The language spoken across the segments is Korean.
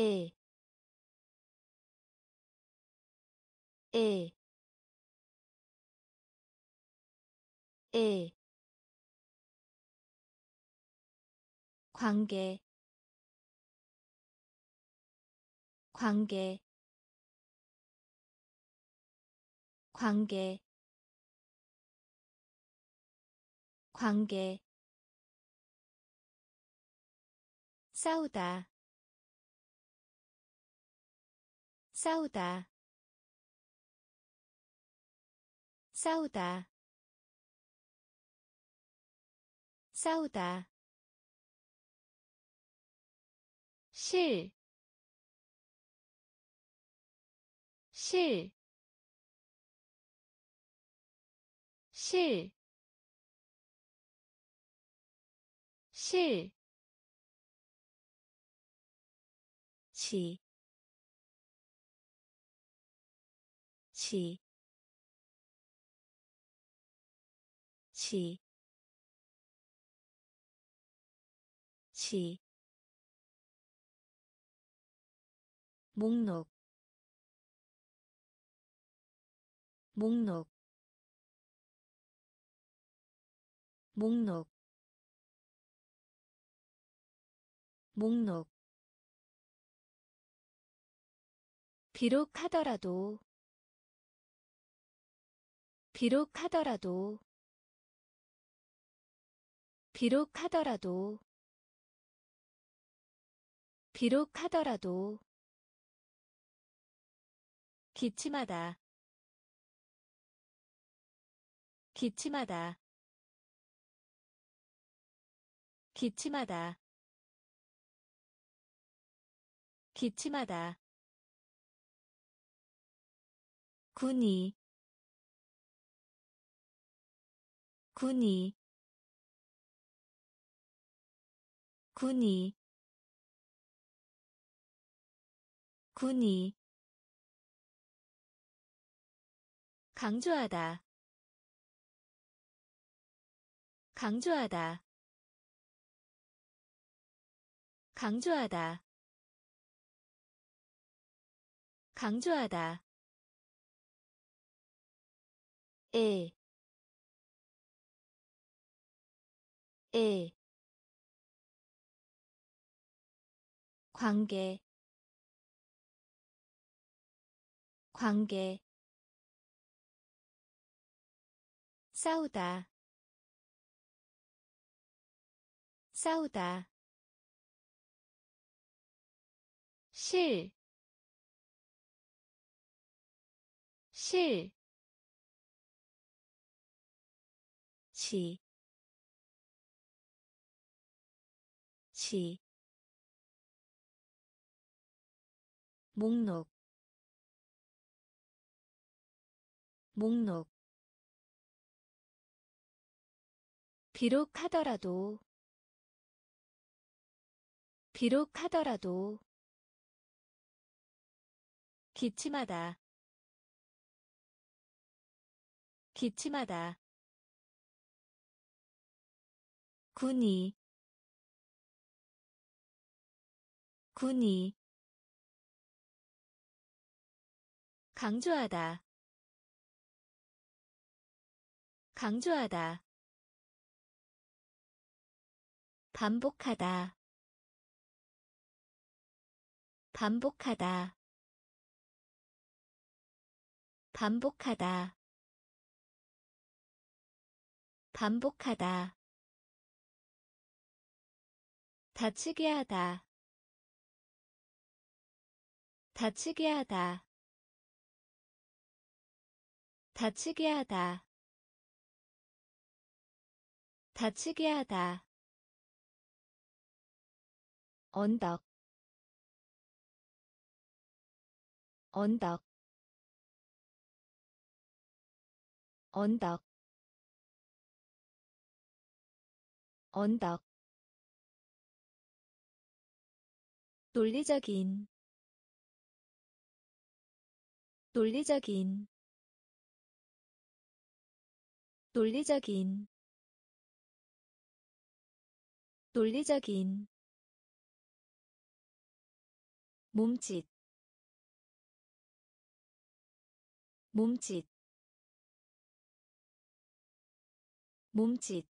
에, 에, 에, 관계, 관계, 관계, 관계. 싸우다 싸우다. 싸우다. 싸우다. 실, 실, 실, 실, 시, 시, 시, 시, 목록 목록 목록 목록. 비록 하더라도 비록 하더라도 비록 하더라도 비록 하더라도 기침하다 기침하다 기침하다 기침하다. 군이 군이 군이 군이. 강조하다. 강조하다. 강조하다. 강조하다. 에, 에, 관계, 관계, 싸우다, 싸우다, 실, 실, 시, 시, 목록, 목록, 비록 하더라도, 비록 하더라도, 기침하다. 기침하다. 군이 군이 강조하다. 강조하다. 반복하다. 반복하다. 반복하다. 반복하다. 다치게 하다 다치게 하다. 다치게 하다. 다치게 하다. 언덕. 언덕. 언덕. 언덕. 논리적인 논리적인 논리적인 논리적인 몸짓 몸짓 몸짓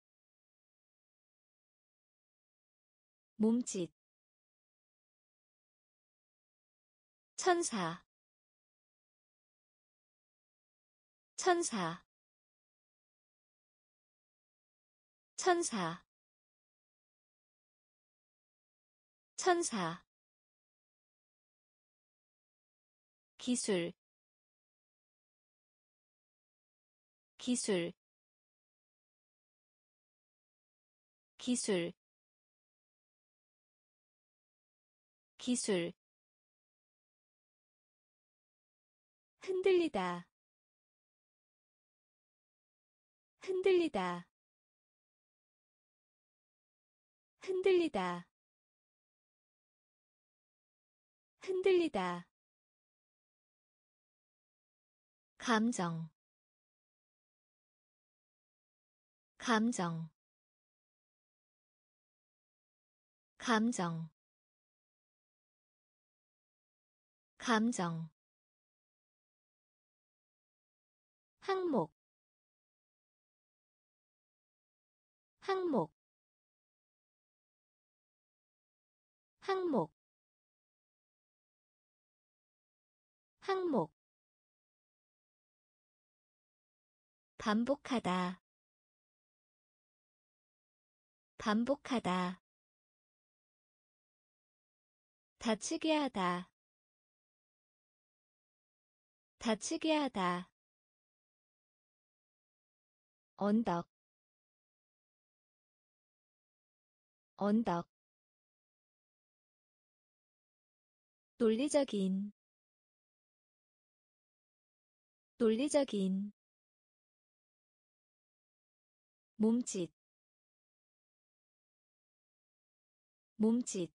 몸짓. 천사 천사. 천사. 천사. 기술. 기술. 기술. 기술. 흔들리다 흔들리다. 흔들리다. 흔들리다. 감정. 감정. 감정. 감정. 항목 항목 항목 항목. 반복하다 반복하다. 다치게 하다 다치게 하다. 언덕 언덕 논리적인 논리적인 몸짓 몸짓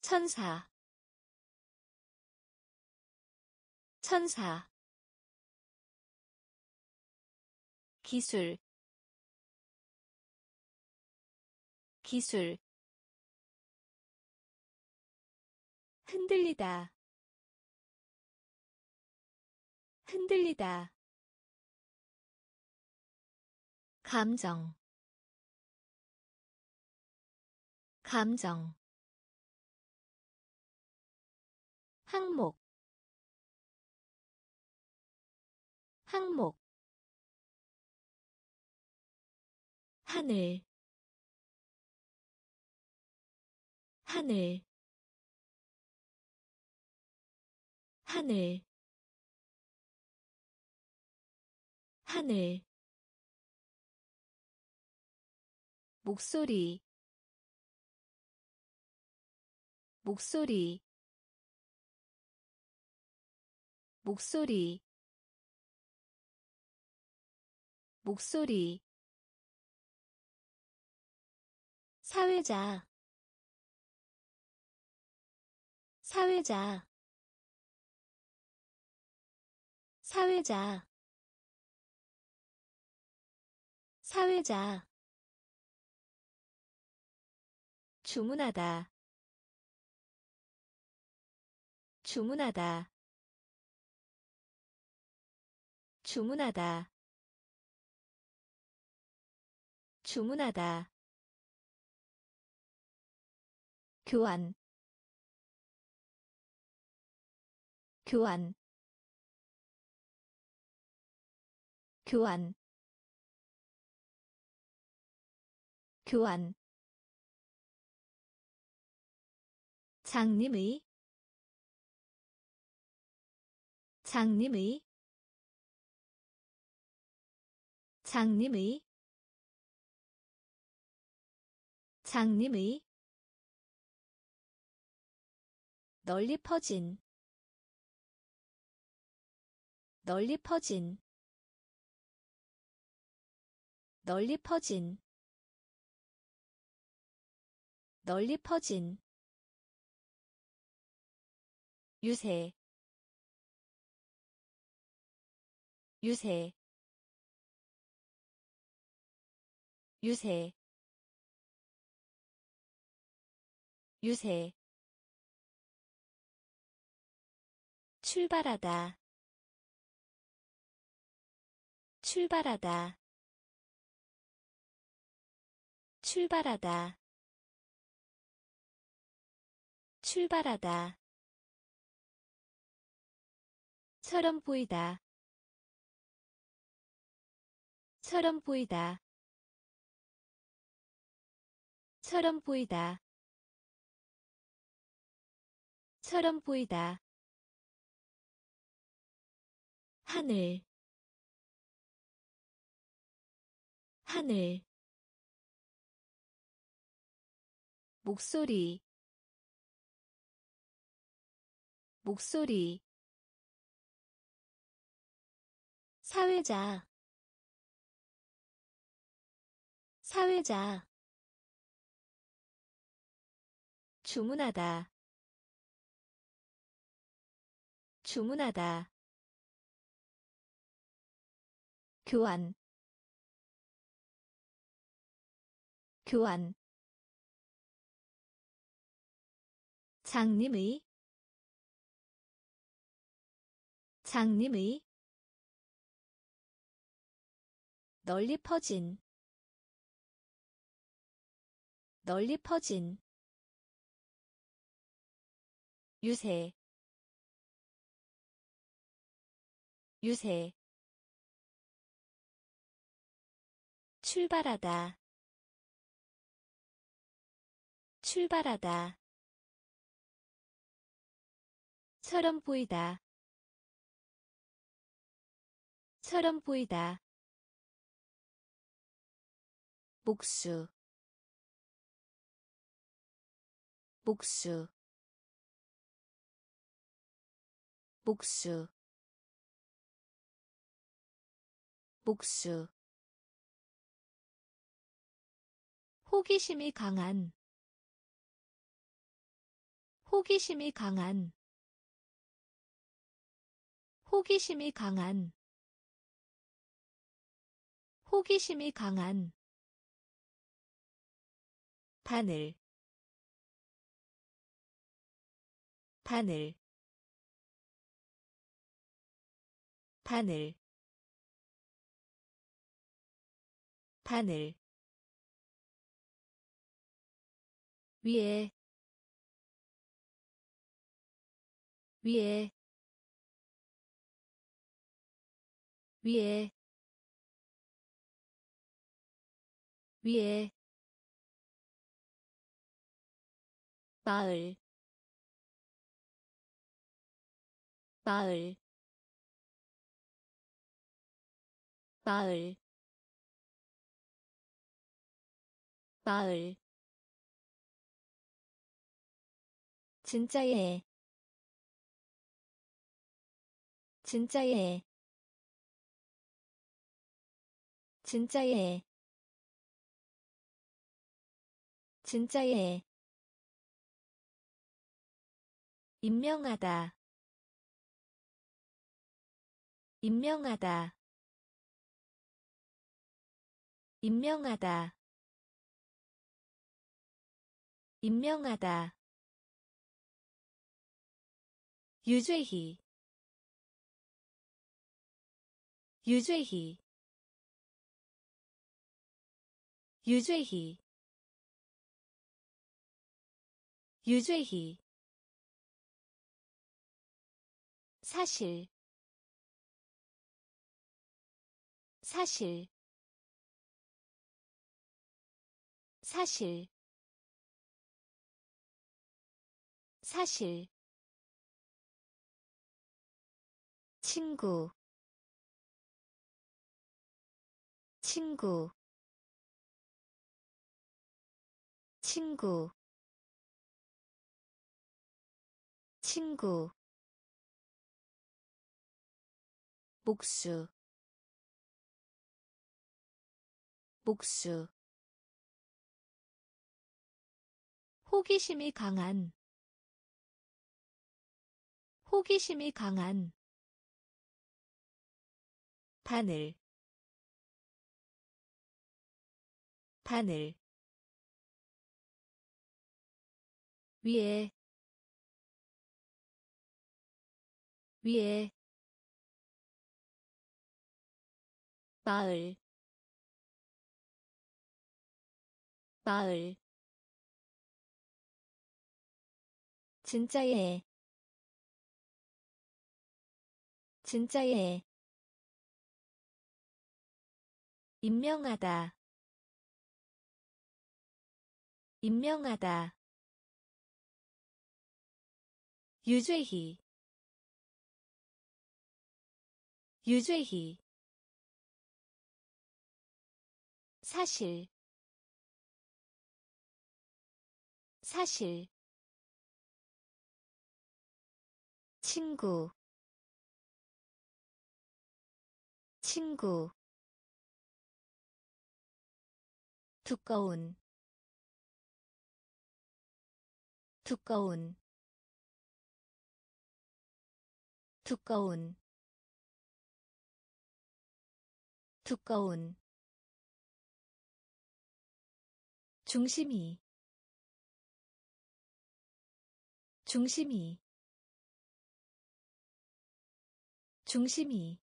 천사 천사 기술 기술. 흔들리다. 흔들리다. 감정. 감정. 항목. 항목. 하늘 하늘 하늘 하늘. 목소리 목소리 목소리. 목소리. 사회자 사회자. 사회자. 사회자. 주문하다. 주문하다. 주문하다. 주문하다. 교환 교환. 교환. 교환. 장님의. 장님의. 장님의. 장님의. 널리 퍼진 널리 퍼진. 널리 퍼진. 널리 퍼진. 유세. 유세. 유세. 유세. 출발하다 출발하다. 출발하다. 출발하다. 처럼 보이다. 처럼 보이다. 처럼 보이다. 처럼 보이다. 하늘 하늘. 목소리. 목소리. 사회자. 사회자. 주문하다. 주문하다. 교환 교환. 장님의 장님의 널리 퍼진 널리 퍼진 유세 유세. 출발하다 출발하다. 처럼 보이다. 처럼 보이다. 목수. 목수. 목수. 목수. 호기심이 강한 호기심이 강한. 호기심이 강한. 호기심이 강한. 바늘. 바늘. 바늘. 바늘. 위에 위에 위에 위에 마을 마을 마을 마을. 진짜예 진짜예 진짜예 진짜예 임명하다. 임명하다. 임명하다. 임명하다. 유죄희 유죄희 유죄희 유죄희 사실. 사실. 사실. 사실. 친구 친구 친구 친구 목수 목수 호기심이 강한 호기심이 강한 바늘 바늘 위에 위에 마을 마을 진짜예 진짜예 임명하다 임명하다. 유죄희. 유죄희. 사실. 사실. 친구. 친구. 두꺼운 두꺼운 두꺼운 두꺼운. 중심이 중심이 중심이.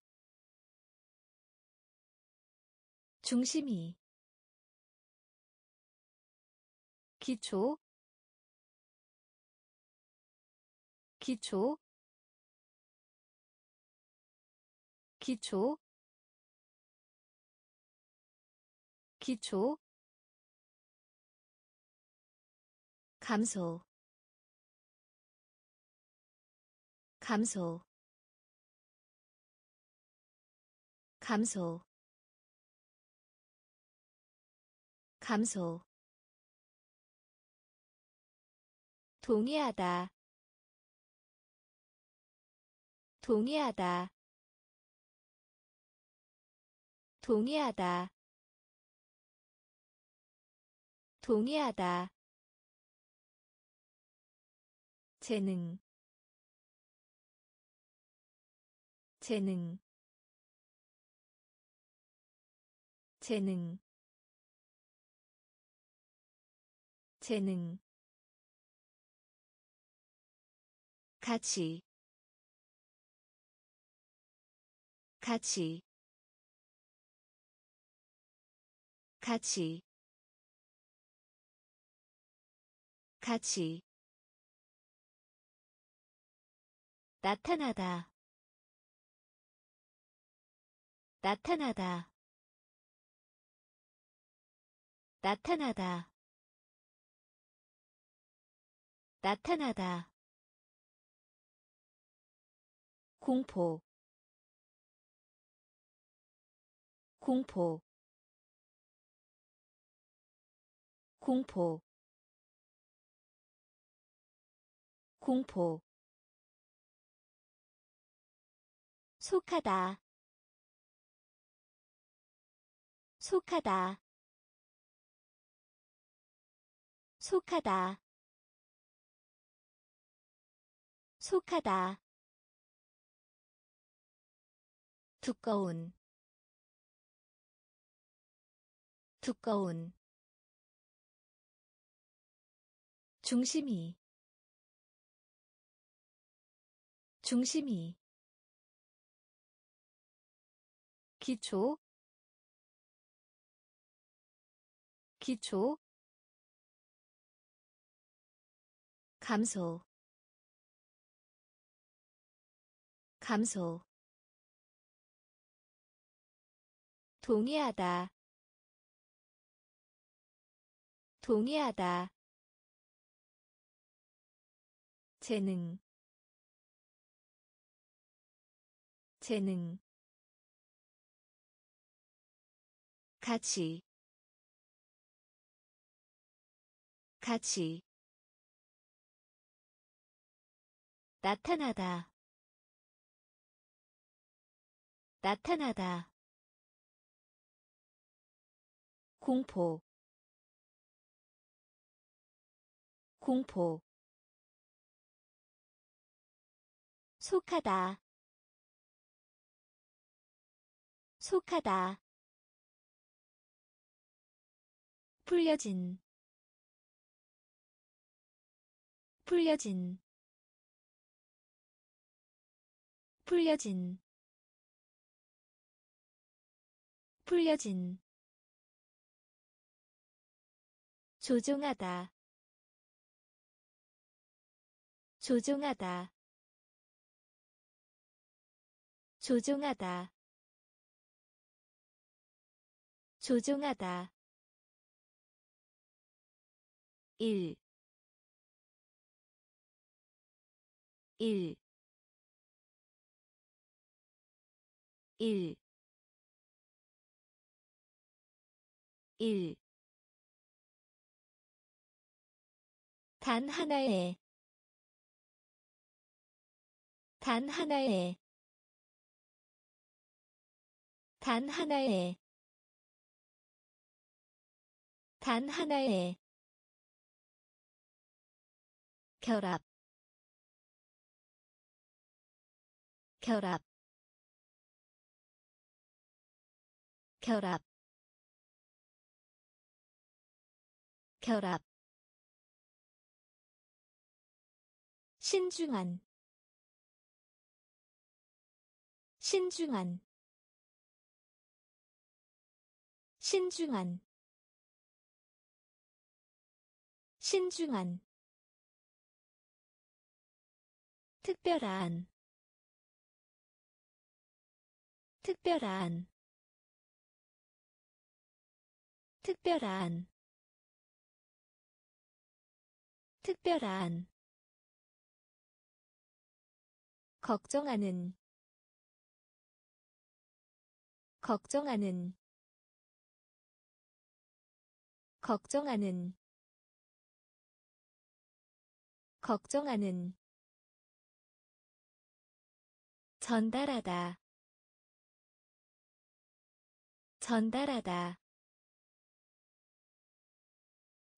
중심이. 기초 기초 기초 기초 감소 감소 감소 감소. 동의하다 동의하다. 동의하다. 동의하다. 재능. 재능. 재능. 재능. 같이 같이. 같이. 같이. 나타나다. 나타나다. 나타나다. 나타나다. 공포 공포. 공포. 공포. 속하다. 속하다. 속하다. 속하다. 두꺼운 두꺼운 중심이 중심이 기초 기초 감소 감소. 동의하다 동의하다. 재능. 재능. 같이 같이 나타나다. 나타나다. 공포 공포. 속하다. 속하다. 풀려진. 풀려진. 풀려진. 풀려진. 조종하다 조종하다. 조종하다. 조종하다. 1 1 1 1. 단 하나의 단 하나의 단 하나의 단 하나의 결합 결합 결합 결합 신중한 신중한 신중한 신중한 특별한 특별한 특별한 특별한. 걱정하는 걱정하는 걱정하는 걱정하는 전달하다 전달하다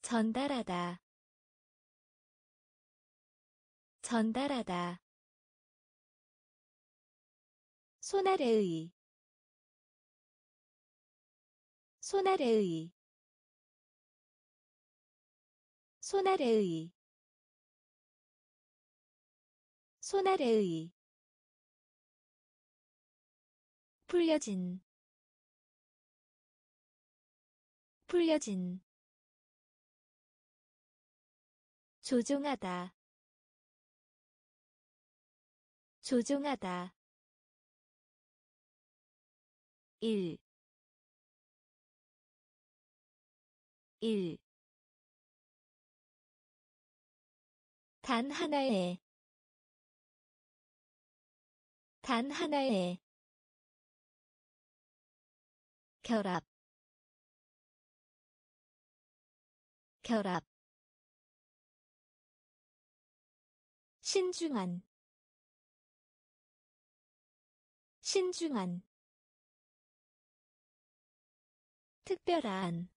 전달하다 전달하다. 손아래의 손아래의 손아래의 손아래의 풀려진 풀려진 조종하다 조종하다. 1 1. 단 하나의 단 하나의 결합. 결합. 신중한. 신중한. 특별한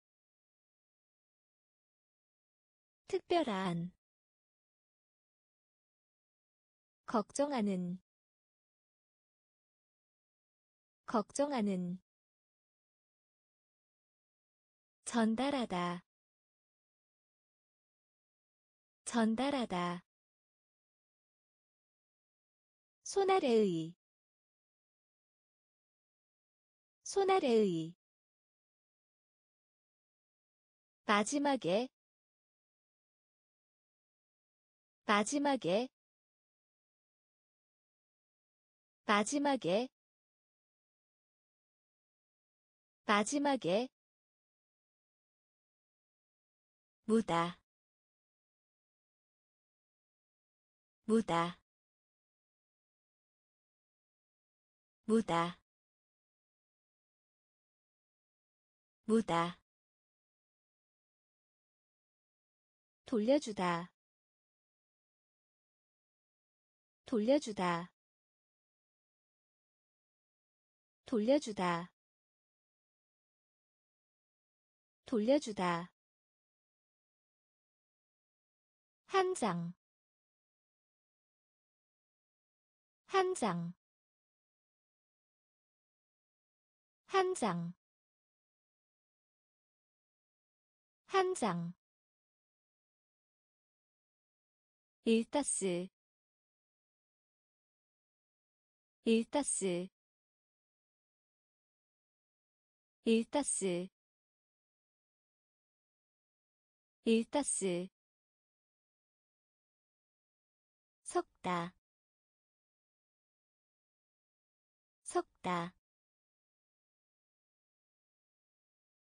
특별한 걱정하는 걱정하는 전달하다 전달하다. 손아래의 손아래의 마지막에 마지막에 마지막에 마지막에 무다 무다 무다 무다. 돌려주다 돌려주다. 돌려주다. 돌려주다. 한 장, 한 장, 한 장, 한 장. 일타스 일타스 일타스 일타스. 섞다 섞다.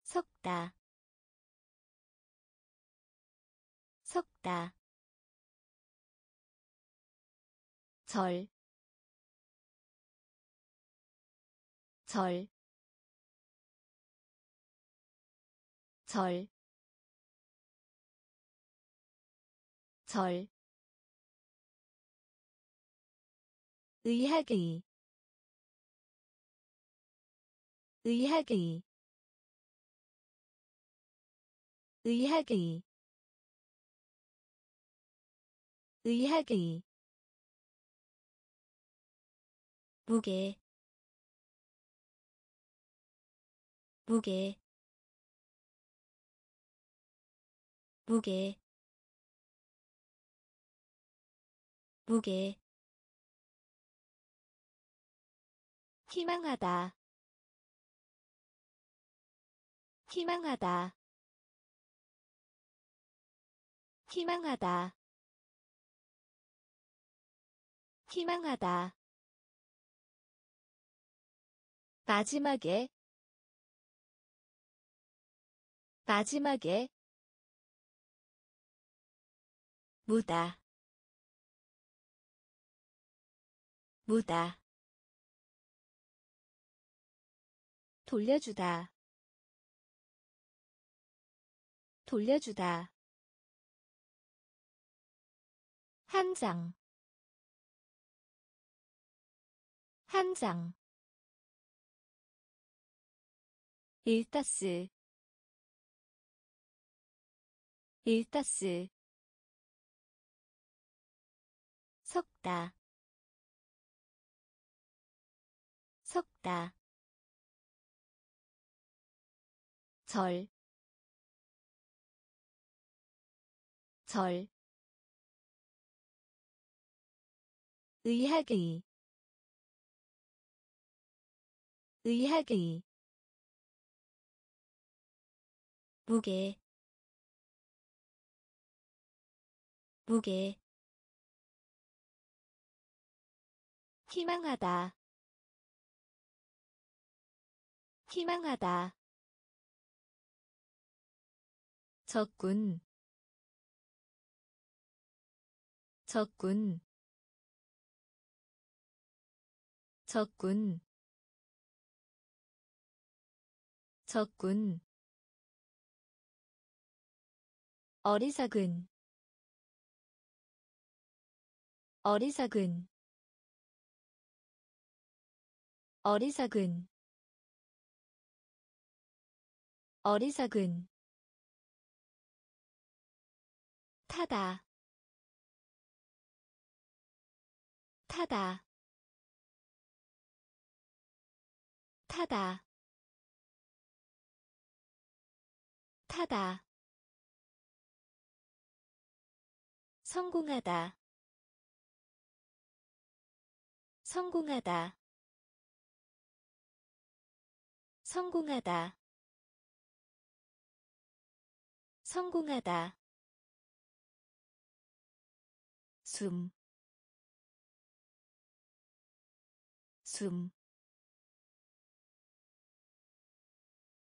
섞다 섞다. 절, 절, 절, 절, 의학의, 의학의, 의학의, 의학의. 무게 무게 무게 무게. 희망하다 희망하다. 희망하다 희망하다. 마지막에 마지막에 무다 무다 돌려주다 돌려주다 한 장, 한 장. 일타스 일타스. 섞다. 섞다. 절, 절, 의학의, 의학의, 무게 무게 희망하다. 희망하다. 적군. 적군. 적군. 적군. 어리석은 어리석은 어리석은 어리석은 타다 타다 타다 타다. 성공하다 성공하다. 성공하다. 성공하다. 숨, 숨,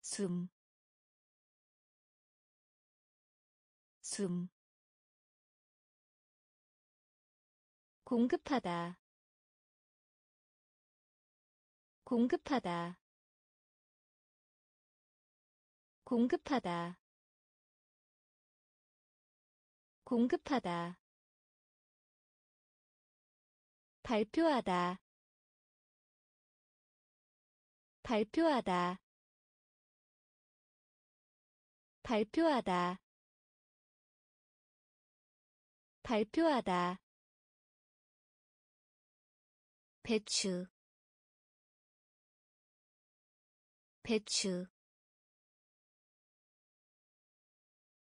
숨, 숨. 공급하다 공급하다. 공급하다. 공급하다. 발표하다. 발표하다. 발표하다. 발표하다. 배추 배추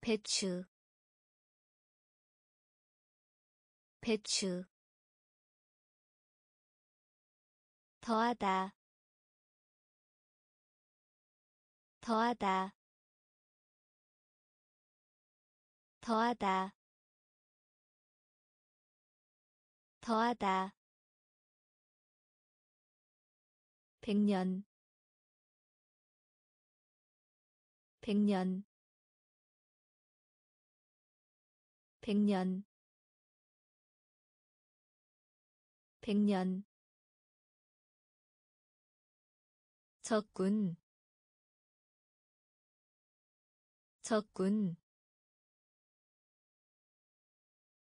배추 배추. 더하다 더하다 더하다. 더하다. 백년 백년. 백년. 백년. 적군. 적군.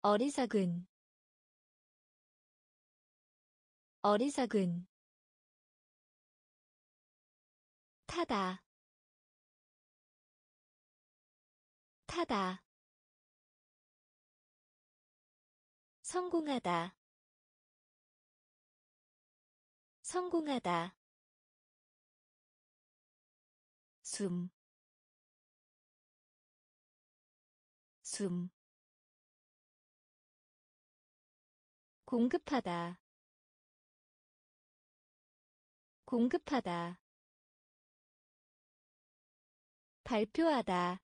어리석은. 어리석은. 타다 타다. 성공하다. 성공하다. 숨, 숨, 공급하다, 공급하다, 발표하다,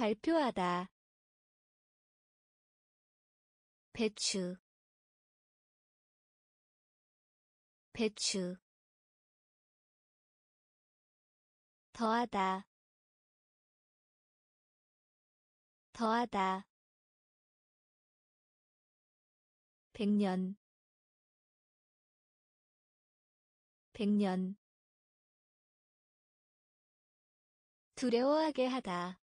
발표하다, 배추, 배추. 더하다. 더하다. 백년. 백년. 두려워하게 하다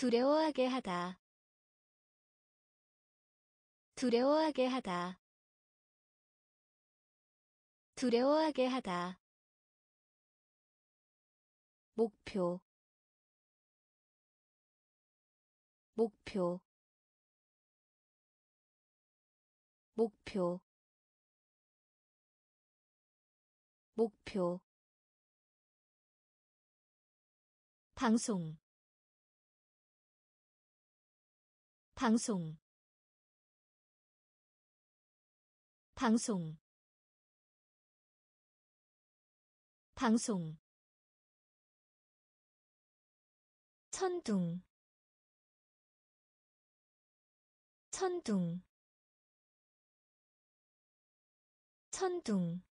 두려워하게 하다. 두려워하게 하다. 두려워하게 하다. 목표. 목표. 목표. 목표. 방송 방송 방송 방송 천둥 천둥 천둥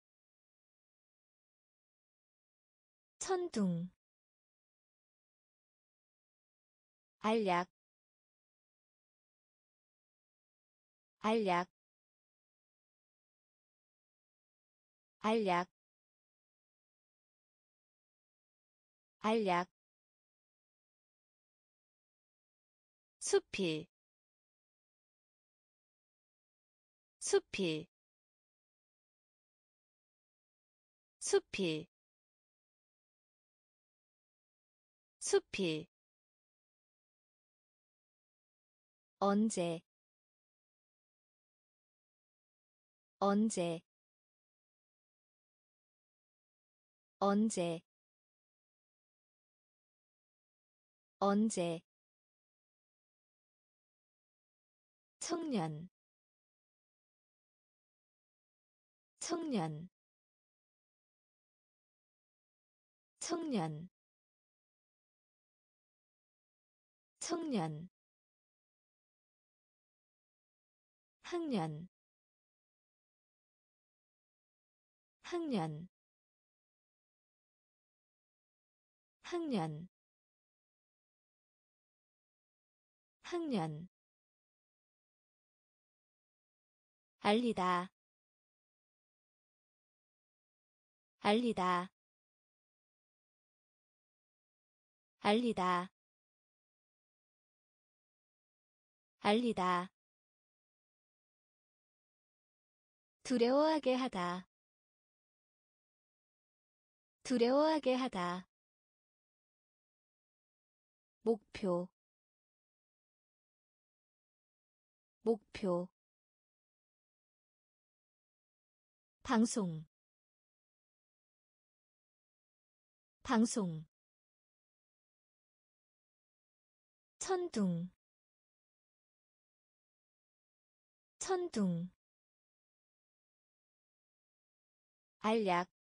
천둥. 알약 알약 알약 알약. 숲이 숲이 숲이 숲이. 언제 언제 언제 언제 청년 청년 청년 청년 학년 학년. 학년. 학년. 알리다. 알리다. 알리다. 알리다. 두려워하게 하다 두려워하게 하다. 목표. 목표. 방송. 방송. 천둥. 천둥. 알약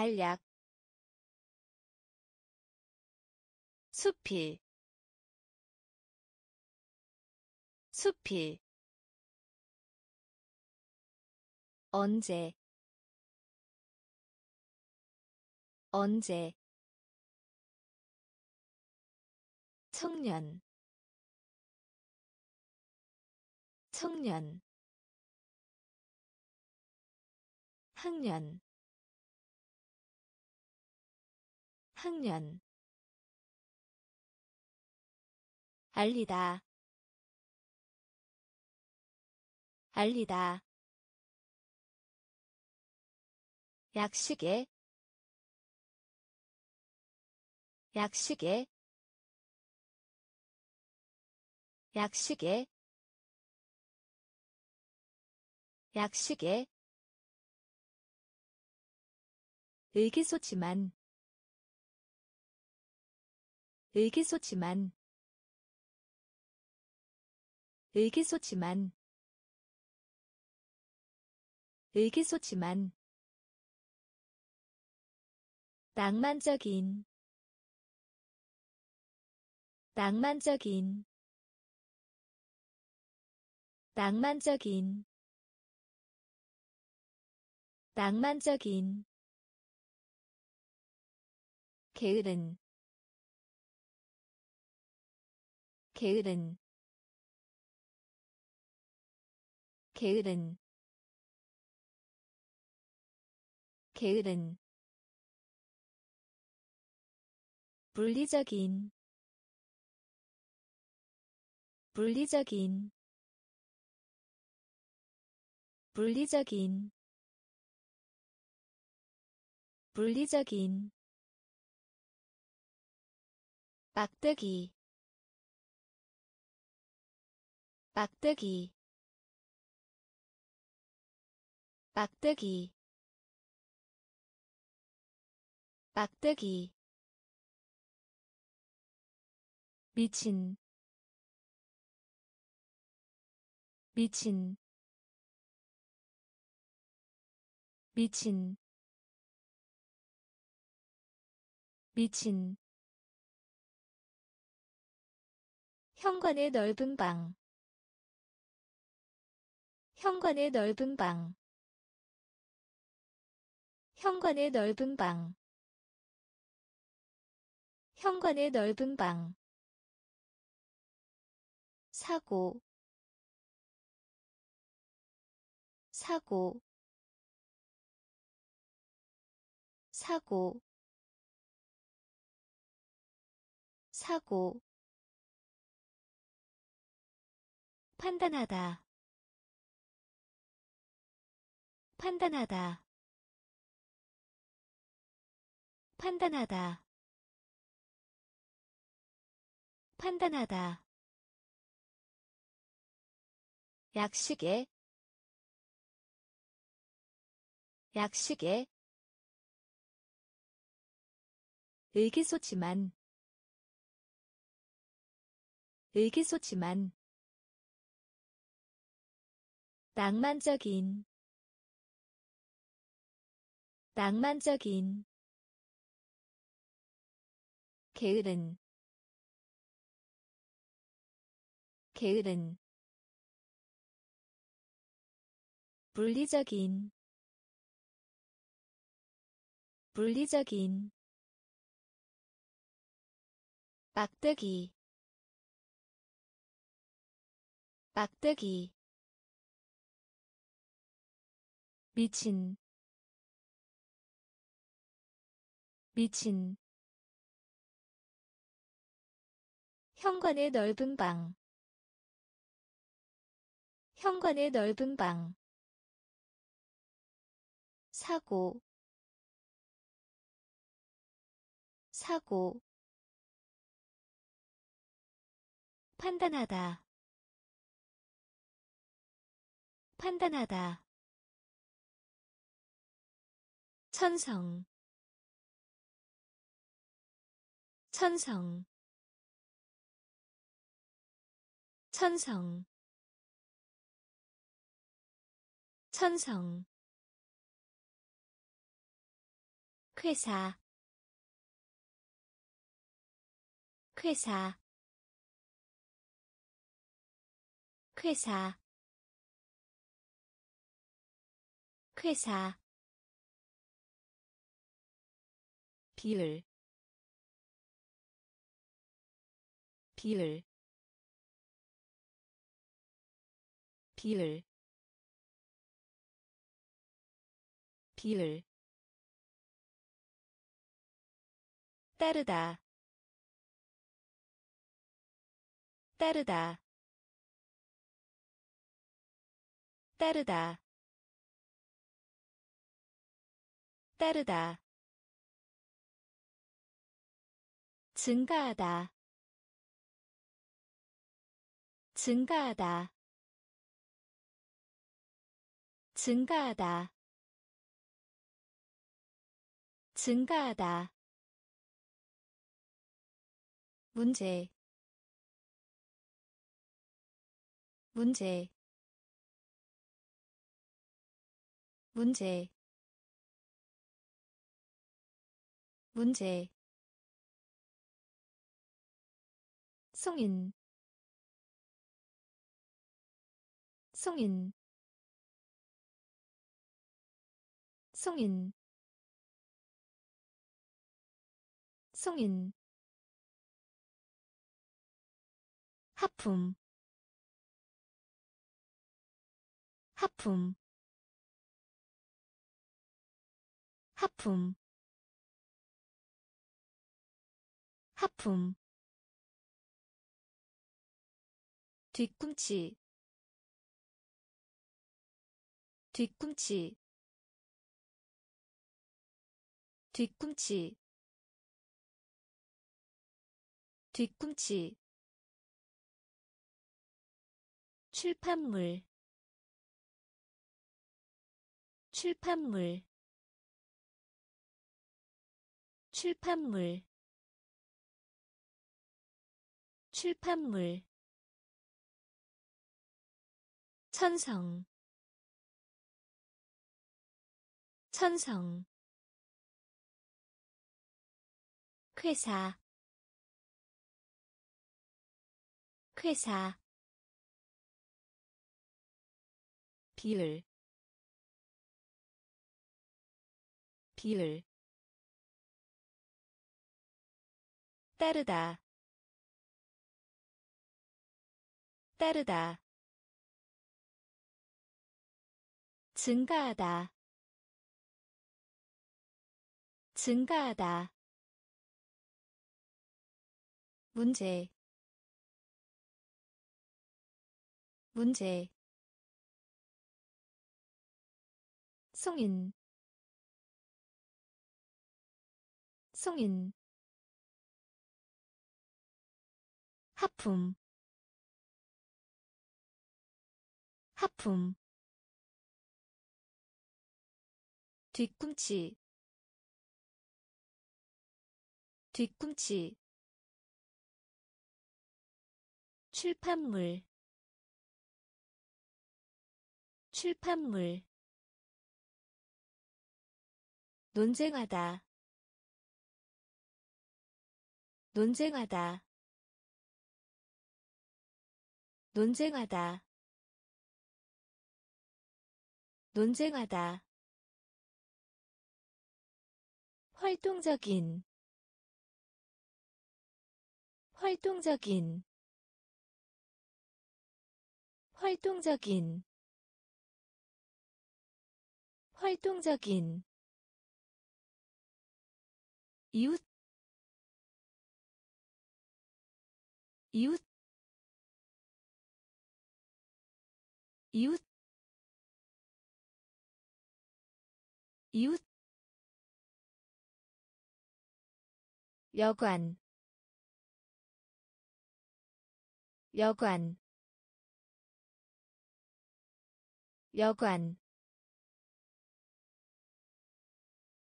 알약 수필 수필 언제 언제 청년 청년 학년 학년. 알리다. 알리다. 약식에. 약식에. 약식에. 약식에. 의기소침한 의기소침한 의기소침한 의기소침한 낭만적인 낭만적인 낭만적인 낭만적인. 게으른 게으른 게으른 게으른. 물리적인 물리적인 물리적인. 물리적인. 빡뜨기 빡뜨기 빡뜨기 빡뜨기 미친 미친 미친 미친. 현관의 넓은 방 현관의 넓은 방. 현관의 넓은 방. 현관의 넓은 방. 사고. 사고. 사고. 사고. 판단하다 판단하다. 판단하다. 판단하다. 약식에. 약식에. 의기소침한. 의기소침한. 낭만적인 낭만적인 게으른 게으른 물리적인 물리적인 빡뜨기 빡뜨기 미친 미친. 현관의 넓은 방. 현관의 넓은 방. 사고. 사고. 판단하다. 판단하다. 천성 천성. 천성. 천성. 회사. 회사. 회사. 회사. 비율 비율 비율 비율 따르다. 따르다. 따르다. 따르다. 증가하다 증가하다. 증가하다. 증가하다. 문제. 문제. 문제. 문제. 송인 송인. 송인. 송인. 하품. 하품. 하품. 하품. 뒤꿈치 뒤꿈치 뒤꿈치 뒤꿈치 출판물 출판물 출판물 출판물. 천성 천성 회사 회사 비율 비율 따르다 따르다 증가하다 증가하다. 문제. 문제. 송인. 송인. 하품. 하품. 뒤꿈치 뒤꿈치 출판물 출판물 논쟁하다 논쟁하다 논쟁하다 논쟁하다. 활동적인 활동적인 활동적인 활동적인 이웃 이웃 이웃 이웃 여관 여관 여관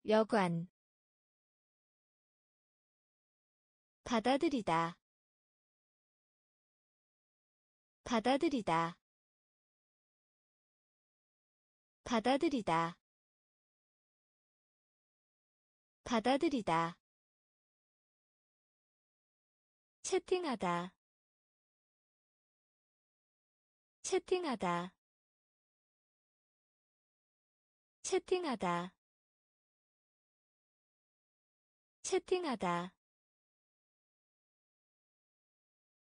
여관. 받아들이다 받아들이다 받아들이다 받아들이다. 채팅하다 채팅하다. 채팅하다. 채팅하다.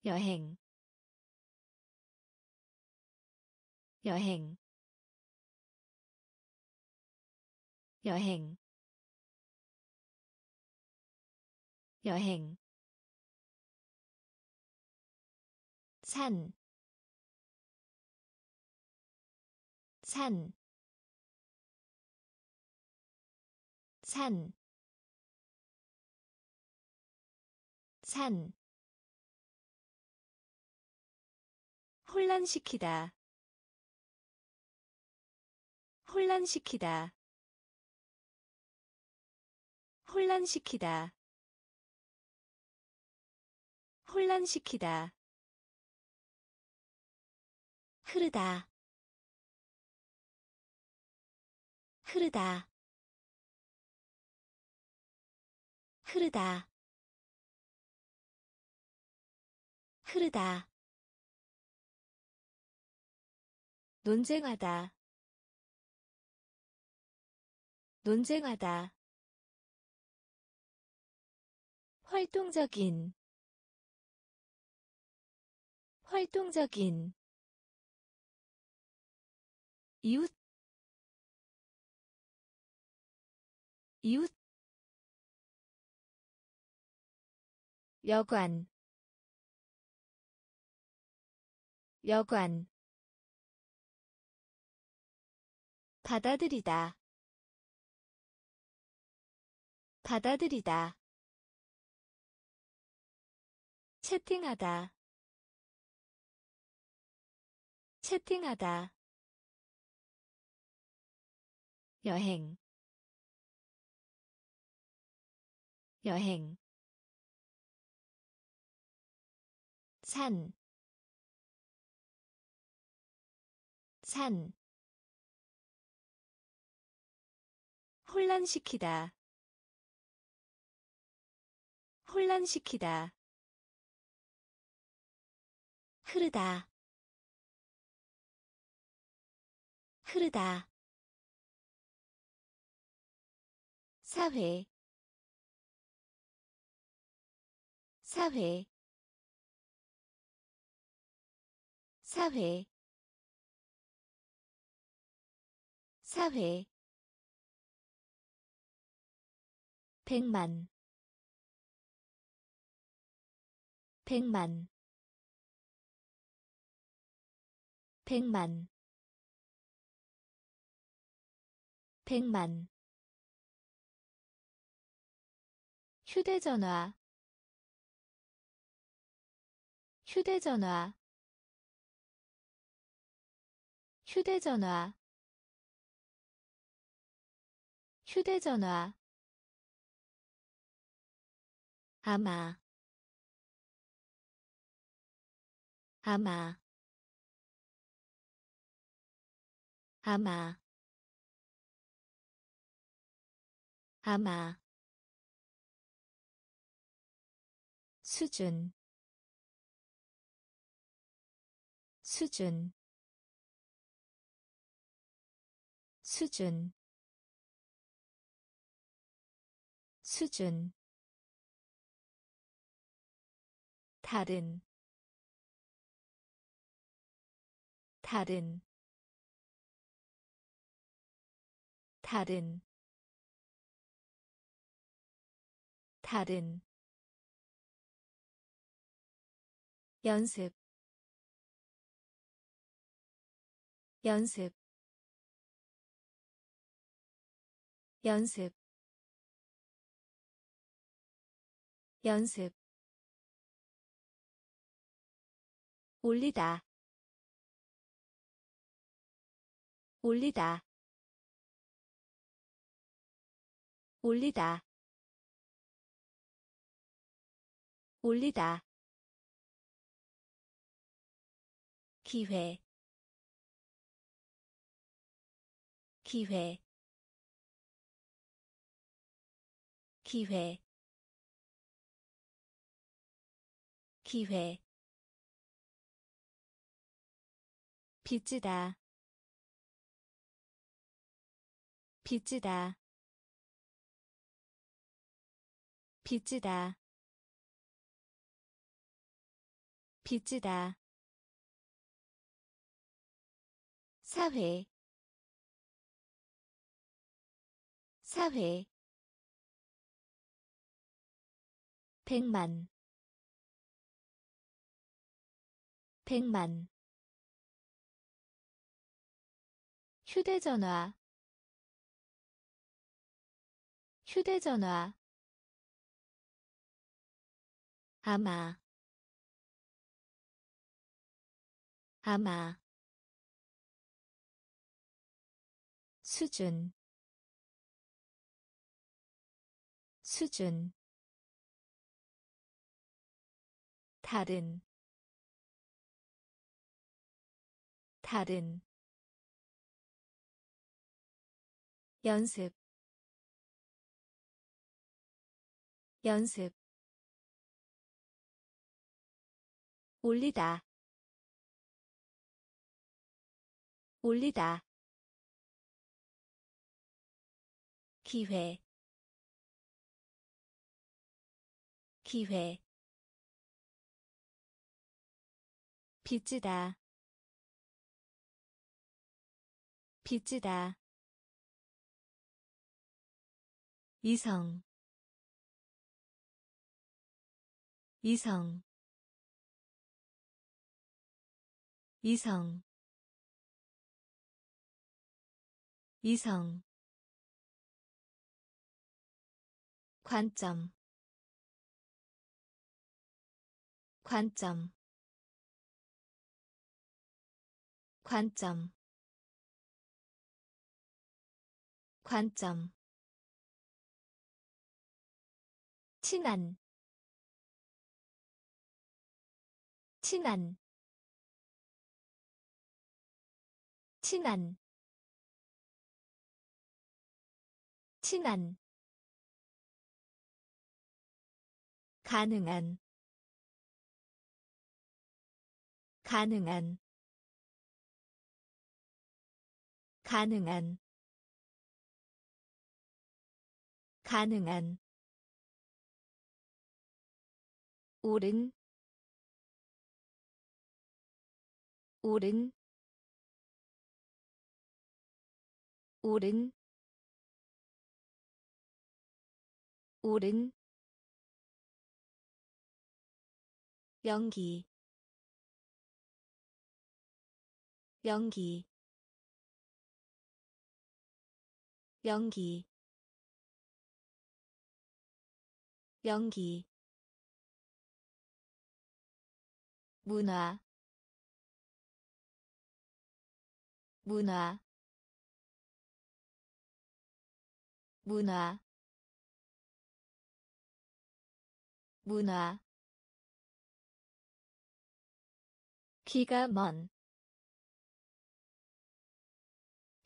여행. 여행. 여행. 여행. 산, 산, 산, 산, 혼란시키다, 혼란시키다, 혼란시키다, 혼란시키다. 흐르다 흐르다. 흐르다. 흐르다. 논쟁하다. 논쟁하다. 활동적인. 활동적인. 이웃 이웃 여관 여관. 받아들이다. 받아들이다. 채팅하다. 채팅하다. 여행 여행. 산, 산, 혼란시키다, 혼란시키다, 흐르다, 흐르다. 사회 사회 사회 사회. 백만 백만. 백만 백만. 휴대전화 휴대전화. 휴대전화. 휴대전화. 아마. 아마. 아마. 아마. 수준 수준 수준 수준. 다른 다른. 다른 다른. 연습 연습 연습 연습. 올리다 올리다. 올리다 올리다. 기회 기회. 기회. 기회. 빚지다. 빚지다. 빚지다. 빚지다. 사회 사회. 백만. 백만. 휴대전화. 휴대전화. 아마. 아마. 수준 수준. 다른. 다른. 연습. 연습. 올리다. 올리다. 기회 기회. 빚지다. 빚지다. 이성. 이성. 이성. 이성. 관점 관점. 관점. 관점. 친한. 친한. 친한. 친한. 가능한 가능한 가능한 가능한. 오른 오른 오른 오른 연기 연기 연기 연기 문화 문화 문화 문화. 기가 먼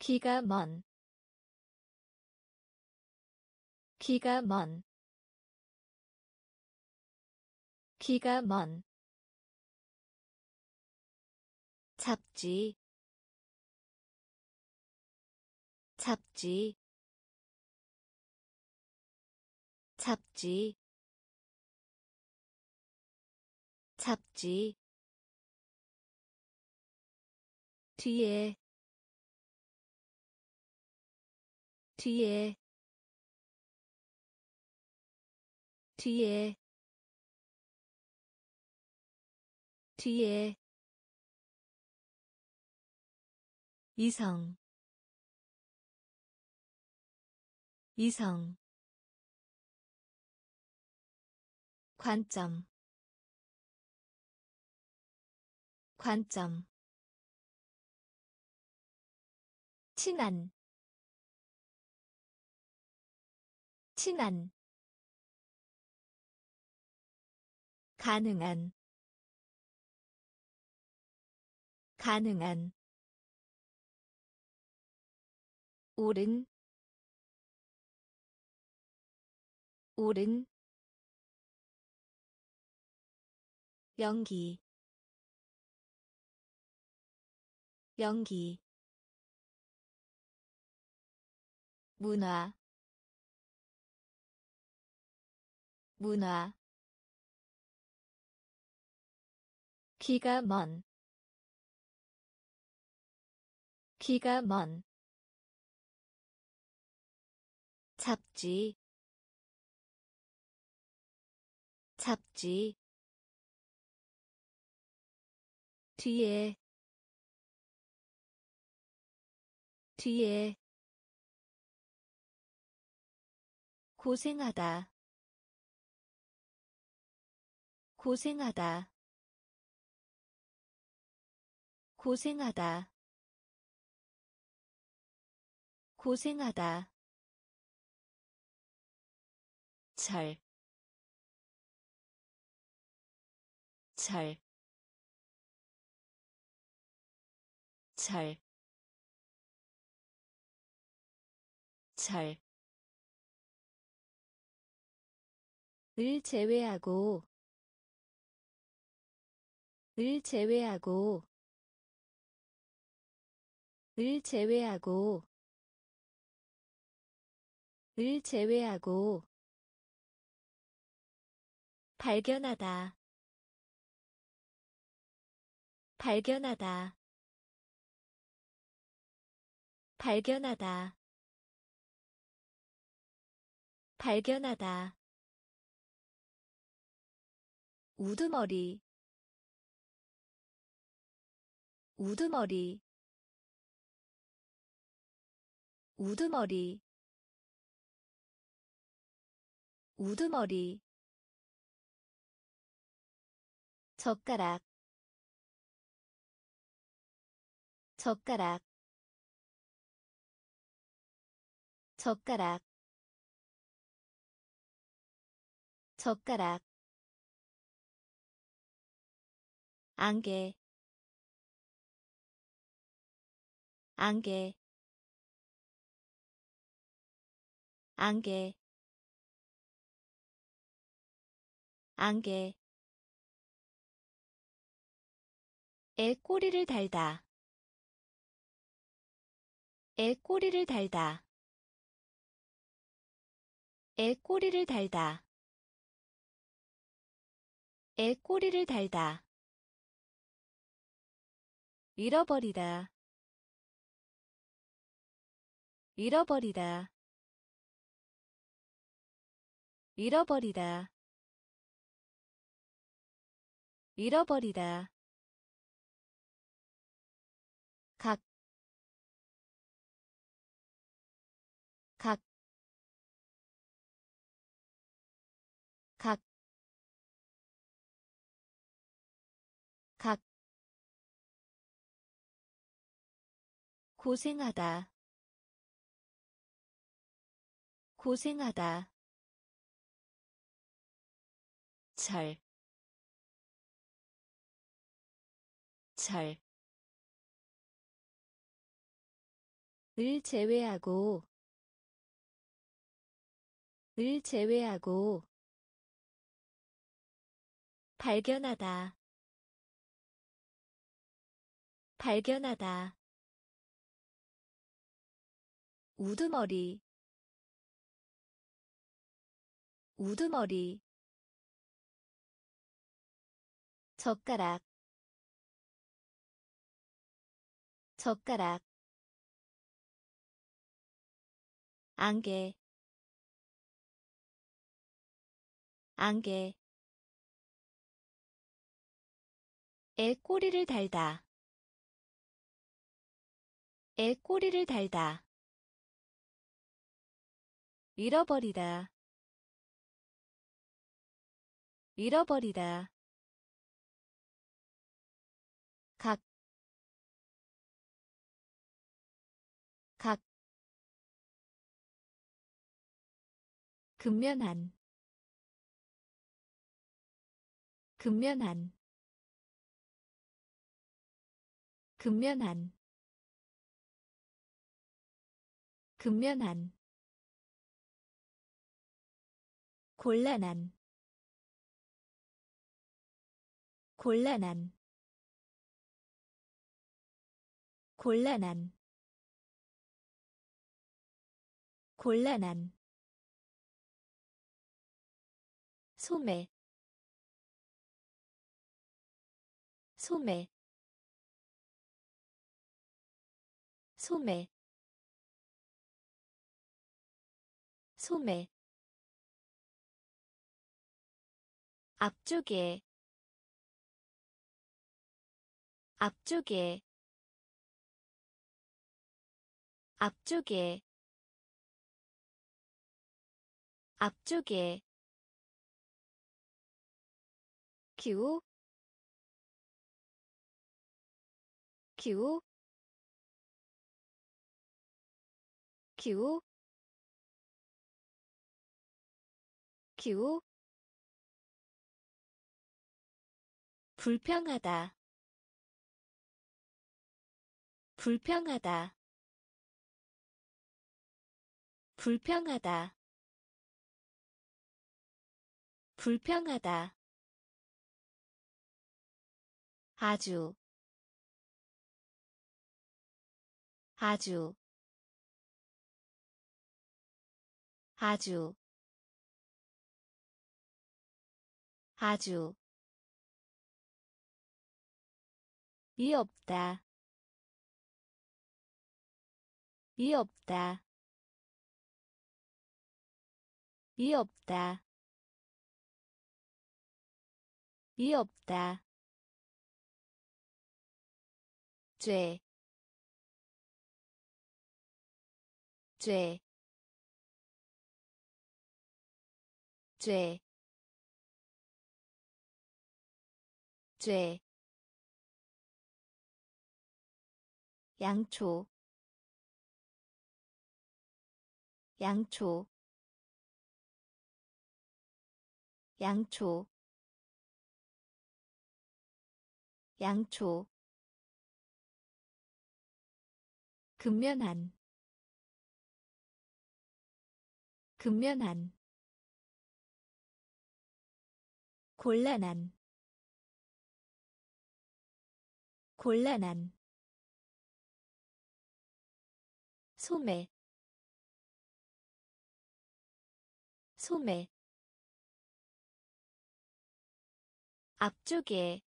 기가 먼. 기가 먼. 기가 먼. 잡지. 잡지. 잡지. 잡지. 뒤에 뒤에. 뒤에. 뒤에. 이성. 이성. 관점. 관점. 친한 친한 가능한 가능한 오른 오른 연기 연기 문화 문화. 기가 먼. 기가 먼. 잡지. 잡지. 뒤에. 뒤에. 고생하다 고생하다. 고생하다. 고생하다. 잘, 잘, 잘, 잘, 을 제외하고 을 제외하고 을 제외하고 을 제외하고 발견하다 발견하다 발견하다 발견하다. 우두머리 우두머리 우두머리 우두머리 젓가락 젓가락 젓가락 젓가락 안개 안개 안개 안개. 애 꼬리를 달다 애 꼬리를 달다 애 꼬리를 달다 애 꼬리를 달다. 잃어버리다 잃어버리다. 잃어버리다. 잃어버리다. 고생하다, 고생하다, 잘, 잘, 을 제외하고. 을 제외하고. 발견하다. 발견하다. 우두머리 우두머리 젓가락 젓가락 안개 안개 애 꼬리를 달다 애 꼬리를 달다 잃어버리다 잃어버리다 각, 각, 근면한 근면한. 근면한. 근면한. 곤란한 곤란한. 곤란한. 곤란한. 소매. 소매. 소매. 소매. 앞쪽에 앞쪽에 앞쪽에 앞쪽에 기호 기호 기호 기호 불평하다 불평하다. 불평하다. 불평하다. 아주. 아주. 아주. 아주. 이 없다 이 없다. 이 없다. 이 없다. 죄, 죄, 죄, 죄, 양초, 양초, 양초, 양초 근면한 근면한 곤란한 곤란한 소매 소매 앞쪽에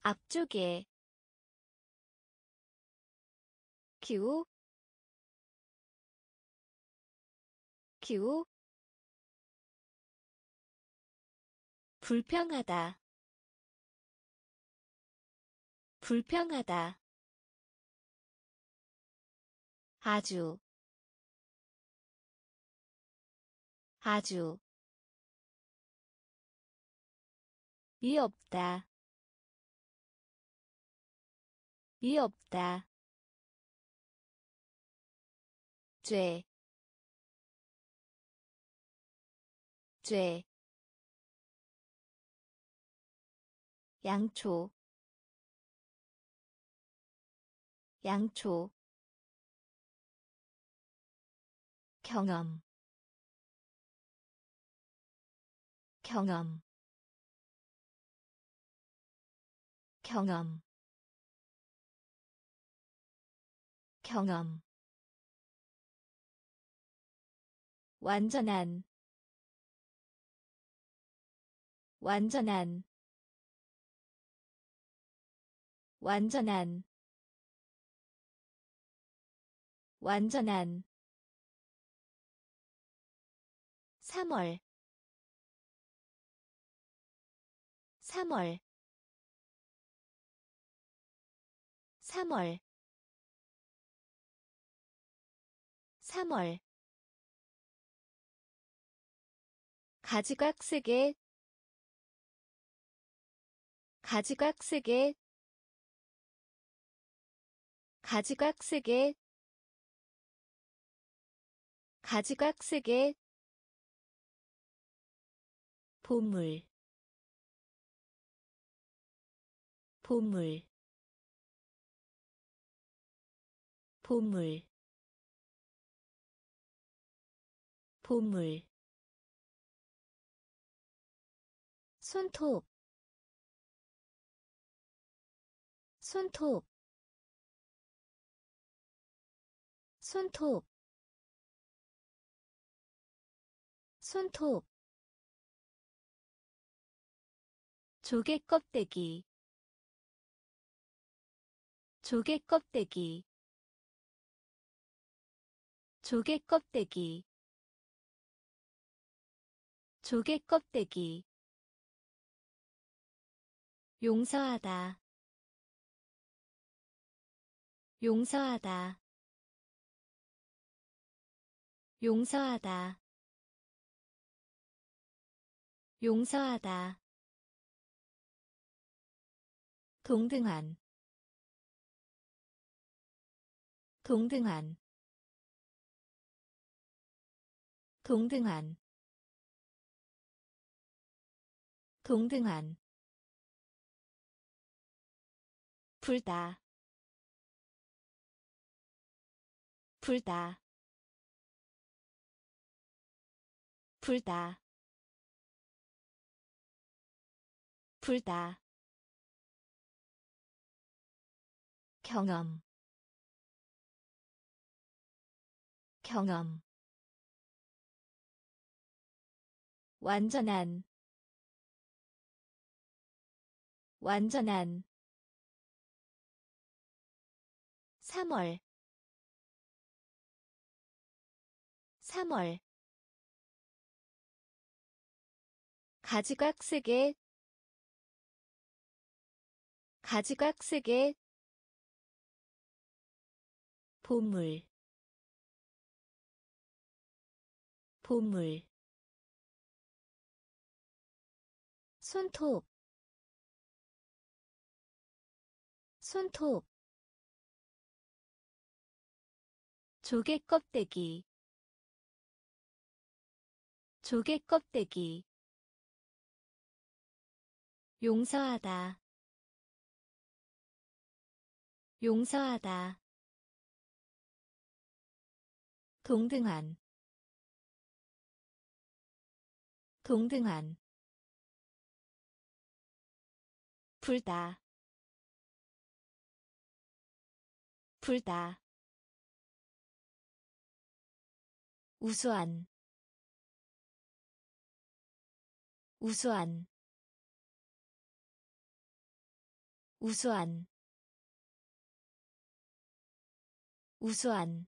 앞쪽에 기호 불평하다 불평하다 아주 아주 이 없다. 이 없다. 죄, 죄, 양초, 양초, 경험, 경험, 경험, 경험. 완전한. 완전한. 완전한. 완전한. 3월 3월 3월. 3월. 가지각색의 가지각색의 가지각색의 가지각색의 보물 보물 보물 보물 손톱 손톱 손톱 손톱. 조개 껍데기 조개 껍데기. 조개 껍데기. 조개 껍데기. 용서하다. 용서하다. 용서하다. 용서하다. 동등한 동등한 동등한 동등한 불다 불다 불다 불다. 경험 경험. 완전한. 완전한. 3월. 3월. 가지각색의 가지각색의 보물 보물 손톱 손톱 조개 껍데기 조개 껍데기 용서하다 용서하다 동등한 동등한 불다 불다 우수한 우수한 우수한 우수한.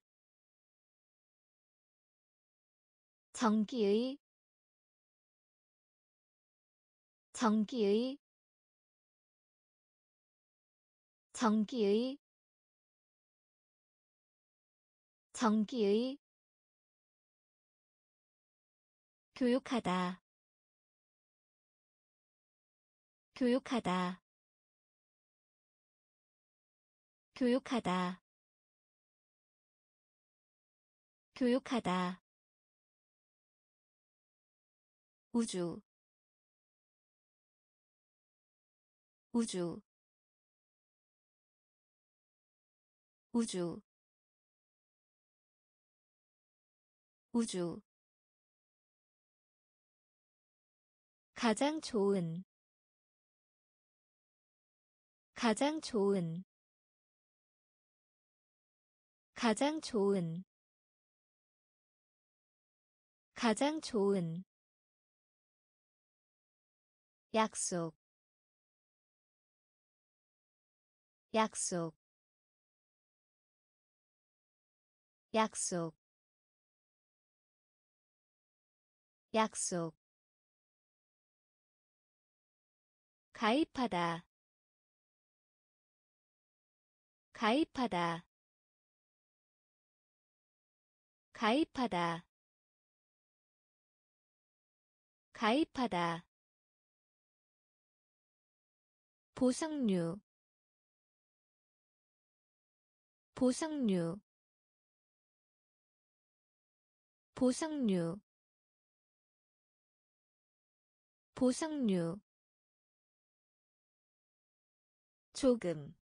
전기의 전기의 전기의 전기의 교육하다 교육하다 교육하다 교육하다. 우주 우주 우주 우주. 가장 좋은 가장 좋은 가장 좋은 가장 좋은. 약속 약속 약속 약속. 가입하다 가입하다. 가입하다 가입하다. 보상류 보상류. 보상류. 보상류. 조금.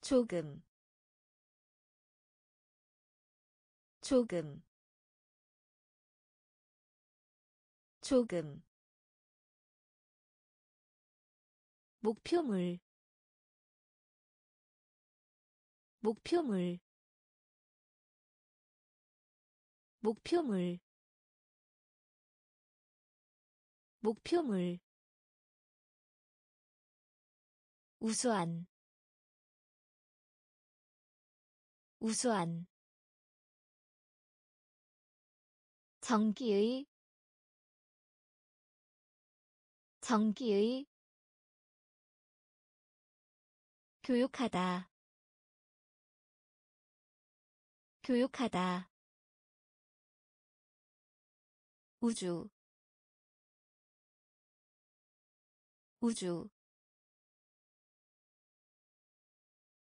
조금. 조금. 조금. 목표물 목표물 목표물 목표물 우수한 우수한 전기의 전기의 교육하다 교육하다. 우주. 우주.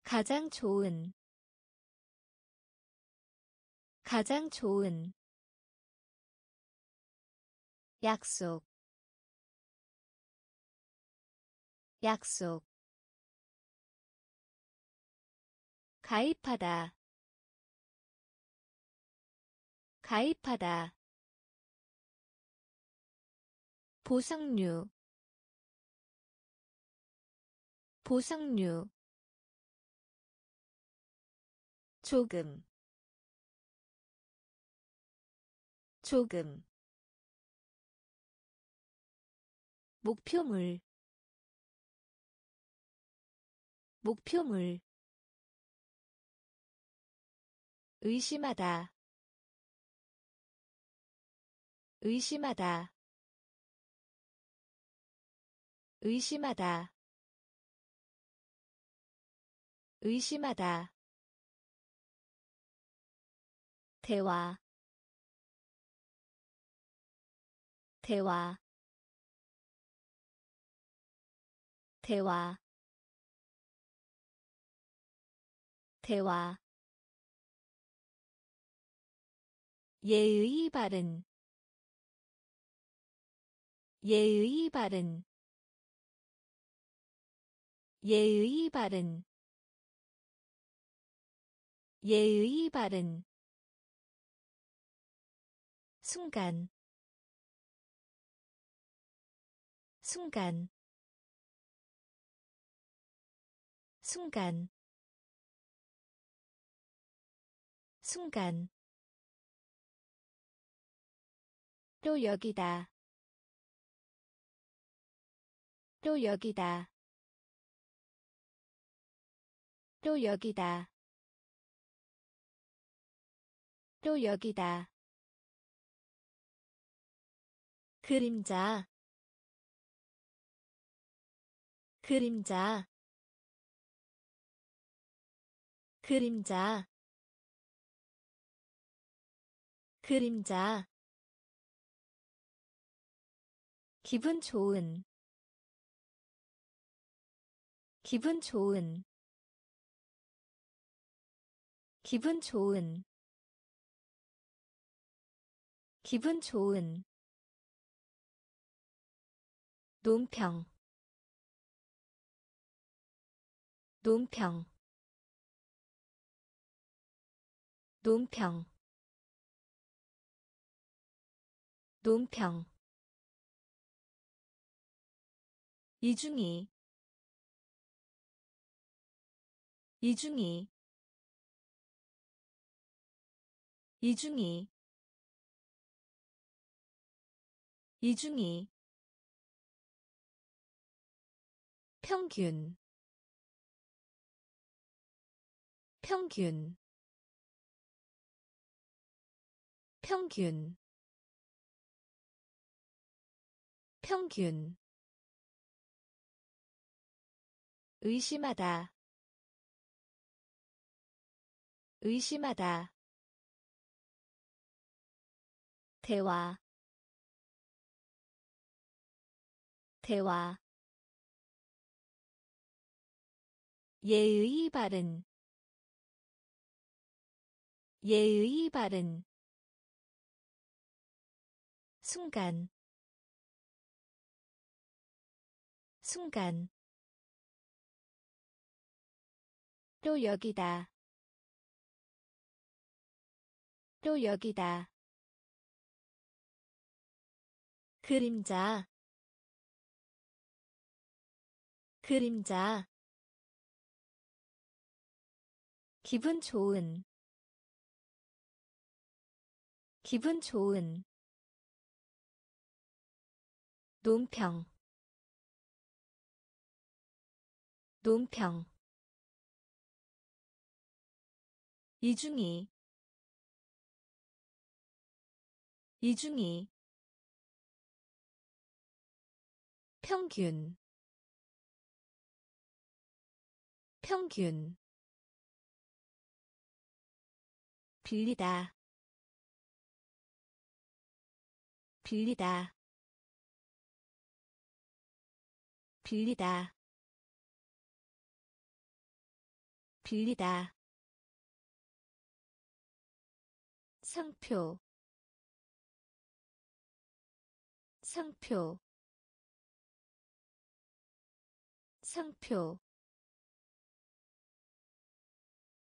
가장 좋은. 가장 좋은. 약속. 약속. 가입하다 가입하다. 보상류. 보상류. 조금. 조금. 목표물. 목표물. 의심하다 의심하다. 의심하다. 의심하다. 대화. 대화. 대화. 대화. 예의 바른 예의 바른 예의 바른 예의 바른 순간 순간 순간 순간. 또 여기다 또 여기다. 또 여기다. 또 여기다. 그림자. 그림자. 그림자. 그림자. 기분 좋은 기분 좋은 기분 좋은 기분 좋은 논평 논평 논평 논평. 이중이 이중이. 이중이. 이중이. 평균. 평균. 평균. 평균. 의심하다 의심하다. 대화. 대화. 예의 바른. 예의 바른. 순간. 순간. 또 여기다 또 여기다. 그림자. 그림자. 기분 좋은. 기분 좋은. 논평. 논평. 이중이 이중이. 평균. 평균. 빌리다. 빌리다. 빌리다. 빌리다. 상표 상표 상표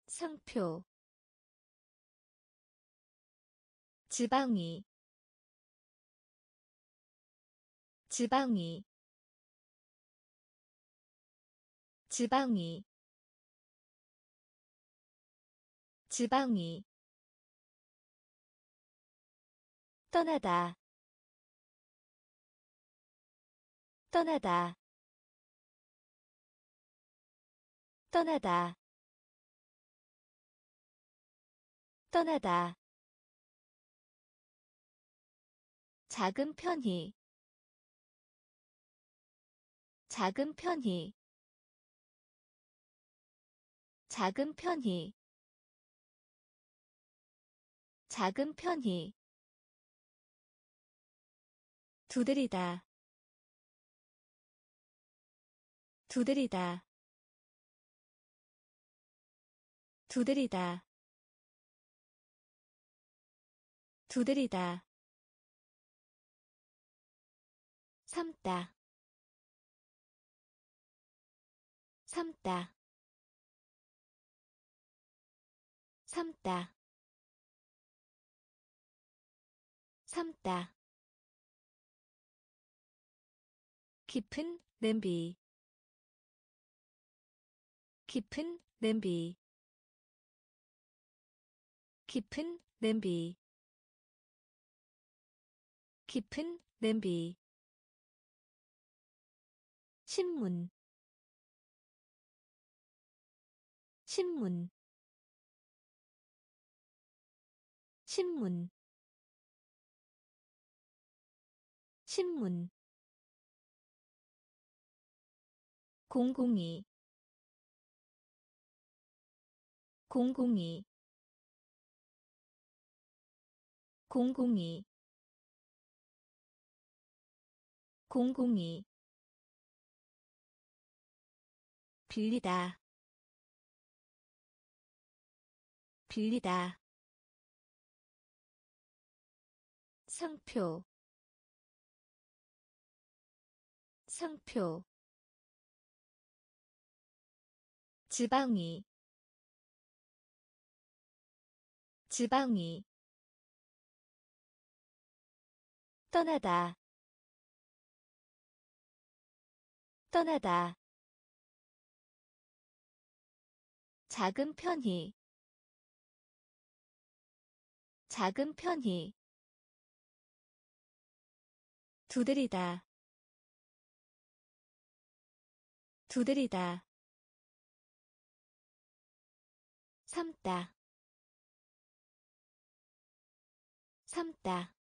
상표 지방이 지방이 지방이 지방이. 떠나다 떠나다. 떠나다. 떠나다. 작은 편히. 작은 편히. 작은 편히. 작은 편히. 두드리다 두드리다. 두드리다. 두드리다. 삼다. 삼다. 삼다. 삼다. 깊은 냄비 깊은 냄비. 깊은 냄비. 깊은 냄비. 신문. 신문. 신문. 신문. 공공이 공공이. 공공이. 공공이. 빌리다. 빌리다. 상표. 상표. 지방이 지방이 떠나다 떠나다. 작은 편히 작은 편히. 두드리다 두드리다. 삼다 삼다.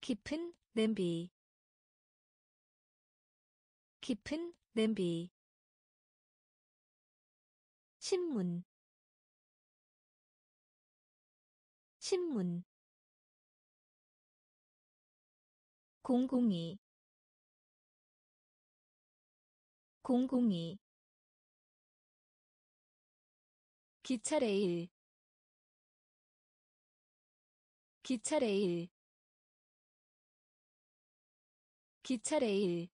깊은 냄비. 깊은 냄비. 신문. 신문. 공공이. 공공이. 기차 레일 기차 레일. 기차 레일.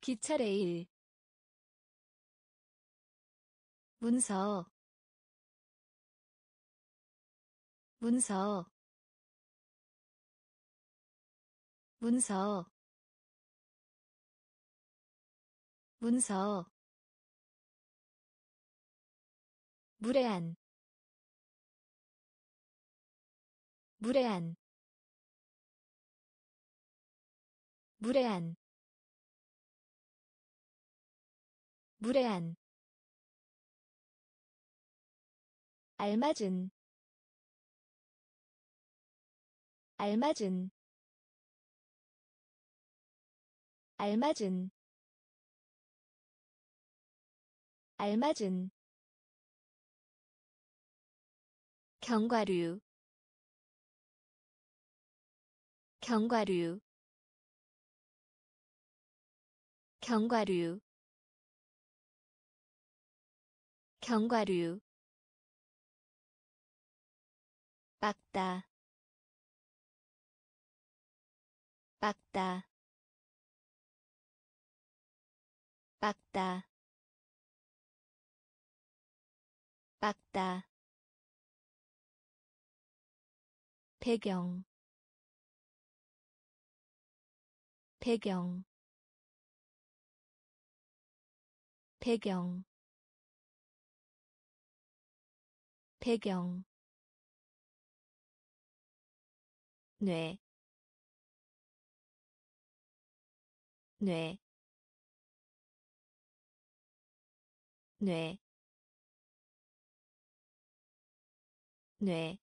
기차 레일. 문서. 문서. 문서. 문서. 무례한 무례한 무례한 무례한 알맞은 알맞은 알맞은 알맞은. 견과류 견과류 견과류 견과류 빡다 빡다 빡다 빡다. 배경 배경. 배경. 배경. 뇌, 뇌, 뇌, 뇌,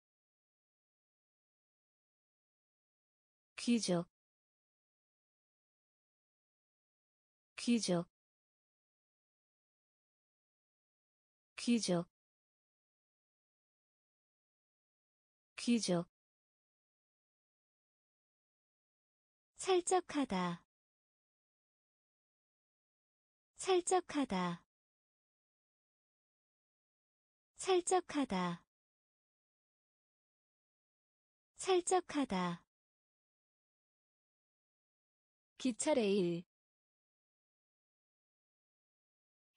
귀족, 귀족, 귀족, 귀족. 살적하다 살적하다 살적하다 살적하다. 기차 레일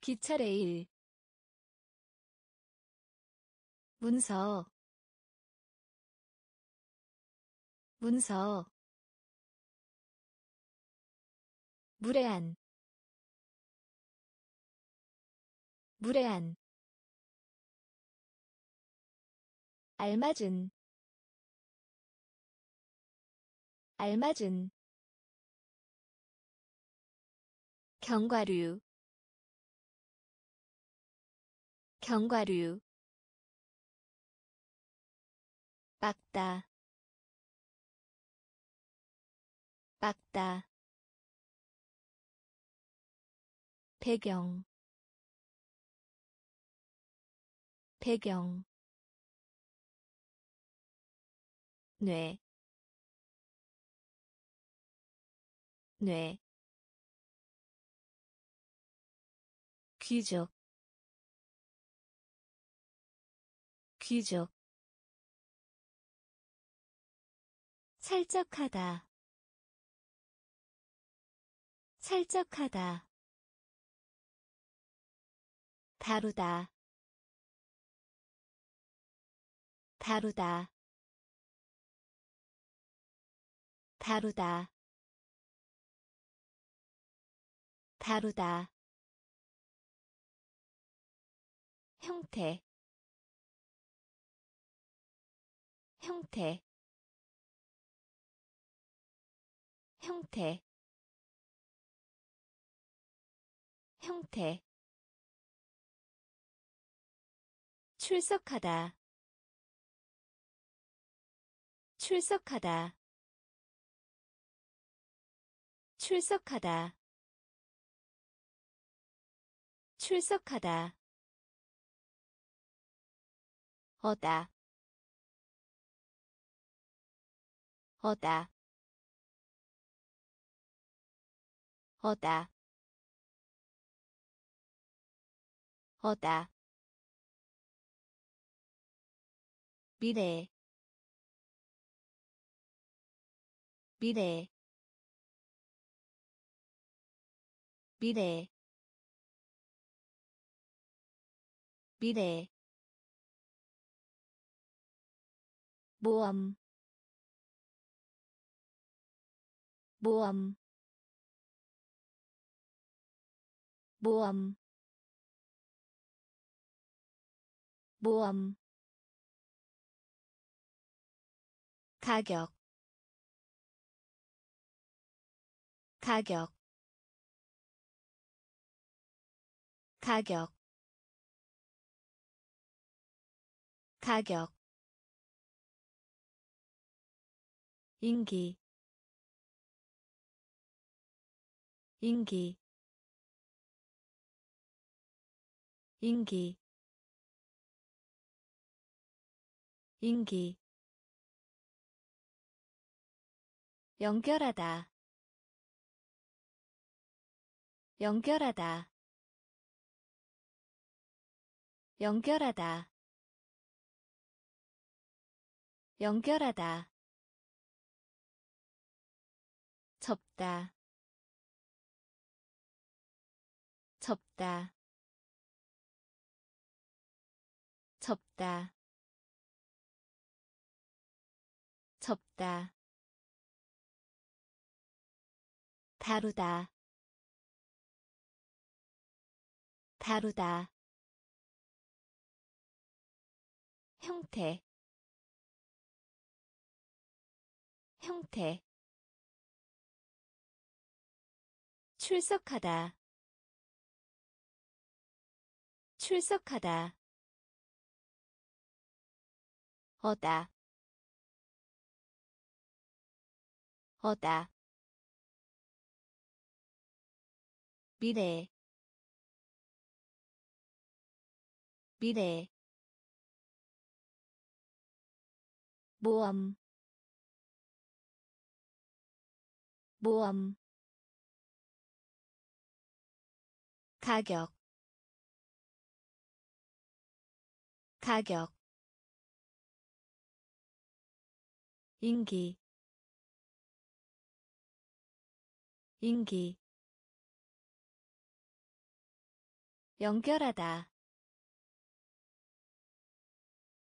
기차 레일 문서 문서 무례한 무례한 알맞은 알맞은 견과류 견과류 빡다 빡다 배경 배경 뇌, 뇌, 귀족, 귀족, 살적하다, 살적하다. 다루다. 다루다. 다루다. 다루다. 형태 형태 형태 형태. 출석하다 출석하다. 출석하다 출석하다. 어다 어다. 어다. 어다. 미래. 미래. 미래. 미래. 모험 모험 모험 모험 가격. 가격. 가격. 가격. 인기 인기 인기 인기. 연결하다 연결하다 연결하다 연결하다. 접다 접다. 접다. 접다. 다루다. 다루다. 형태. 형태. 출석하다 출석하다. 어다. 어다. 미래. 미래. 모험. 모험. 가격 가격 인기 인기 연결하다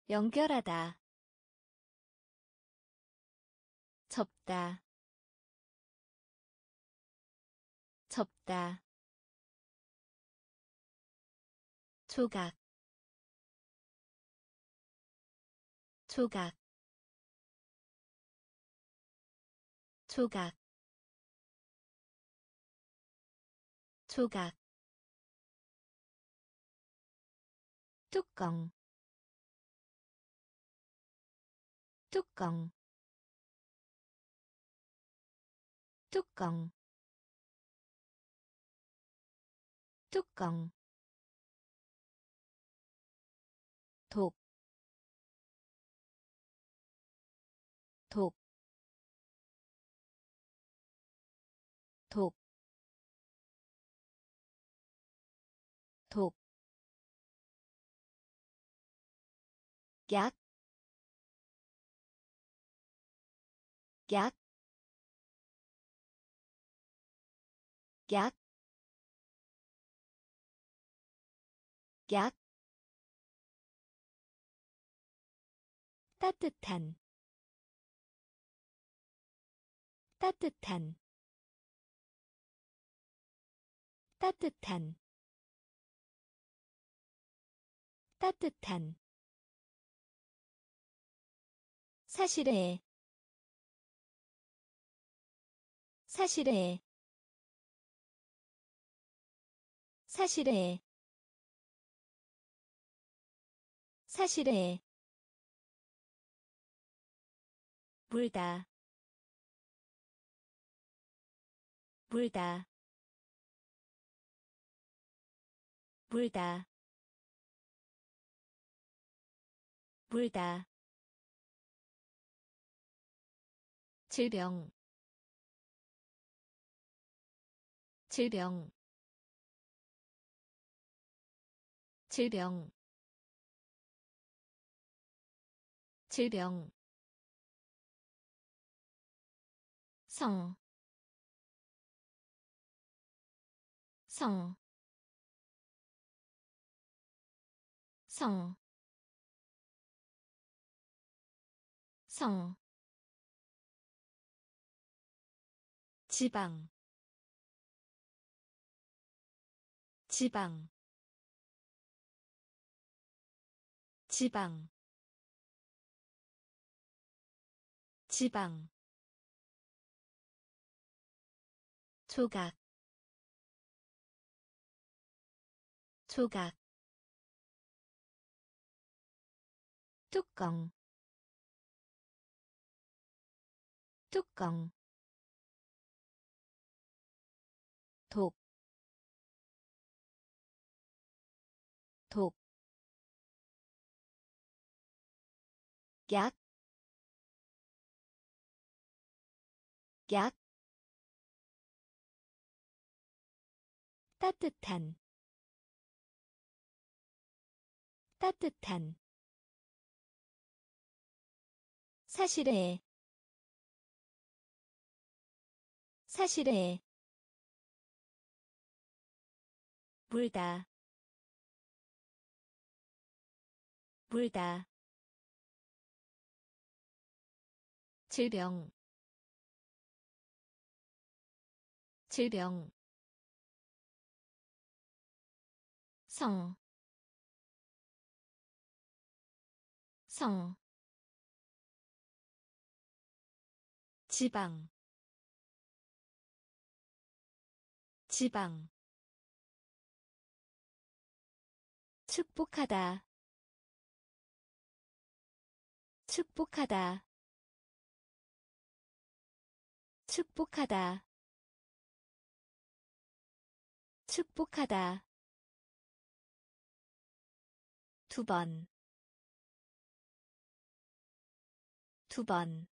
연결하다 접다 접다 조각 조각 조각 조각 뚜껑 뚜껑 뚜껑 뚜껑 약, 약, 약, 약, 따뜻한 따뜻한. 따뜻한 따뜻한 사실에 사실에 사실에 사실에. 불다 불다 불다. 불다 질병 질병 질병 질병. 성, 성, 성, 성, 지방, 지방, 지방, 지방. 조각 조각. 뚜껑 뚜껑 약, 약, 따뜻한 따뜻한 사실에 사실에 물다 물다 질병 질병 성, 성, 지방, 지방, 축복하다, 축복하다, 축복하다, 축복하다. 두 번, 두 번,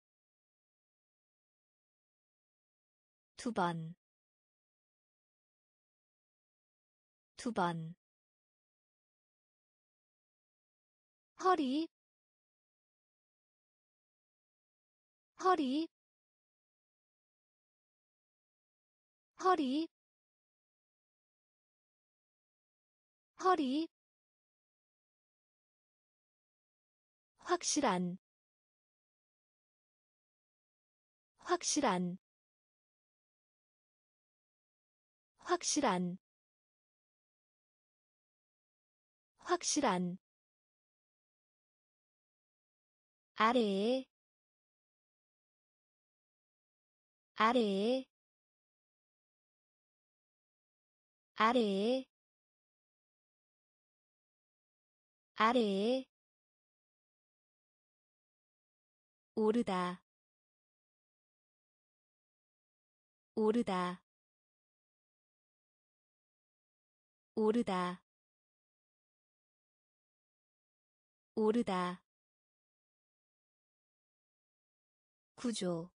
두 번, 두 번. 허리, 허리, 허리, 허리 확실한 확실한 확실한 확실한. 아래에 아래에 아래에 아래에 오르다 오르다 오르다 오르다. 구조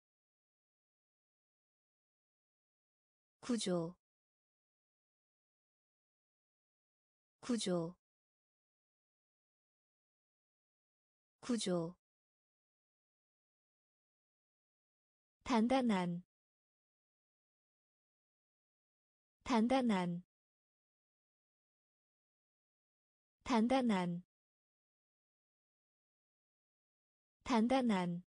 구조 구조. 구조. 단단한. 단단한. 단단한. 단단한.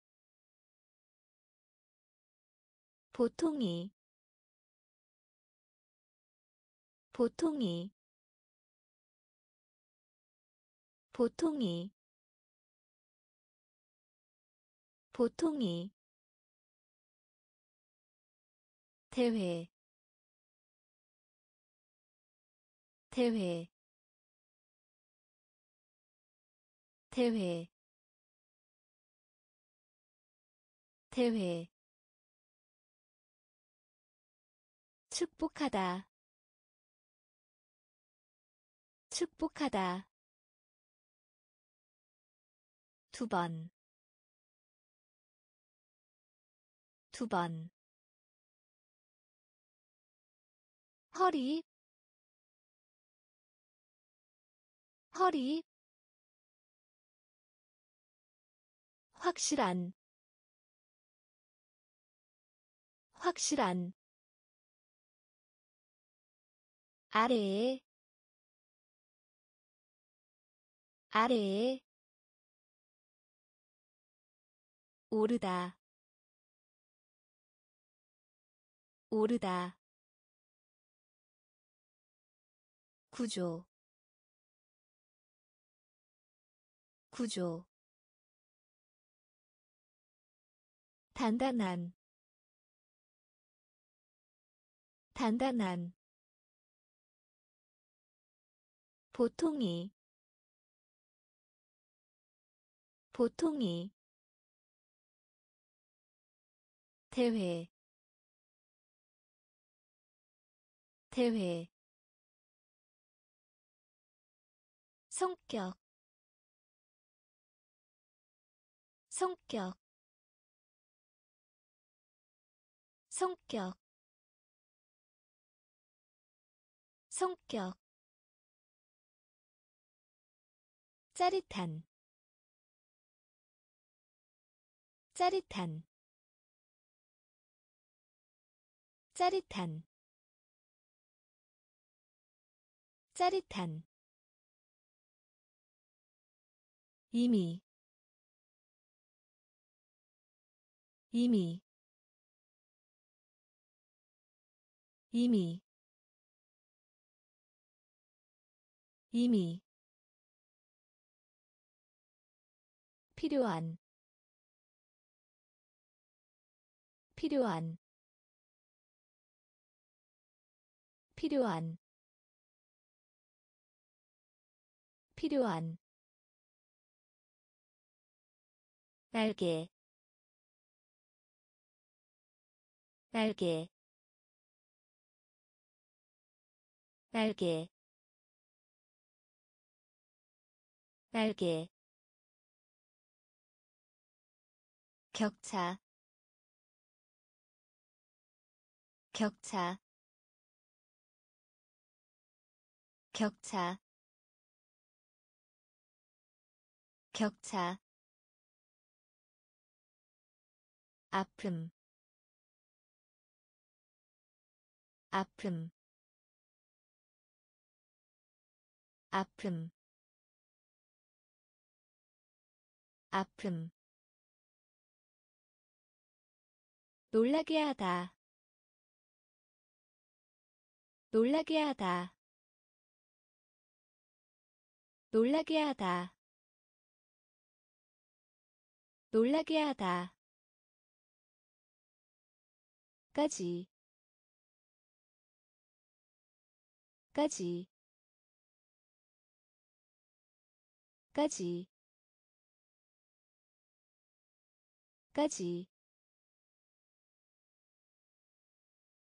보통이. 보통이 보통이 보통이 대회 대회 대회 대회. 축복하다 축복하다 두 번, 두 번, 허리. 허리. 확실한. 확실한. 아래에. 아래에 오르다. 오르다. 구조. 구조. 단단한. 단단한. 보통이. 보통이 대회 대회 성격 성격 성격 성격. 짜릿한 짜릿한 짜릿한 짜릿한. 이미 이미. 이미. 이미. 필요한 필요한 필요한 필요한 날개 날개 날개 날개. 격차 격차 격차 격차 아픔 아픔 아픔 아픔. 놀라게 하다 놀라게 하다 놀라게 하다. 놀라게 하다. 까지. 까지. 까지. 까지.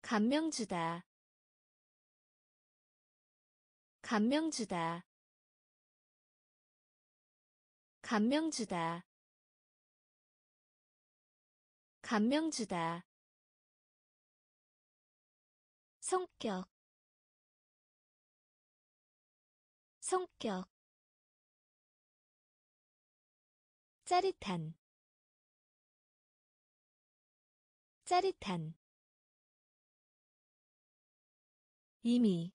감명 주다. 감명 주다 감명 주다. 감명 주다. 성격. 성격. 짜릿한. 짜릿한. 이미.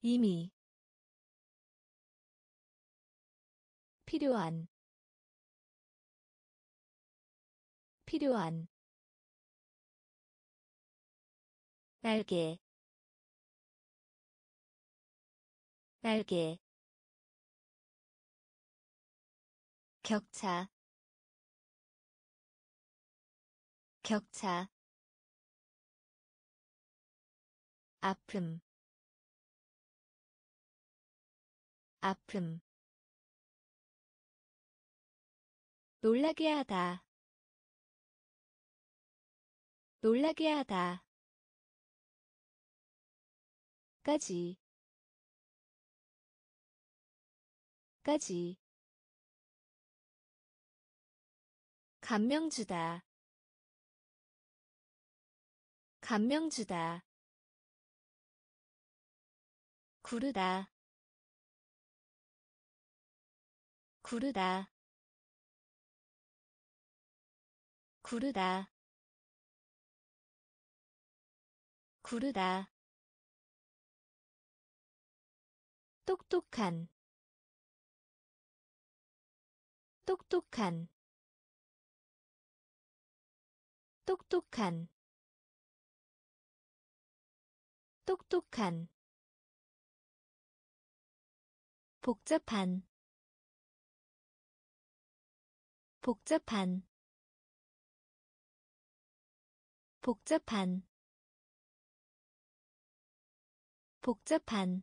이미 필요한 필요한 날개 날개 격차 격차 아픔 아픔 놀라게 하다. 놀라게 하다. 까지. 까지. 감명 주다. 감명 주다. 구르다. 구르다 구르다. 구르다. 똑똑한. 똑똑한. 똑똑한. 똑똑한. 복잡한. 복잡한 복잡한 복잡한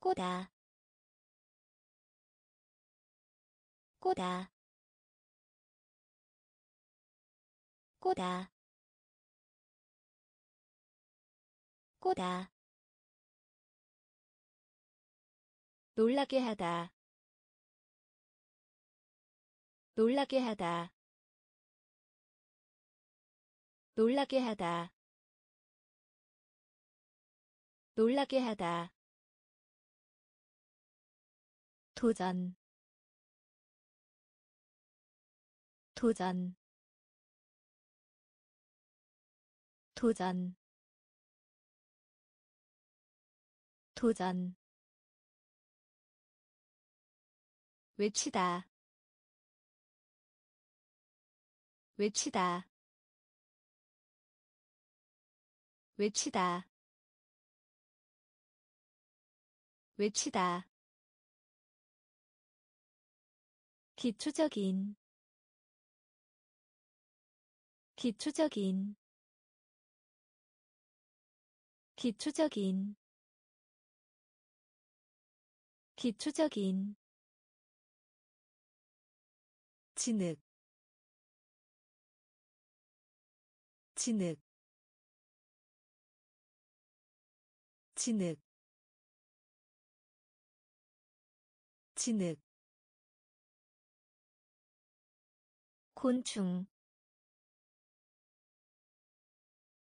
꼬다 꼬다 꼬다 꼬다. 놀라게 하다 놀라게 하다 놀라게 하다. 놀라게 하다. 도전. 도전. 도전. 도전. 외치다. 외치다 외치다. 외치다. 기초적인. 기초적인. 기초적인. 기초적인. 진흙. 진흙 진흙 진흙 곤충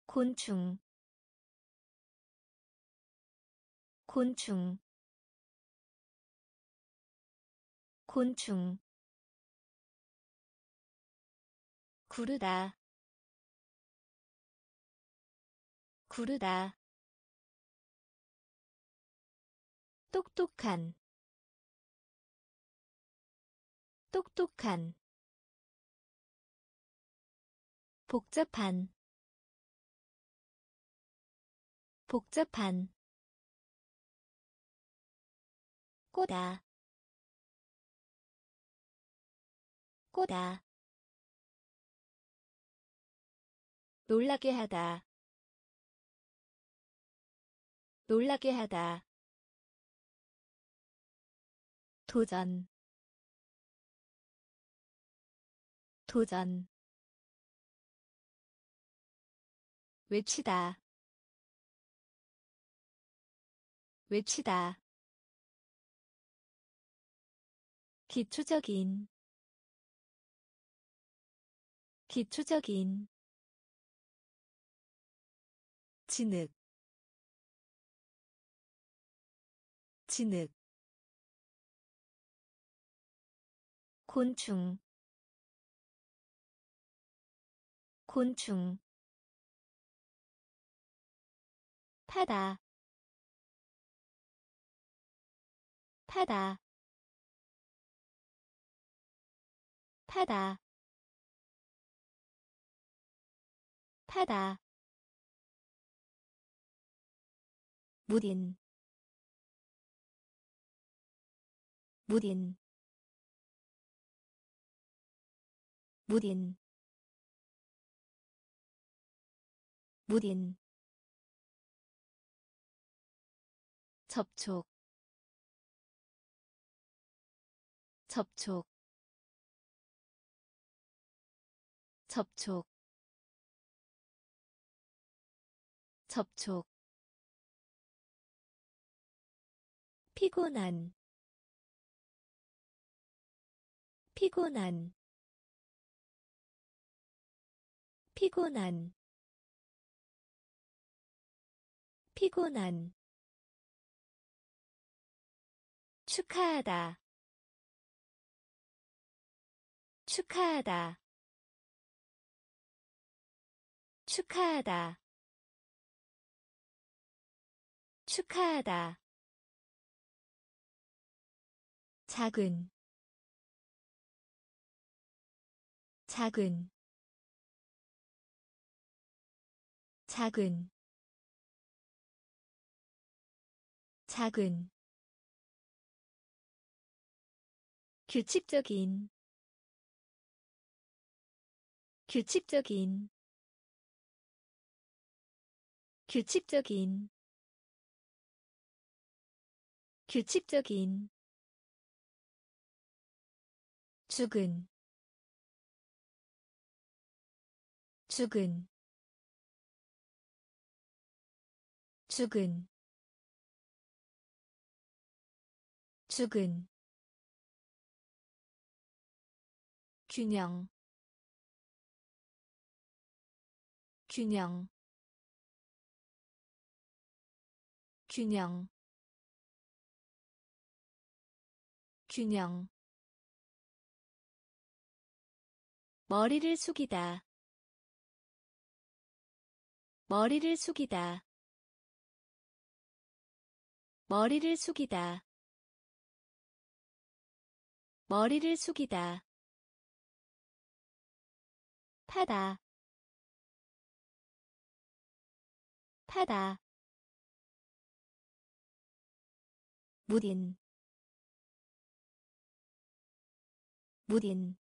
곤충 곤충 곤충 구르다 구르다 똑똑한. 똑똑한. 복잡한. 복잡한. 꼬다. 꼬다. 놀라게 하다. 놀라게 하다 도전. 도전. 외치다. 외치다. 기초적인. 기초적인. 진흙. 진흙 곤충 곤충 타다 타다 타다 타다. 무딘 무딘 무딘. 무딘. 접촉. 접촉. 접촉. 접촉. 피곤한. 피곤한 피곤한 피곤한 축하하다 축하하다 축하하다 축하하다. 작은 작은 작은 작은 규칙적인 규칙적인 규칙적인 규칙적인 죽은 죽은 죽은 죽은 균형 균형 균형 균형. 머리를 숙이다. 머리를 숙이다 머리를 숙이다. 머리를 숙이다. 파다. 파다. 무딘. 무딘.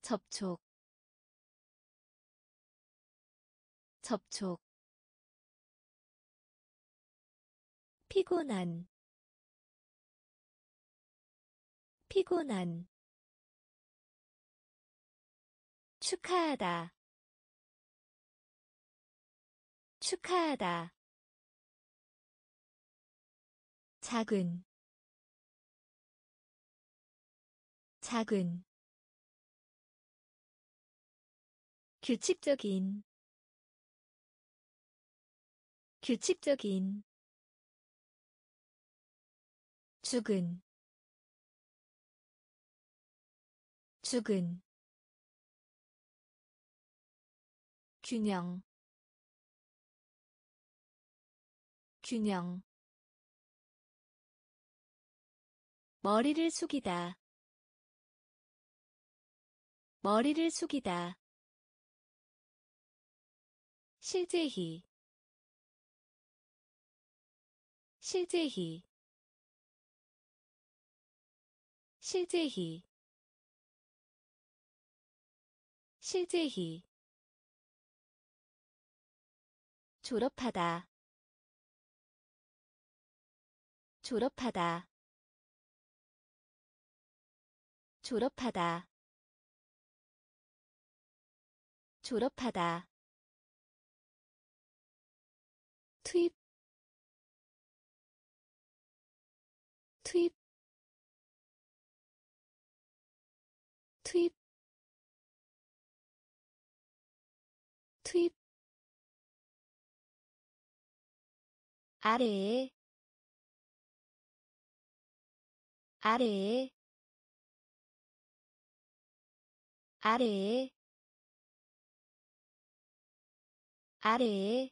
접촉. 접촉 피곤한 피곤한 축하하다 축하하다 작은 작은 규칙적인 규칙적인 죽은 죽은 균형 균형. 머리를 숙이다. 머리를 숙이다. 실제히. 실제히 실제히 실제히 졸업하다 졸업하다 졸업하다 졸업하다. 투입 투입 투입 투입 아래에 아래에 아래에 아래에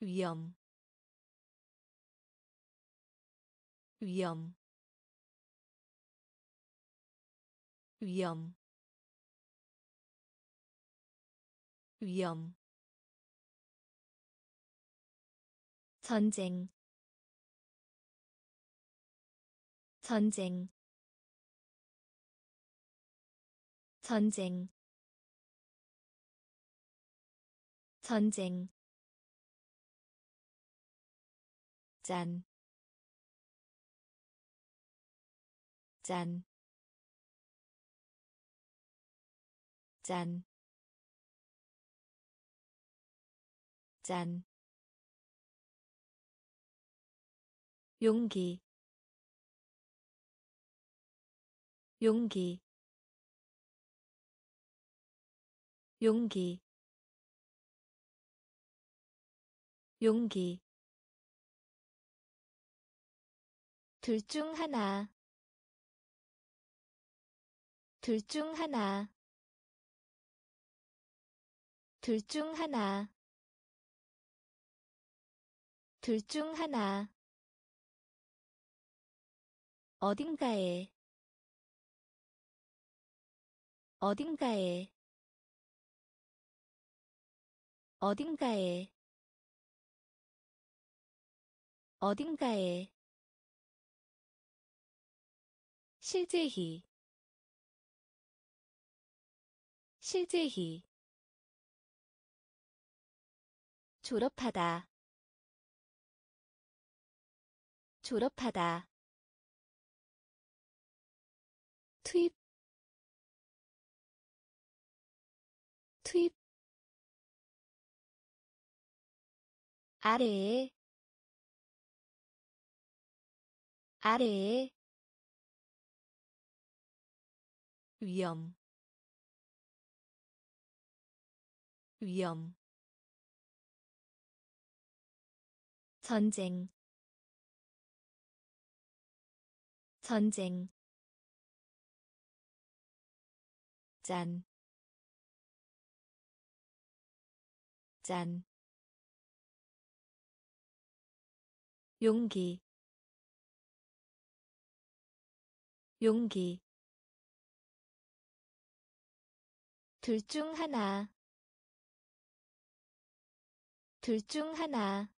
위험 위험 위험 위험. 전쟁 전쟁. 전쟁 전쟁. 짠, 짠, 짠, 짠. 용기, 용기, 용기, 용기. 둘 중 하나. 둘 중 하나 둘 중 하나. 둘 중 하나. 어딘가에. 어딘가에. 어딘가에. 어딘가에. 실제히. 실제히 졸업하다. 졸업하다. 투입. 투입. 아래에. 아래에. 위험. 위험 전쟁 전쟁 짠, 짠, 용기, 용기, 둘 중 하나, 둘 중 하나,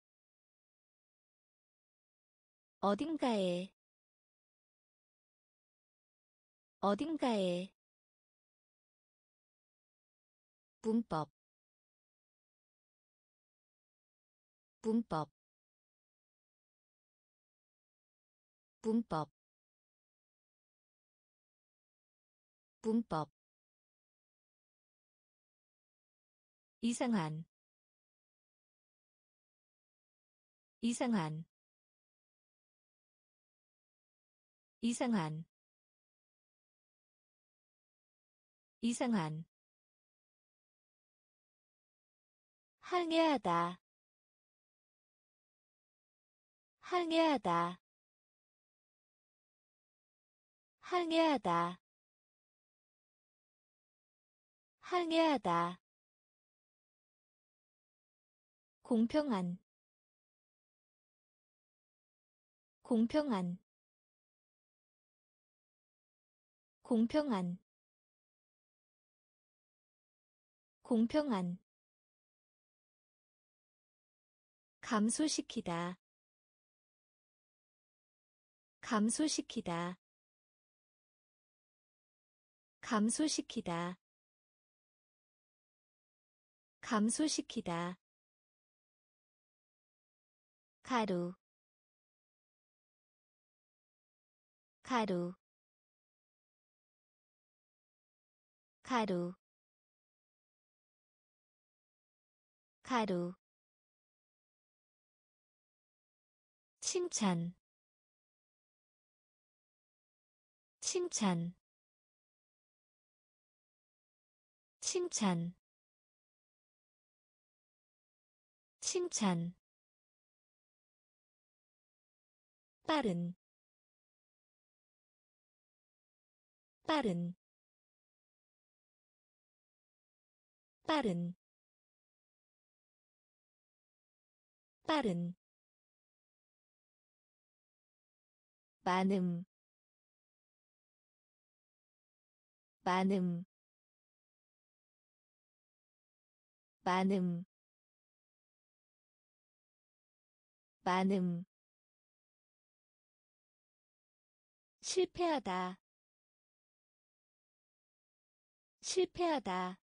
어딘가에, 어딘가에, 문법 문법 문법 문법. 이상한 이상한 이상한 이상한 항해하다 항해하다 항해하다 항해하다. 공평한 공평한 공평한. 공평한. 감소시키다. 감소시키다. 감소시키다. 감소시키다. 가루. 가루 가루 가루 칭찬 칭찬 칭찬 칭찬. 빠른 빠른 빠른 빠른 많음 많음 많음 많음. 실패하다 실패하다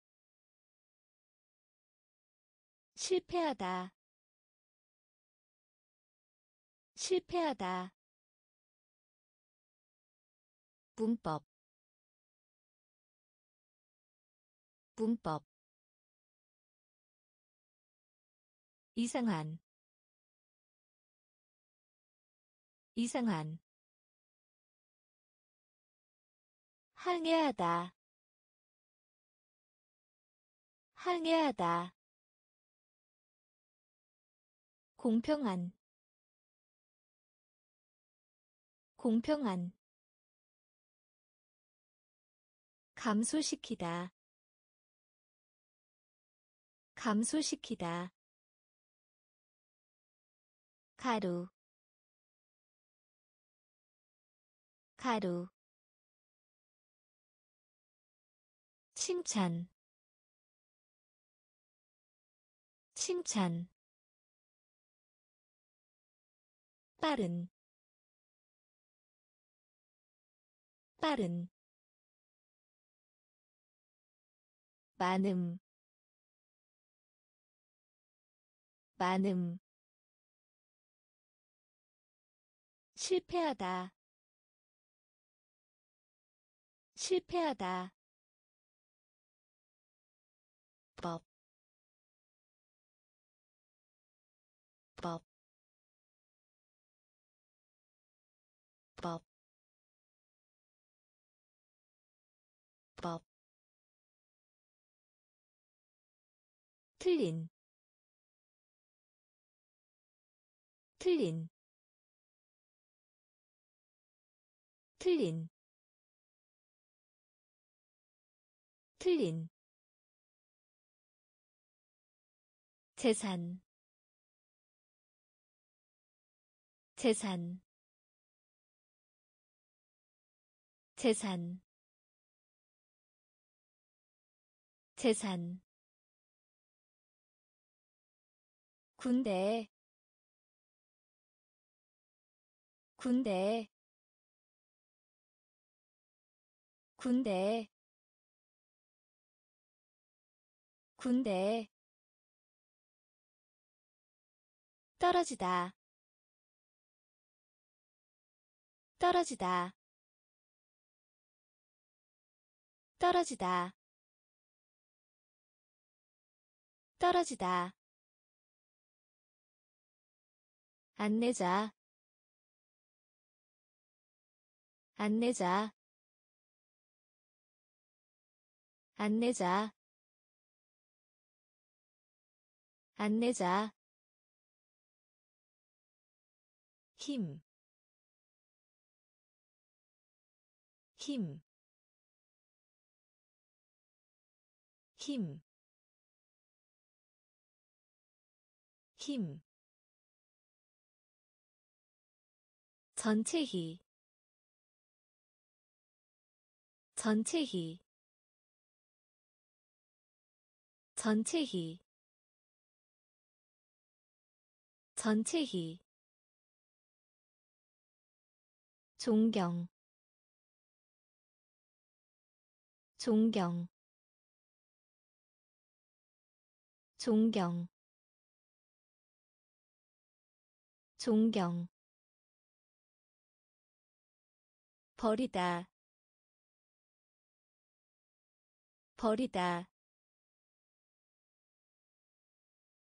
실패하다. 실패하다. 문법. 문법. 이상한. 이상한. 항해하다. 항해하다 공평한. 공평한. 감소시키다. 감소시키다. 가루. 가루. 칭찬. 칭찬 빠른 빠른 많음 많음. 실패하다 실패하다 틀린, 틀린, 틀린, 틀린. 재산 재산 재산 재산 군대 군대 군대 군대. 떨어지다 떨어지다 떨어지다 떨어지다 안내자. 안내자. 안내자. 안내자. 힘, 힘, 힘, 힘. 전체히, 전체히, 전체히, 전체히. 존경. 존경. 존경. 존경 버리다. 버리다.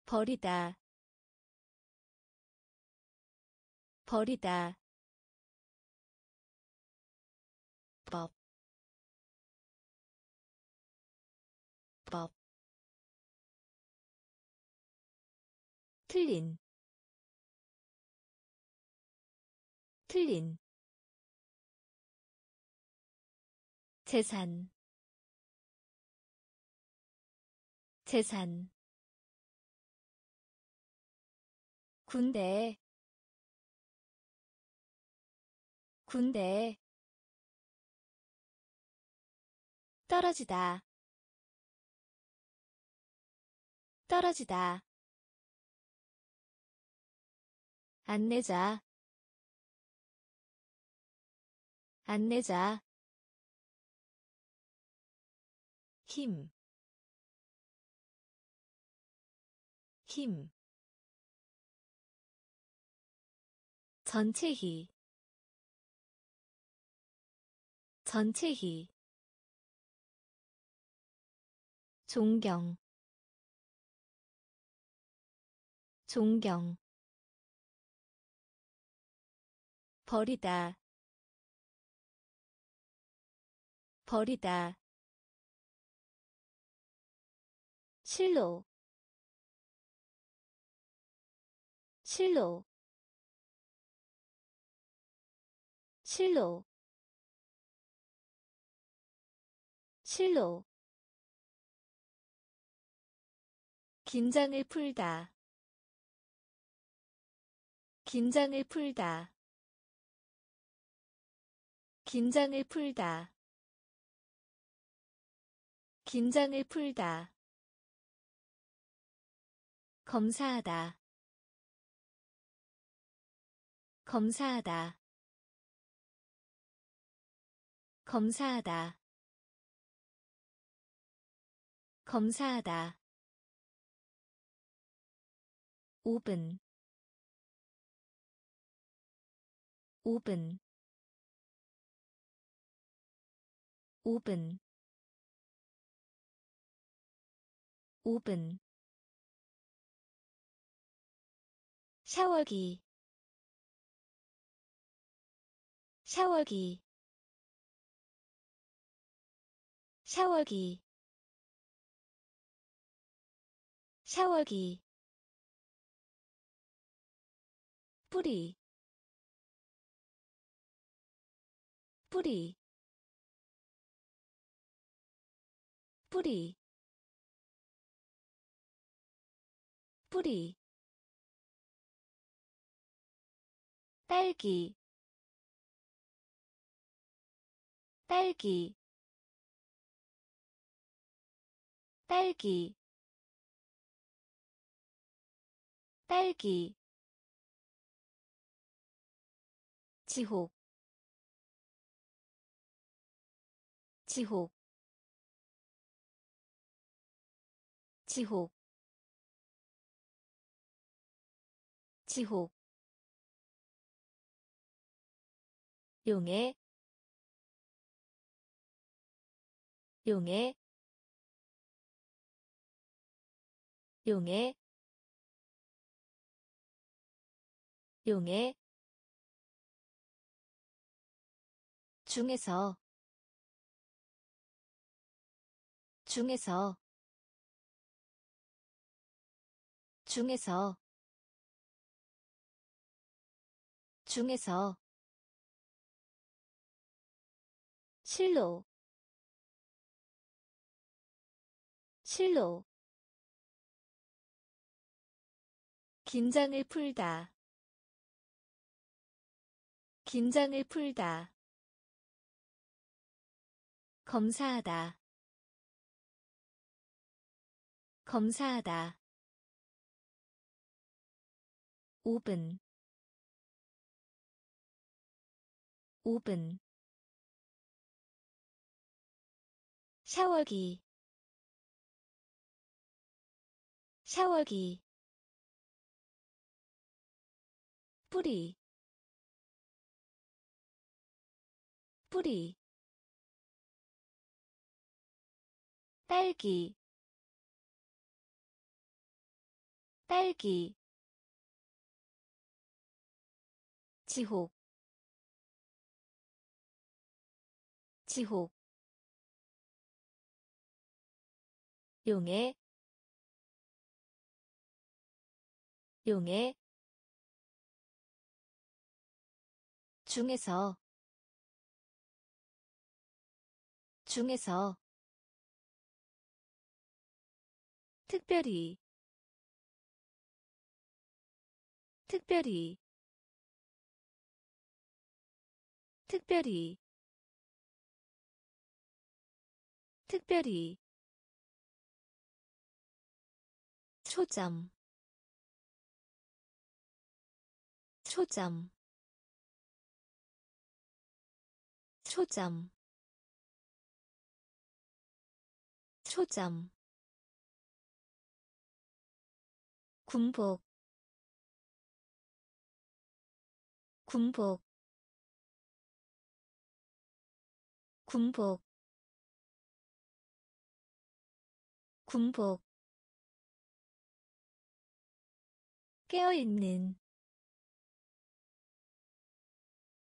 버리다. 버리다. 법, 법. 틀린, 틀린. 재산, 재산. 군대, 군대. 떨어지다. 떨어지다. 안내자. 안내자 힘, 힘. 전체히, 전체히. 존경. 존경. 버리다. 버리다 실로 실로 실로 실로. 긴장을 풀다 긴장을 풀다 긴장을 풀다 긴장을 풀다 검사하다. 검사하다. 검사하다. 검사하다. 5분 5분 5분 5분 샤워기. 샤워기. 샤워기. 샤워기. 뿌리. 뿌리. 뿌리. 뿌리 딸기. 딸기. 딸기. 딸기. 지옥 지옥 지옥 지옥 용해 용해 용해 용해. 중에서 중에서 중에서 중에서 실로 실로 긴장을 풀다 긴장을 풀다 검사하다 검사하다. 5분 5분 샤워기 샤워기 뿌리 뿌리 딸기 딸기 지옥 지옥 용해 용해 중에서 중에서 특별히 특별히 특별히 특별히 초점. 초점. 초점. 초점. 군복. 군복. 군복. 군복 깨어있는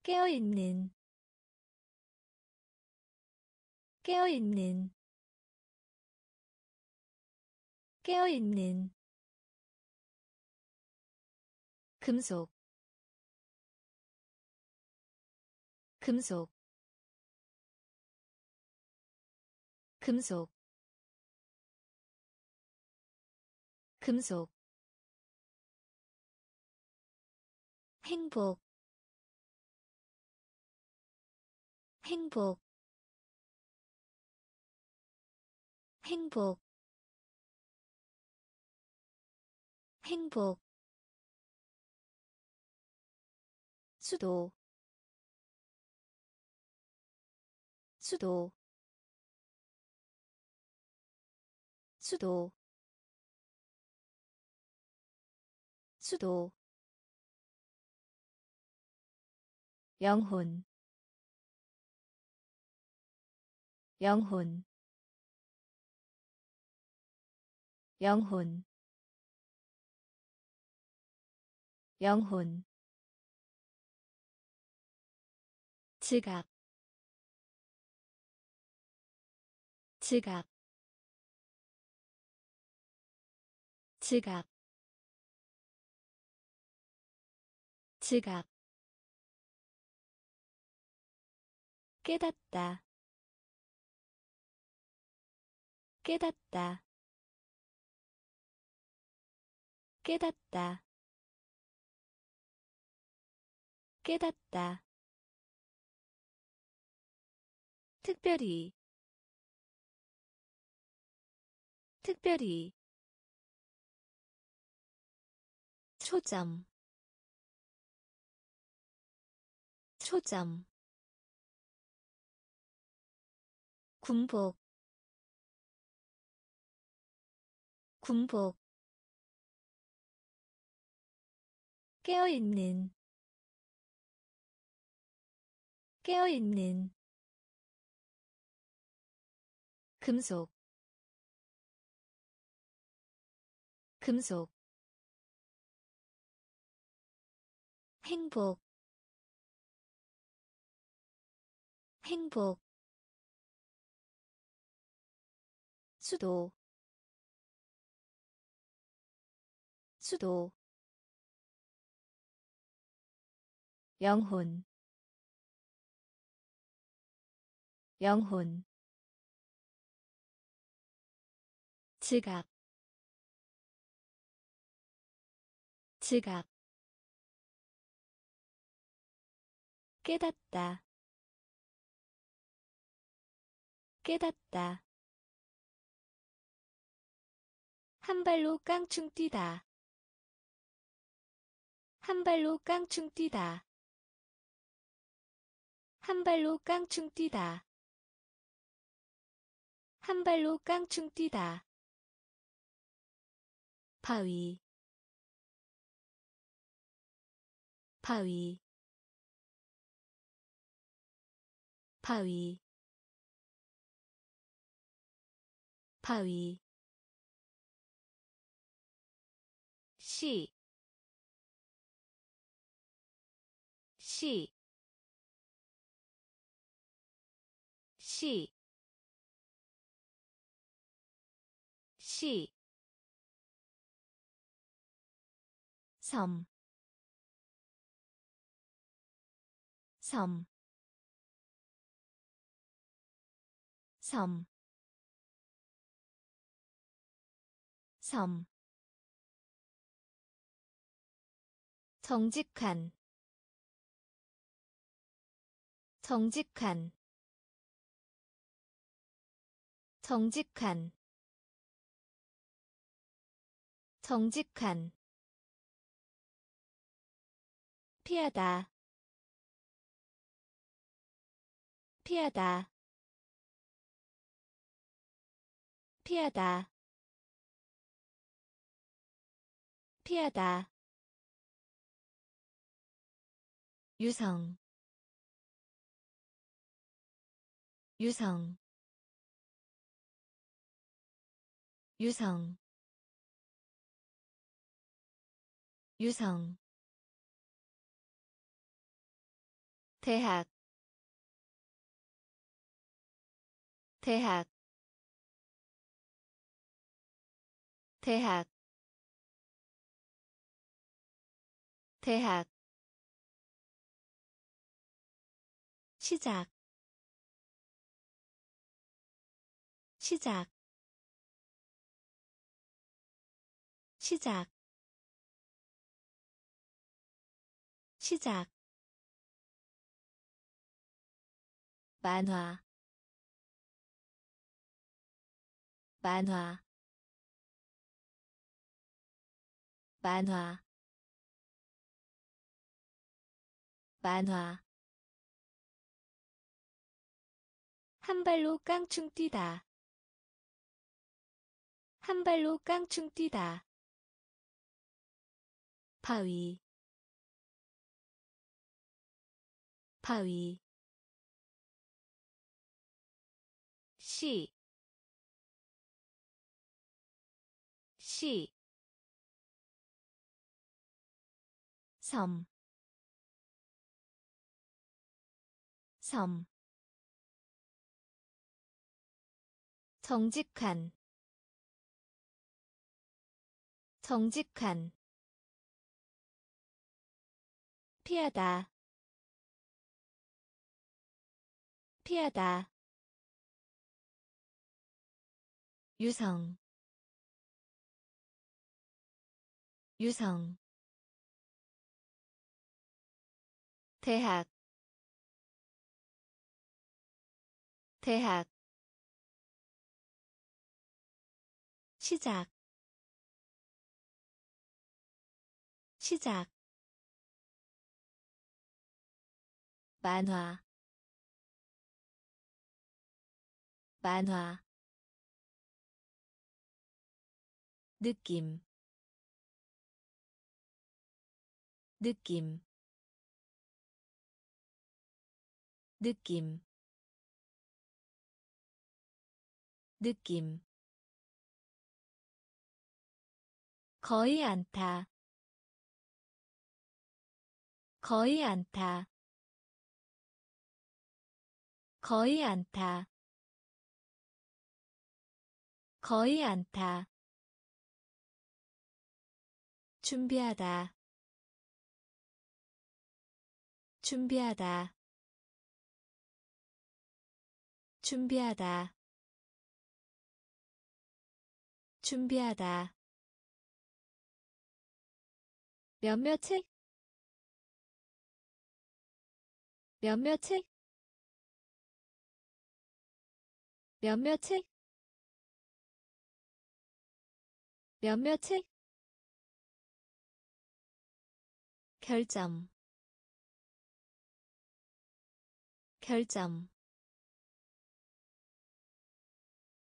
깨어있는 깨어있는 깨어있는. 금속 금속 금속 금속 행복 행복 행복 행복. 수도 수도. 수도 수도 영혼. 영혼. 영혼. 영혼. 지갑 지갑 지갑 지갑 깨닫다. 깨닫다. 깨닫다. 깨닫다. 특별히. 특별히. 초점. 초점 군복 군복 깨어있는 깨어있는 금속 금속 행복 행복 수도 수도 영혼 영혼 지갑 지갑 깨닫다 깨닫다 한 발로 깡충 뛰다. 한 발로 깡충 뛰다. 한 발로 깡충 뛰다. 한 발로 깡충 뛰다. 바위. 바위. 바위. 바위 시, 시, 시, 시, 섬, 섬, 섬, 섬 정직한 정직한 정직한 정직한. 피하다 피하다 피하다 피하다 유성 유성 유성 유성. 대학 대학 대학 대학 시작. 시작. 시작. 시작. 만화. 만화. 만화. 만화 한 발로 깡충 뛰다. 한 발로 깡충 뛰다. 바위. 바위. 시, 시, 섬, 섬, 정직한, 정직한, 피하다, 피하다, 유성 유성 대학 대학 시작. 시작. 만화. 만화. 느낌. 느낌. 느낌. 느낌 거의 않다 거의 않다 거의 않다 거의 않다 준비하다. 준비하다. 준비하다. 준비하다 몇몇 책 몇몇 책 몇몇 책 몇몇 책 결점. 결점.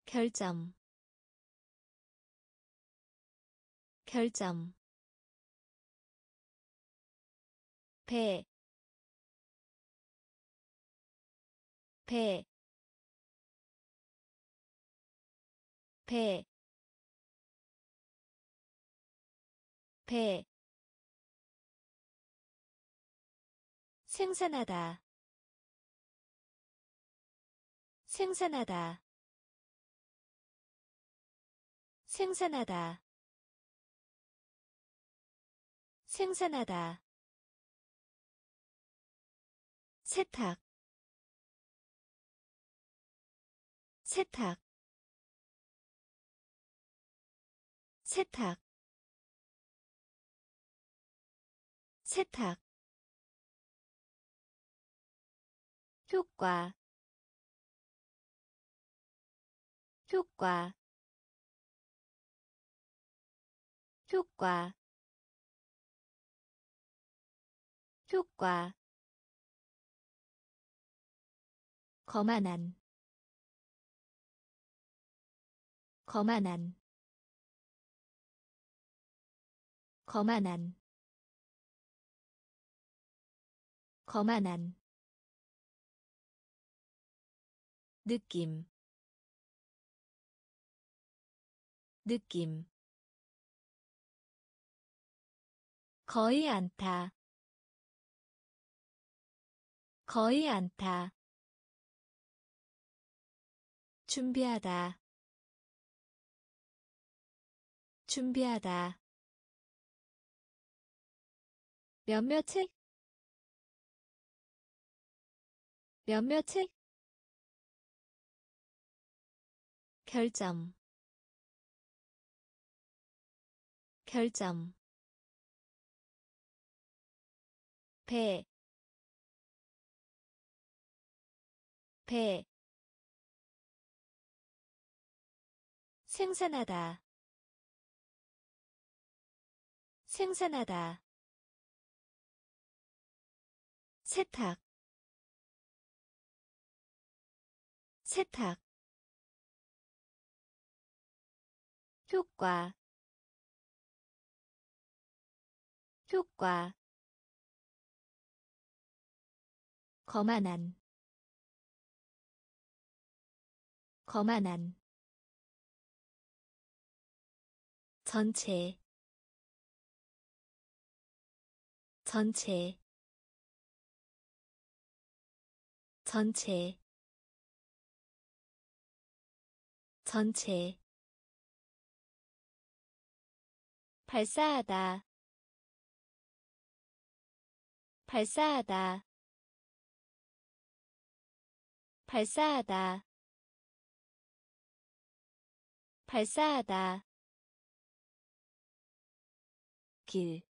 결점. 결점 배, 배, 배, 배, 생산하다. 생산하다. 생산하다. 생산하다 세탁 세탁 세탁 세탁. 효과 효과 효과 효과 거만한 거만한 거만한 거만한. 느낌 느낌. 거의 않다 거의 않다 준비하다. 준비하다. 몇몇의 몇몇의 결점. 결점. 배, 배, 생산하다, 생산하다, 세탁, 세탁, 효과, 효과, 거만한. 거만한 전체 전체 전체 전체. 발사하다 발사하다. 발사하다 발사하다 길,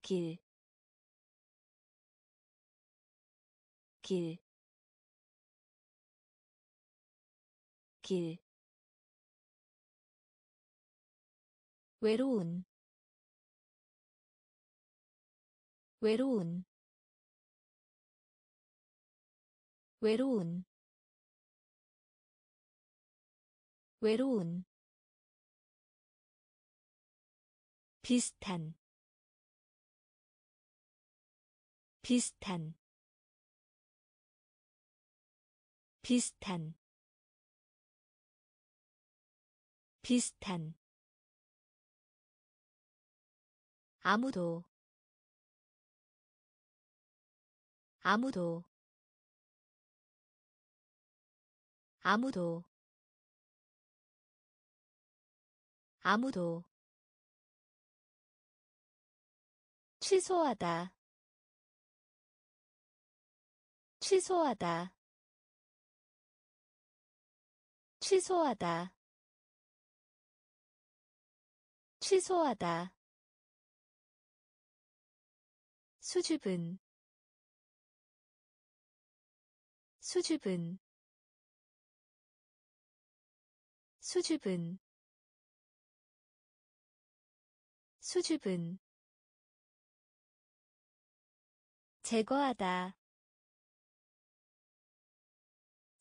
길, 길, 길, 외로운, 외로운, 외로운. 외로운 비슷한 비슷한 비슷한 비슷한. 아무도 아무도 아무도 아무도 취소하다. 취소하다. 취소하다. 취소하다. 수줍은. 수줍은. 수줍은. 수줍은 제거하다.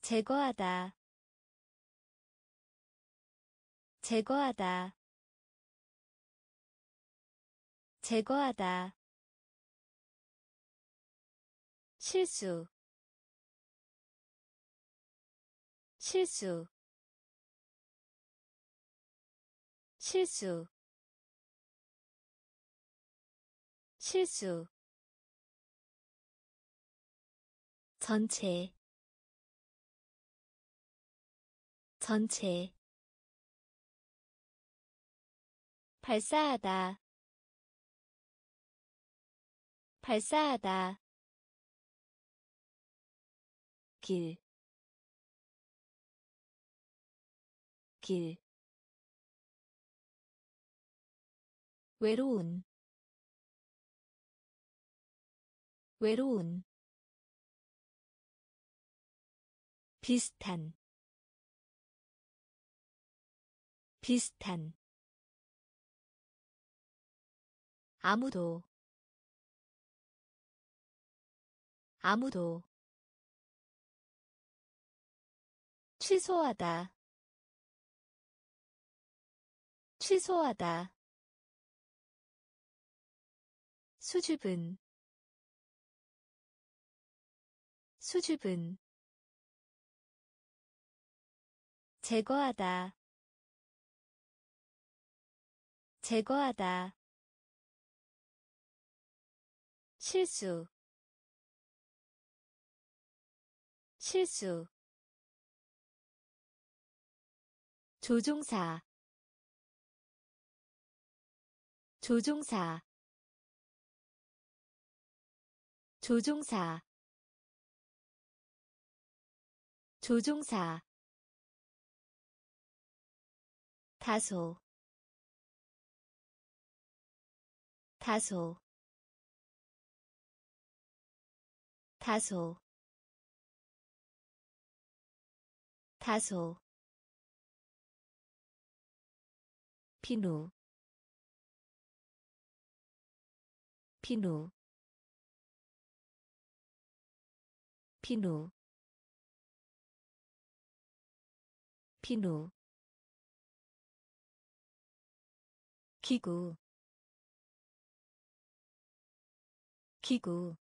제거하다. 제거하다. 제거하다. 실수. 실수. 실수. 실수 전체 전체 발사하다 발사하다 길, 길, 외로운 외로운 비슷한 비슷한. 아무도 아무도. 취소하다 취소하다. 수줍은 수줍은 제거하다. 제거하다. 실수. 실수. 조종사. 조종사. 조종사. 조종사 다소 다소 다소 다소. 비누 비누. 비누. 비누 기구 기구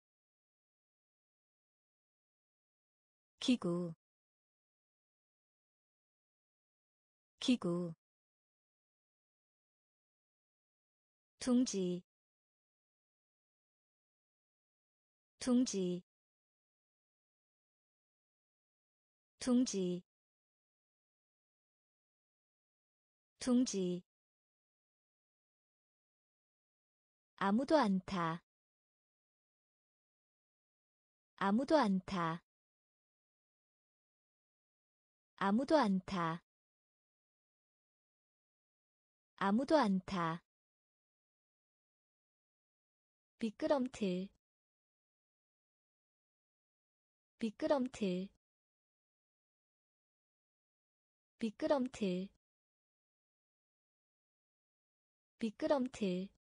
기구 기구. 둥지 둥지. 둥지 둥지 아무도 안 타. 아무도 안 타. 아무도 안 타. 아무도 안 타. 미끄럼틀. 미끄럼틀. 미끄럼틀. 미끄럼틀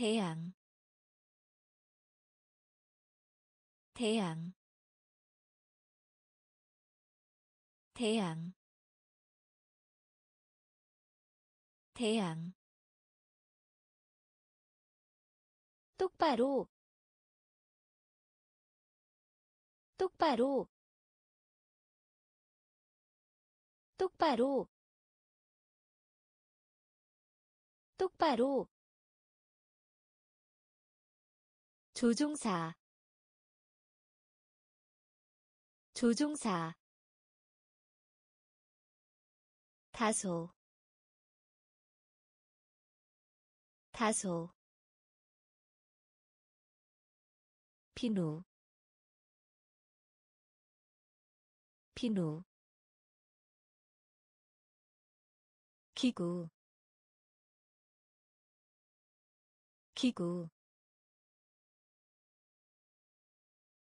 태양, 태양, 태양, 태양. 똑바로. 똑바로. 똑바로. 똑바로 조종사 조종사 다소 다소 비누 비누 기구 기구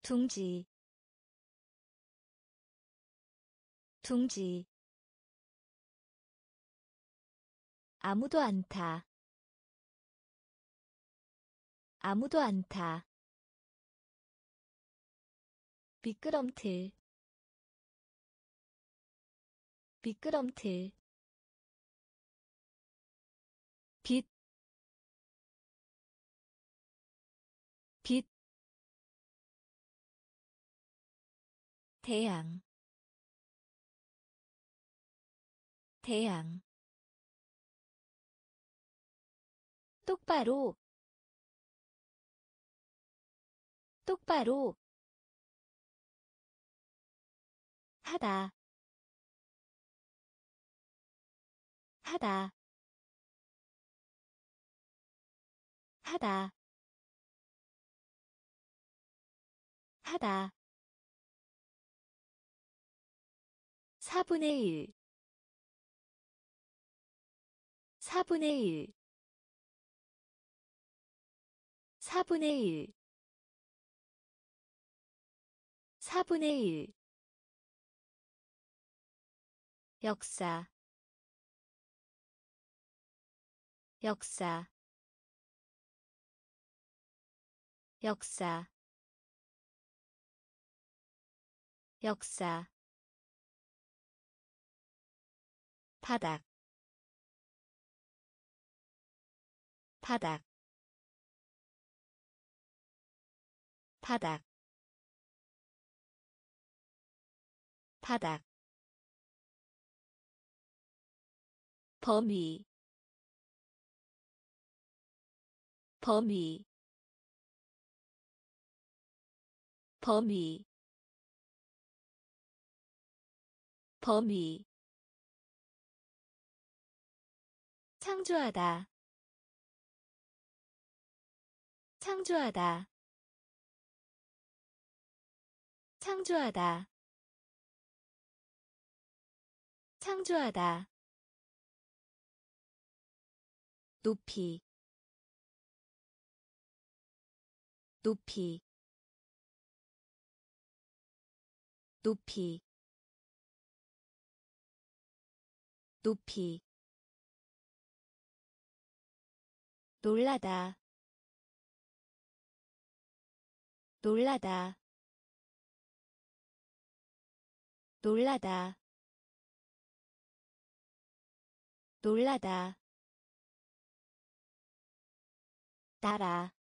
둥지 둥지. 아무도 안타 아무도 안타. 미끄럼틀 미끄럼틀 태양, 태양, 똑바로, 똑바로, 하다. 하다. 하다. 하다 4분의 1 4분의 1 4분의 1 4분의 1 역사. 역사. 역사. 역사 바닥 바닥 바닥 바닥. 범위 범위 범위 범위 창조하다. 창조하다. 창조하다. 창조하다. 높이. 높이. 높이. 높이 놀라다. 놀라다. 놀라다. 놀라다. 따라.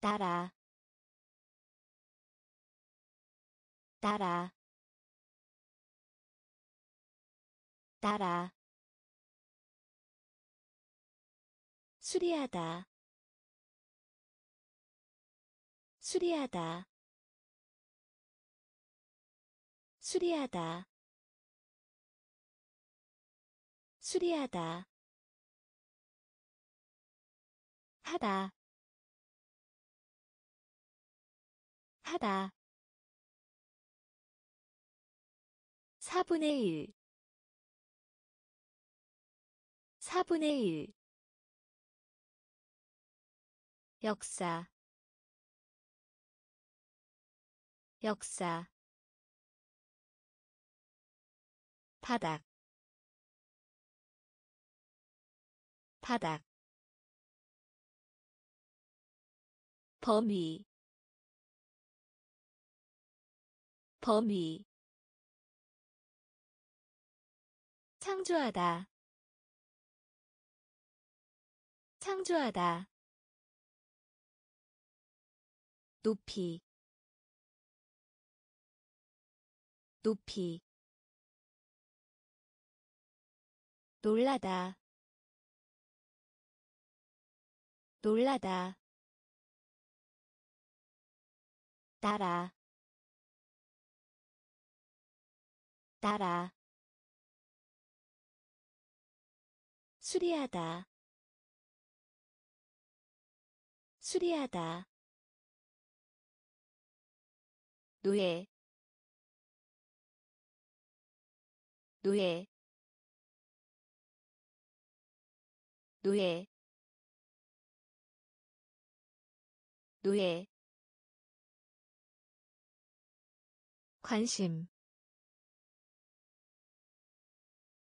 따라. 따라. 따라 수리하다. 수리하다. 수리하다. 수리하다. 하다. 하다. 4분의 1 4분의 1 역사 역사 바닥 바닥 범위 범위 창조하다 창조하다 높이 높이 놀라다 놀라다 따라 따라 수리하다 수리하다 노예 노예 노예 노예 관심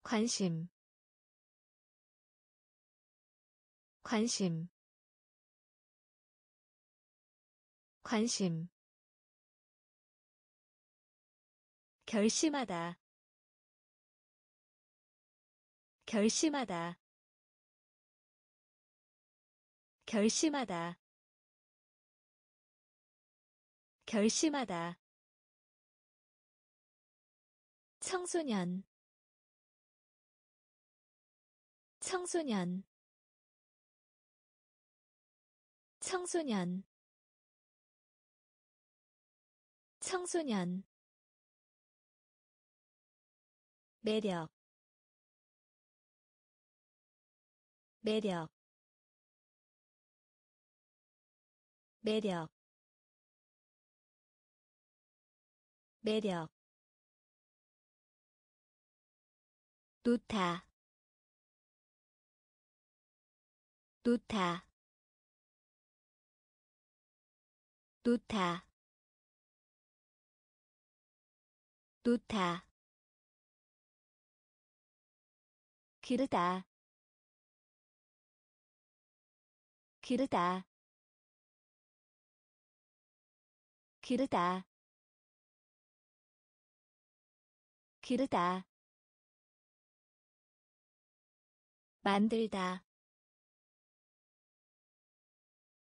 관심. 관심 관심 결심하다. 결심하다. 결심하다. 결심하다. 청소년. 청소년. 청소년. 청소년 매력 매력 매력 매력. 놓다 놓다 놓다 놓다 기르다. 기르다. 기르다. 기르다. 만들다.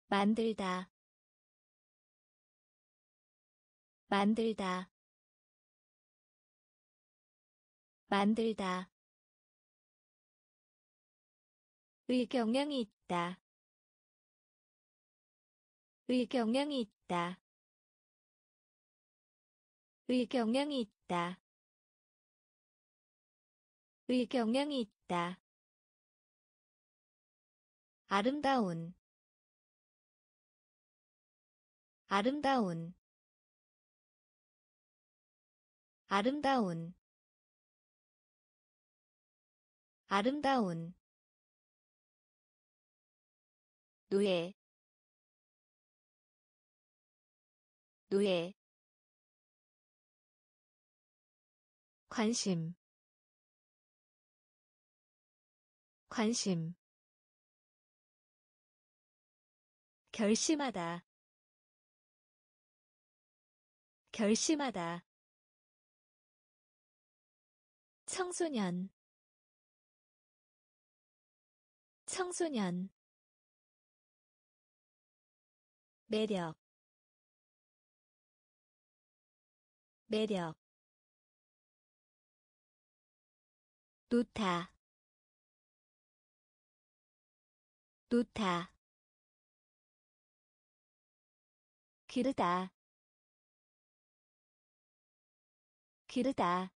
만들다. 만들다. 만들다 의경향이 있다. 의경향이 있다. 의경향이 있다. 의경향이 있다. 아름다운. 아름다운. 아름다운. 아름다운 노예 노예 관심 관심 결심하다 결심하다 청소년 청소년 매력 매력 놓다 놓다 기르다 기르다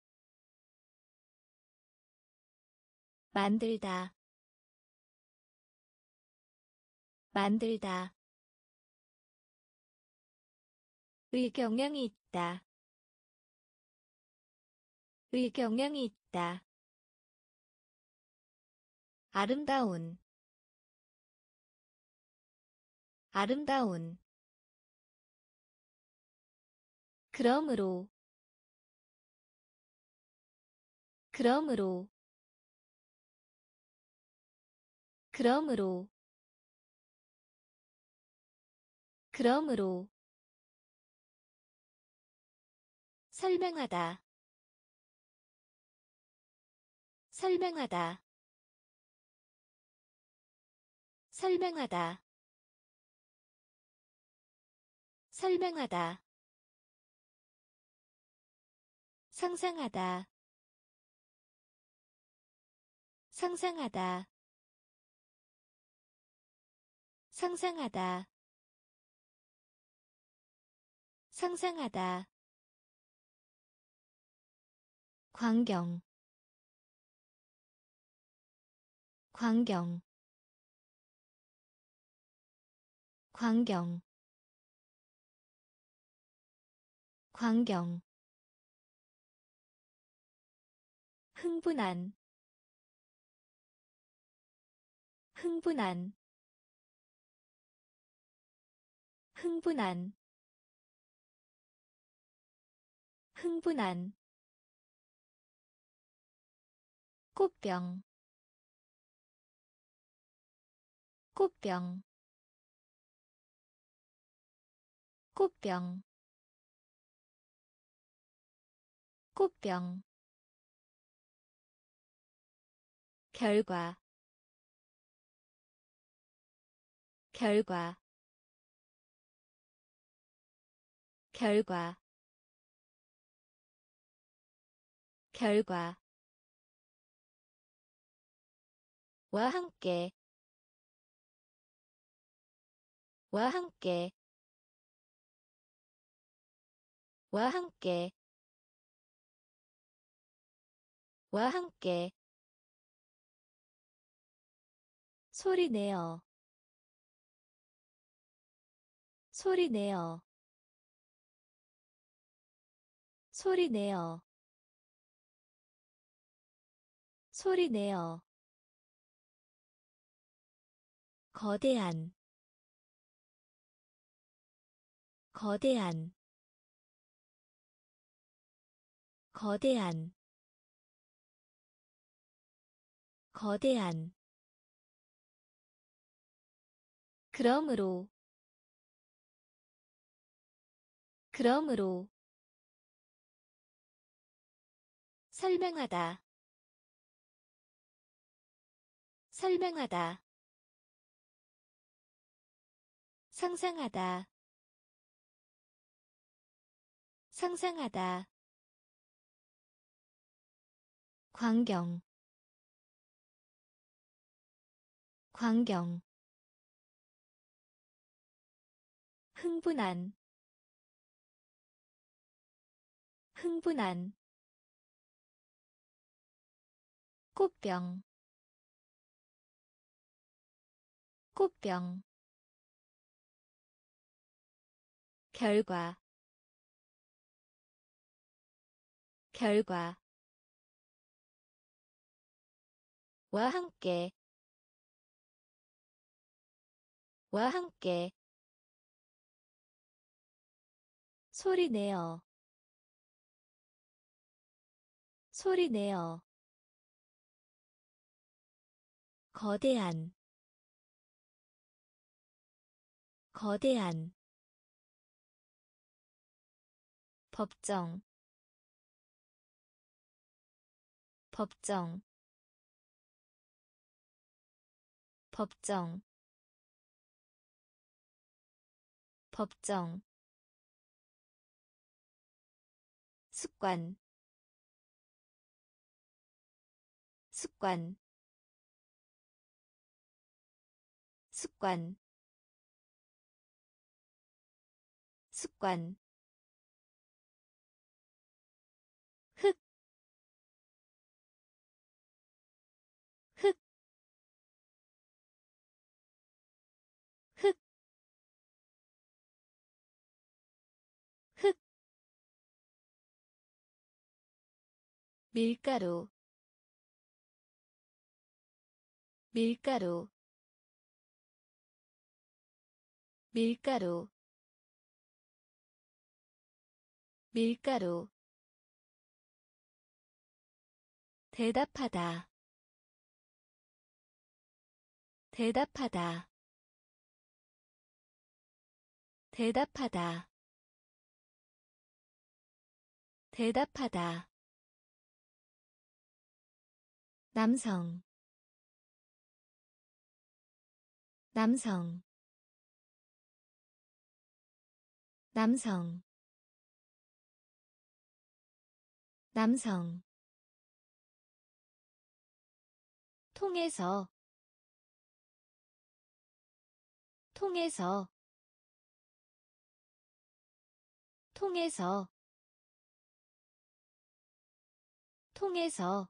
만들다 만들다 의 경향이 있다. 의 경향이 있다. 아름다운. 아름다운. 그러므로. 그러므로. 그러므로. 그러므로 설명하다. 설명하다. 설명하다. 설명하다. 상상하다. 상상하다. 상상하다. 상상하다 광경. 광경. 광경. 광경. 흥분한. 흥분한. 흥분한. 흥분한 꽃병. 꽃병. 꽃병. 꽃병. 결과. 결과. 결과. 결과 와 함께. 와 함께. 와 함께. 와 함께. 소리 내어. 소리 내어. 소리 내어. 소리 내어 거대한 거대한 거대한 거대한. 그러므로 그러므로 설명하다 설명하다 상상하다. 상상하다. 광경. 광경. 흥분한. 흥분한. 꽃병. 꽃병 결과 결과 와 함께 와 함께 소리 내어 소리 내어 거대한 거대한 법정 법정 법정 법정. 습관 습관. 습관 습관 밀가루 밀가루 밀가루 밀가루. 대답하다 대답하다 대답하다 대답하다 남성. 남성. 남성. 남성. 통해서. 통해서. 통해서. 통해서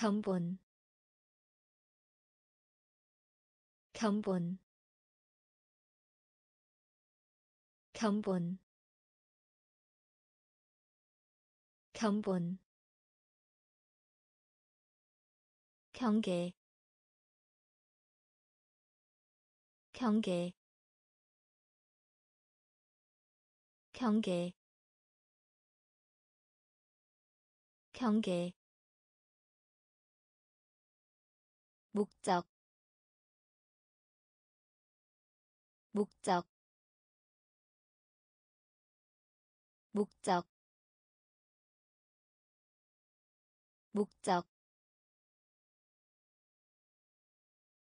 견본. 견본. 견본. 견본. 경계. 경계. 경계. 경계 목적 목적 목적 목적.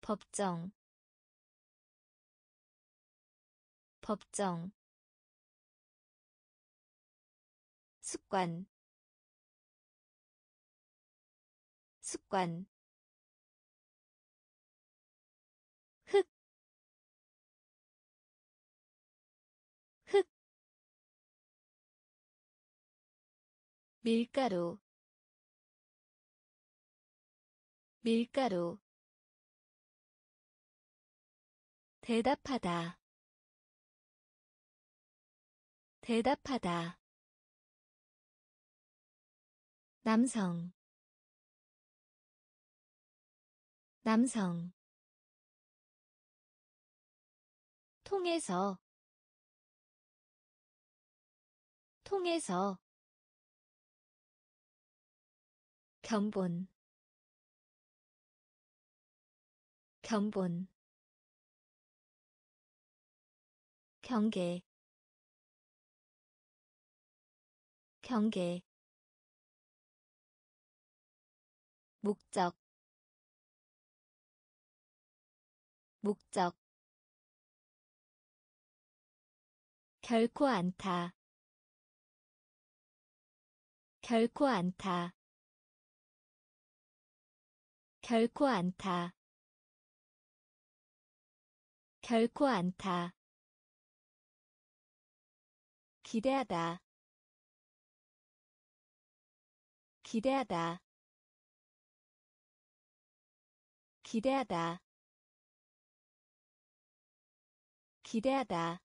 법정 법정. 습관 습관 밀가루 밀가루 대답하다 대답하다. 남성 남성. 통해서 통해서 견본. 견본. 경계. 경계. 목적. 목적. 결코 않다 결코 않다. 결코 않다. 결코 않다. 기대하다. 기대하다. 기대하다. 기대하다.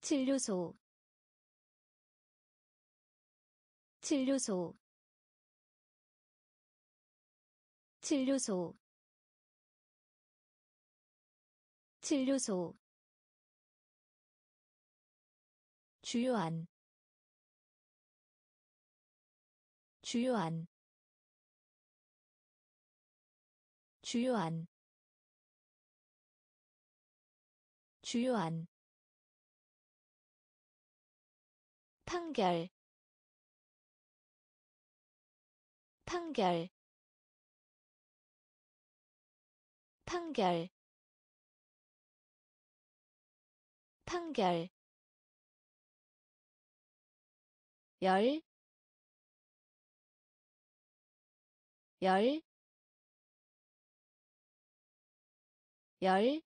진료소 진료소 진료소. 진료소. 주요한. 주요한. 주요한. 주요한. 판결. 판결 판결. 판결. 열, 열, 열,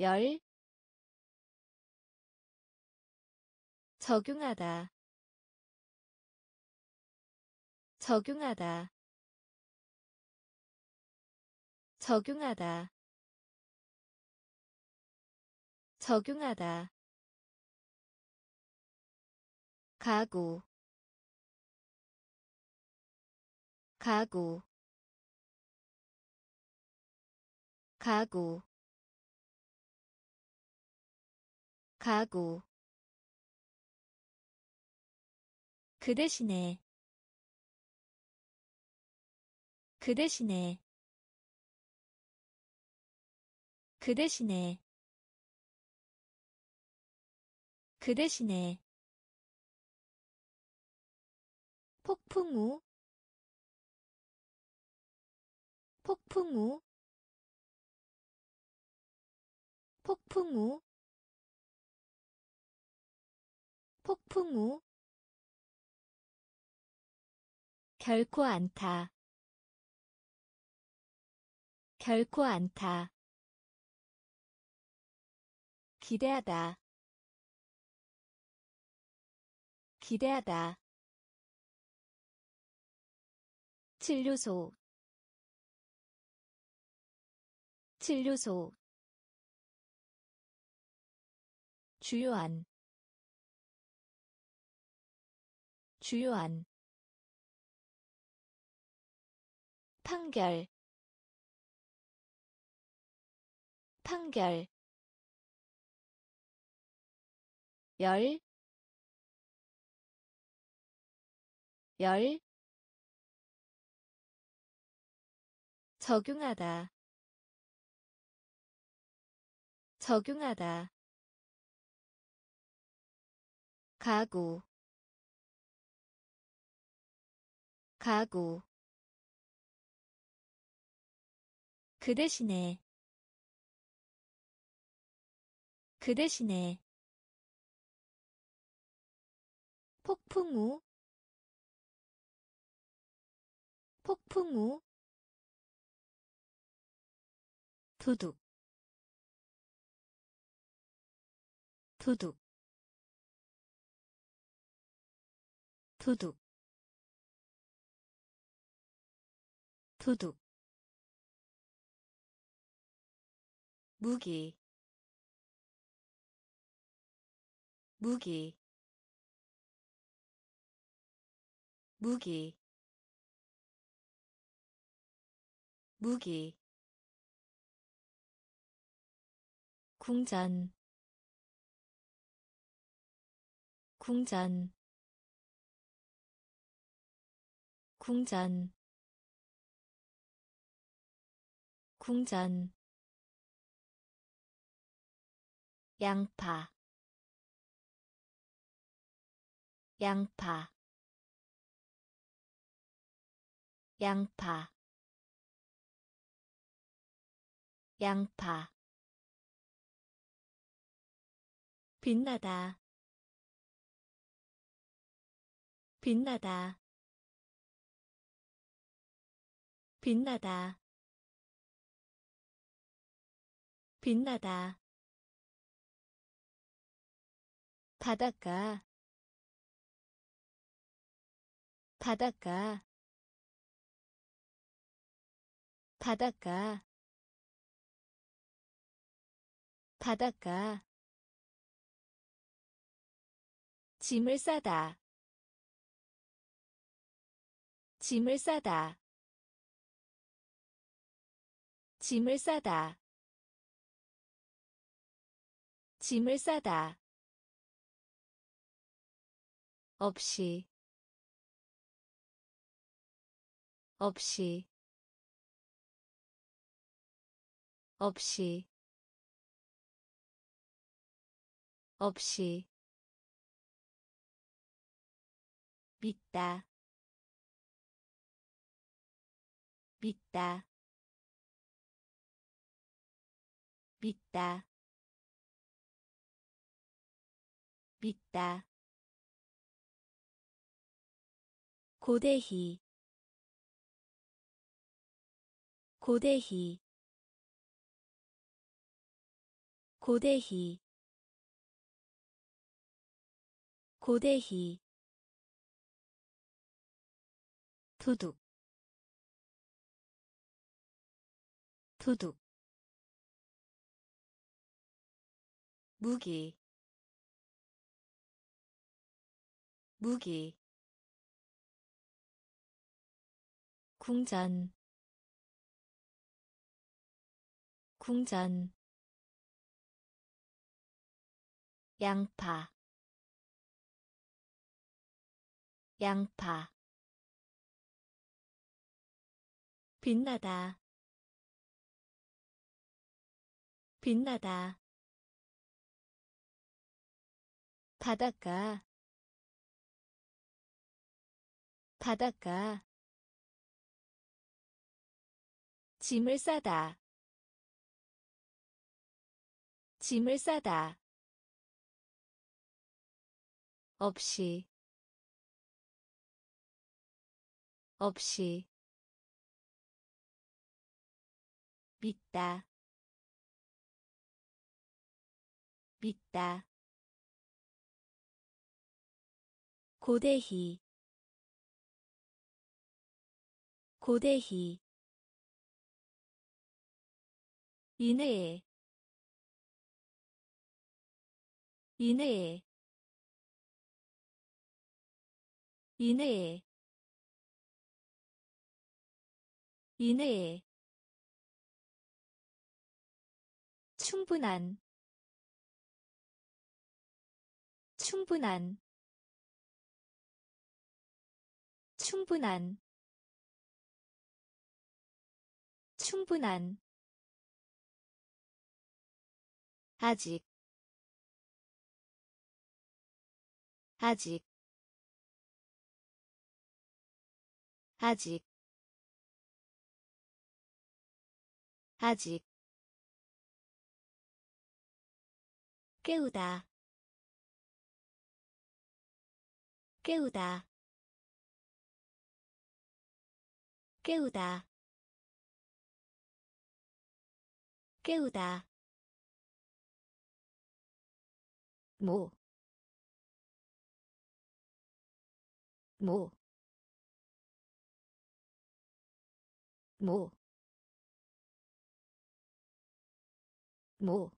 열, 적용하다, 적용하다, 적용하다, 적용하다. 가구. 가구. 가구. 가구. 그 대신에. 그 대신에 그 대신에 그 대신에 폭풍우 폭풍우 폭풍우 폭풍우 결코 않다 결코 않다 기대하다. 기대하다. 진료소. 진료소. 주요한. 주요한. 판결. 판결 열, 열, 적용하다. 적용하다. 가구. 가구. 그 대신에. 그 대신에 폭풍우 폭풍우 도둑 도둑 도둑 도둑. 무기 무기 무기 무기 궁전 궁전 궁전 궁전 양파 양파 양파 양파 빛나다 빛나다 빛나다 빛나다. 바닷가 바닷가 바닷가 바닷가. 짐을 싸다 짐을 싸다. 짐을 싸다 짐을 싸다. 없이 없이 없이 없이 믿다 믿다 믿다 믿다. 고대희 고대희 고대희 고대희 도둑 도둑 무기 무기 궁전 궁전 양파 양파 빛나다 빛나다 바닷가 바닷가 짐을 싸다 짐을 싸다 없이 없이 믿다 믿다. 고대희 고대희 이내에 이내에 이내에 이내에 충분한 충분한 충분한 충분한. 아직 아직 아직. 아직. 깨우다. 깨우다. 깨우다. 깨우다. 모, 모, 모, 모.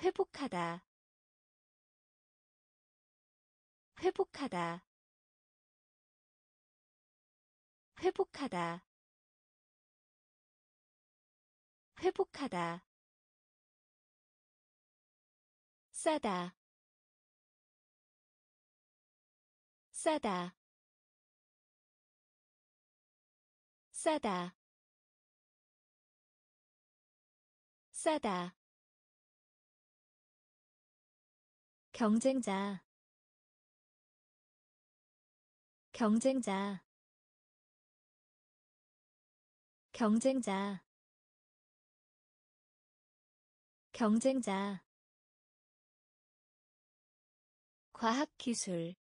회복하다, 회복하다, 회복하다, 회복하다. 싸다. 싸다 싸다. 싸다. 경쟁자. 경쟁자. 경쟁자. 경쟁자. 과학기술.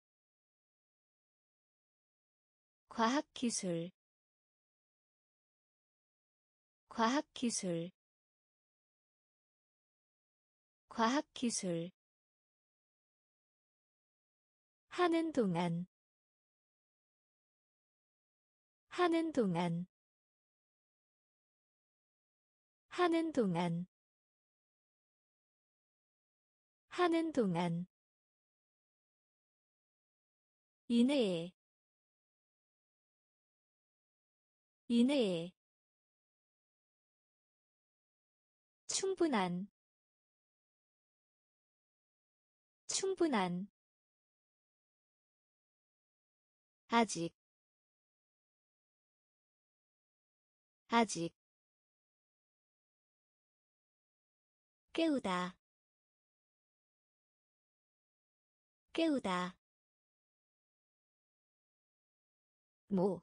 과학기술 과학기술 과학기술 하는 동안 하는 동안 하는 동안 하는 동안 이내에 이내에 충분한 충분한. 아직 아직. 깨우다 깨우다. 모,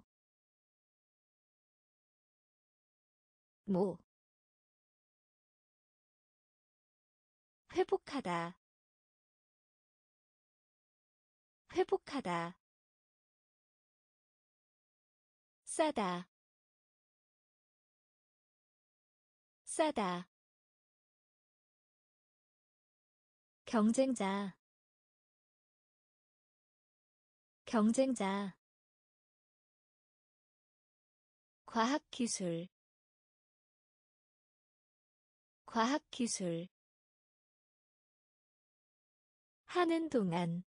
모, 회복하다, 회복하다, 싸다, 싸다, 경쟁자, 경쟁자. 과학기술. 과학기술 하는 동안.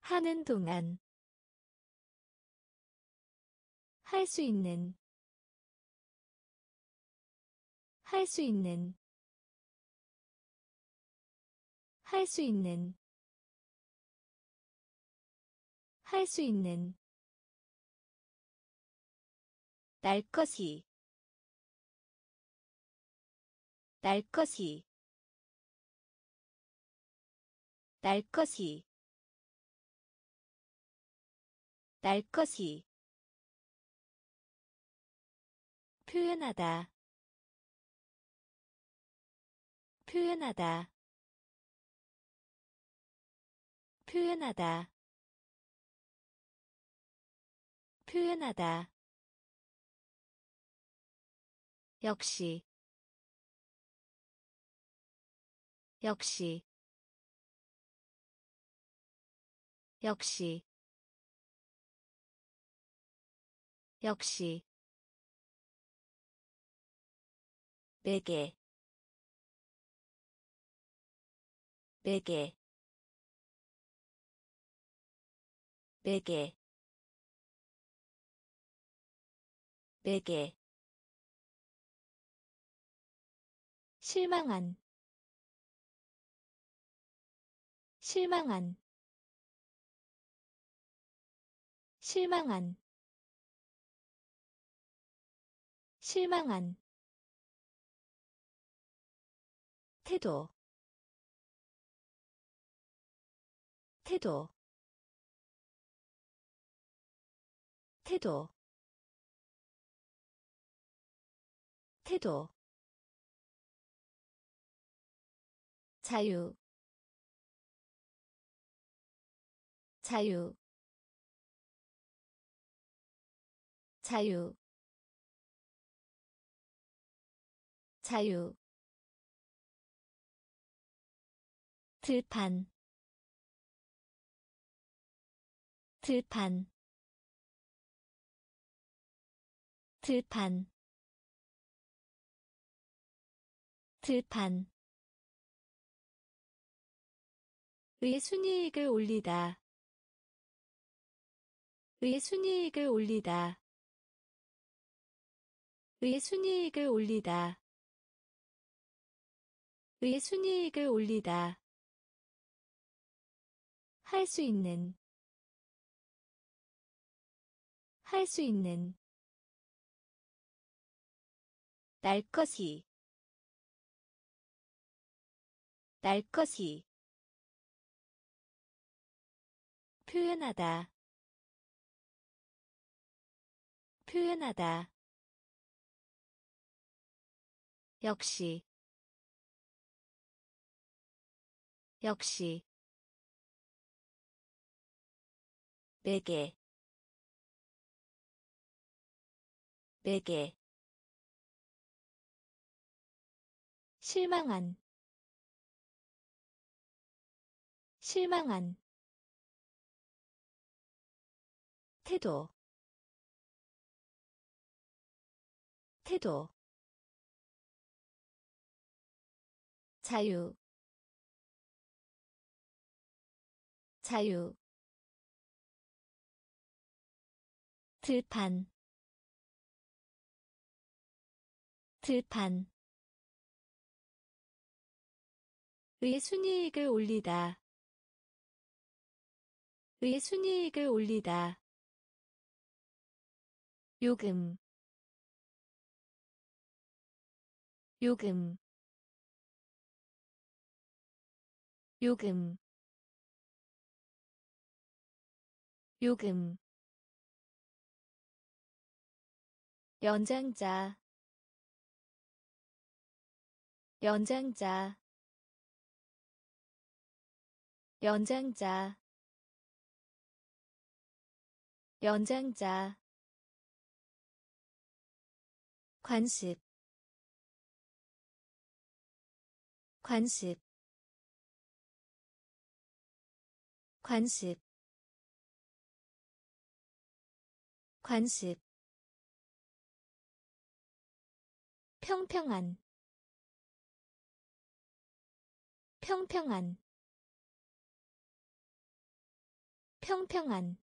하는 동안. 할 수 있는. 할 수 있는. 할 수 있는. 할 수 있는. 날 것이. 날 것이 날 것이. 날 것이. 표현하다. 표현하다. 표현하다. 표현하다. 역시. 역시 역시 역시 베개 베개 베개 베개. 실망한 실망한 실망한. 실망한. 태도. 태도. 태도. 태도. 자유. 자유 자유. 자유. 들판. 들판. 들판. 들판. 의 순이익을 올리다. 의 순이익을 올리다 의 순이익을 올리다. 의 순이익을 올리다. 할 수 있는. 할 수 있는. 날 것이. 날 것이. 표현하다. 표현하다 역시 역시 베개 베개 실망한 실망한 태도 태도 자유 자유 들판 들판. 의 순이익을 올리다 의 순이익을 올리다. 요금 요금 요금 요금. 연장자 연장자. 연장자. 연장자. 관습 관습 관습 관습 평평한 평평한 평평한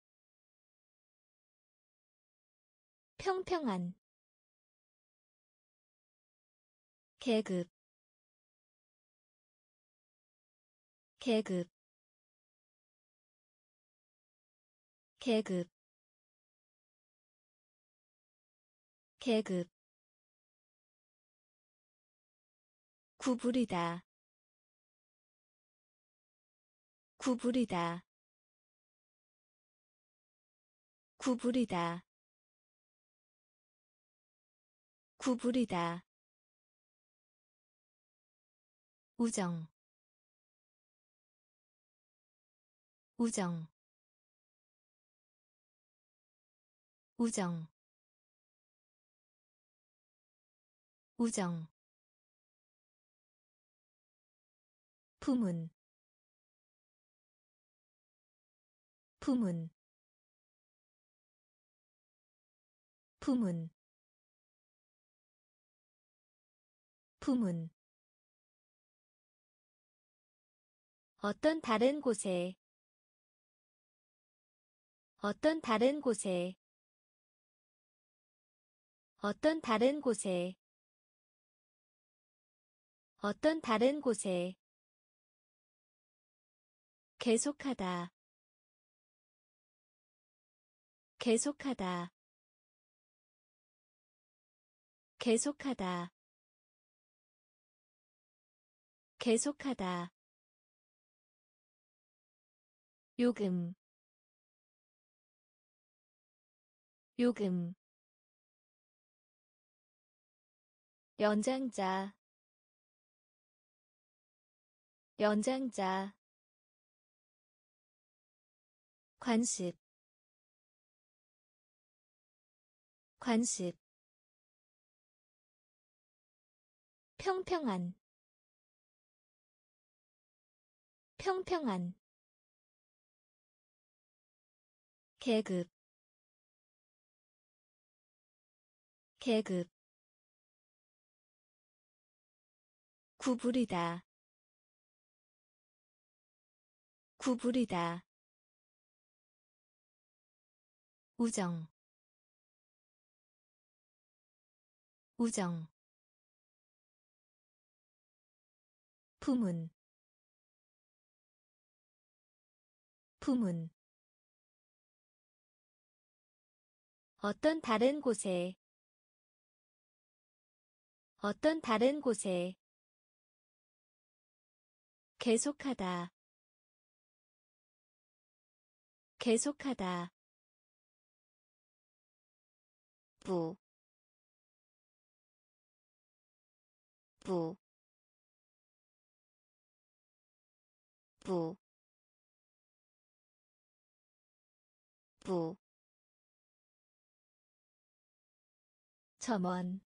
평평한. 계급 계급 계급 계급. 구부리다 구부리다. 구부리다 구부리다. 우정 우정 우정 우정 품은 품은 품은 품은. 어떤 다른 곳에 어떤 다른 곳에 어떤 다른 곳에? 어떤 다른 곳에? 계속하다. 계속하다. 계속하다. 계속하다. 요금. 요금 연장자. 연장자. 관습. 관습. 평평한. 평평한. 계급. 계급 구부리다. 구부리다. 우정. 우정. 품은. 품은. 어떤 다른 곳에. 어떤 다른 곳에 계속하다. 계속하다. 부, 부, 부, 부, 점원,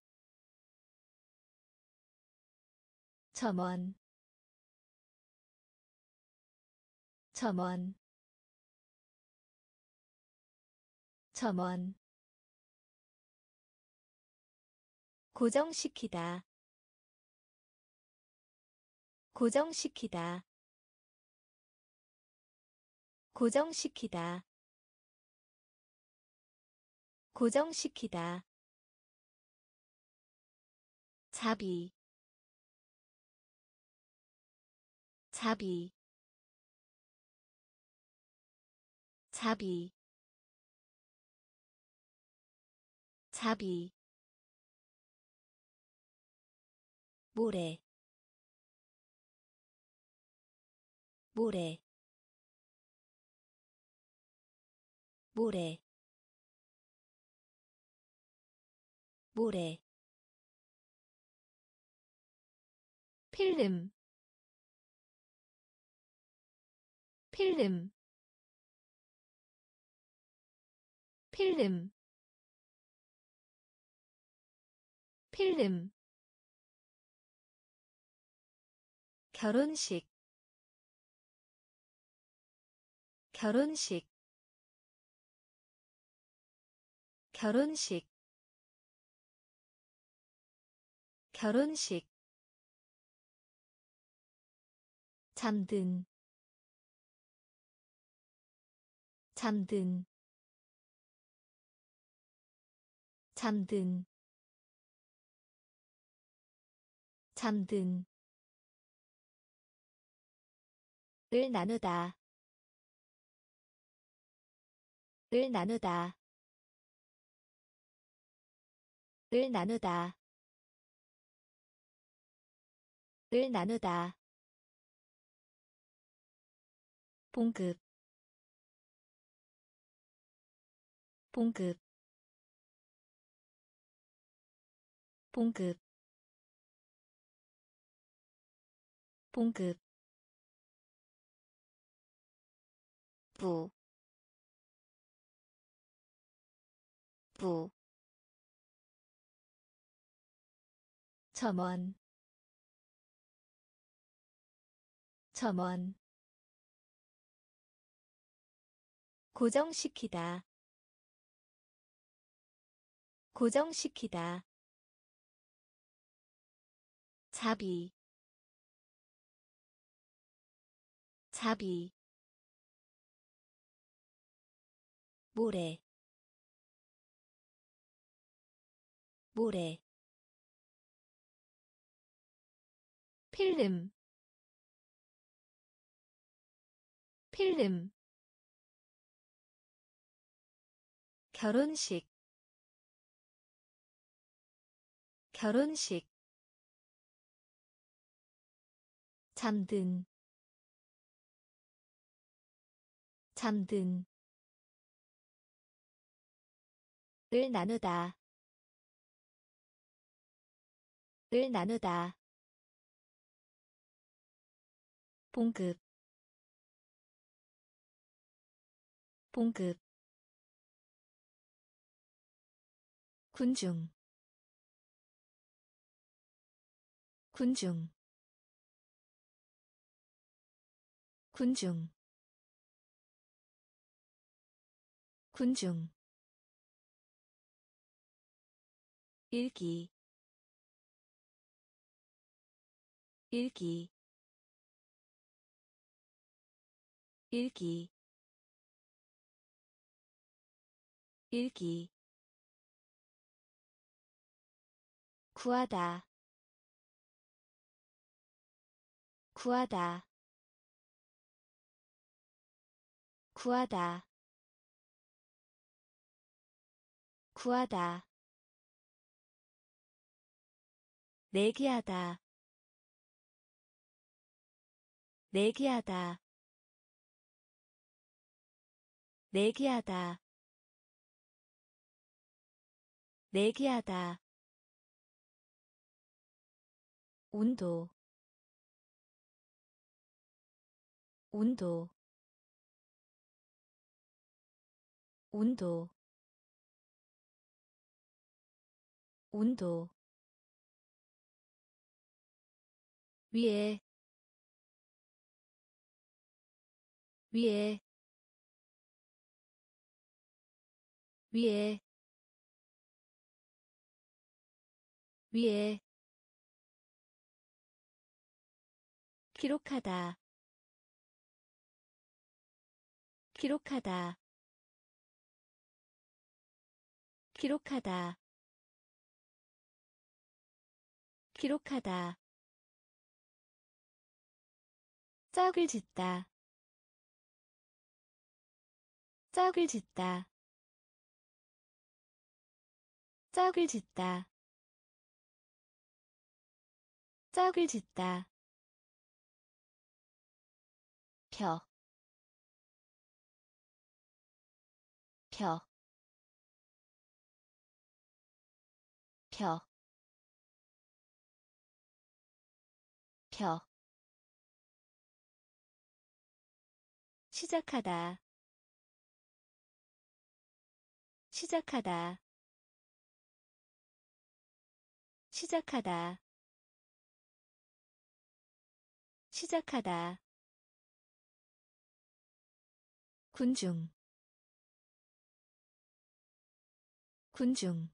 점원, 점원, 점원. 고정시키다. 고정시키다. 고정시키다. 고정시키다. 자비. 자비 자비 자비 모래 모래 모래 모래. 필름 필름 필름 필름 결혼식 결혼식 결혼식 결혼식 잠든 잠든 잠든 잠든. 을 나누다 을 나누다. 을 나누다. 을 나누다. 봉급 봉급 봉급 봉급 부, 부, 점원, 점원, 고정시키다, 고정시키다, 자비, 자비, 모래 모래 필름 필름 결혼식 결혼식 잠든 잠든. 을 나누다 을 나누다. 봉급 봉급. 군중 군중 군중 군중 읽기 읽기 읽기 읽기. 구하다 구하다 구하다. 구하다. 내기하다. 내기하다. 내기하다. 내기하다. 온도. 온도 온도 온도 위에 위에 위에 위에. 기록하다 기록하다 기록하다. 기록하다. 짝을 짓다. 짝을 짓다. 짝을 짓다. 짝을 짓다. 펴, 펴, 펴, 펴. 시작하다. 시작하다. 시작하다. 시작하다. 군중. 군중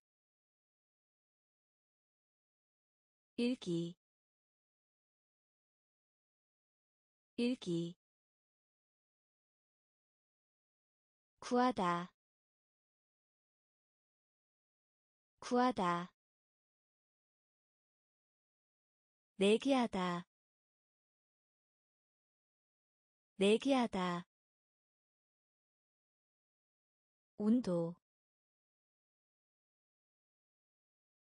일기 일기 구하다 구하다 내기하다 내기하다 온도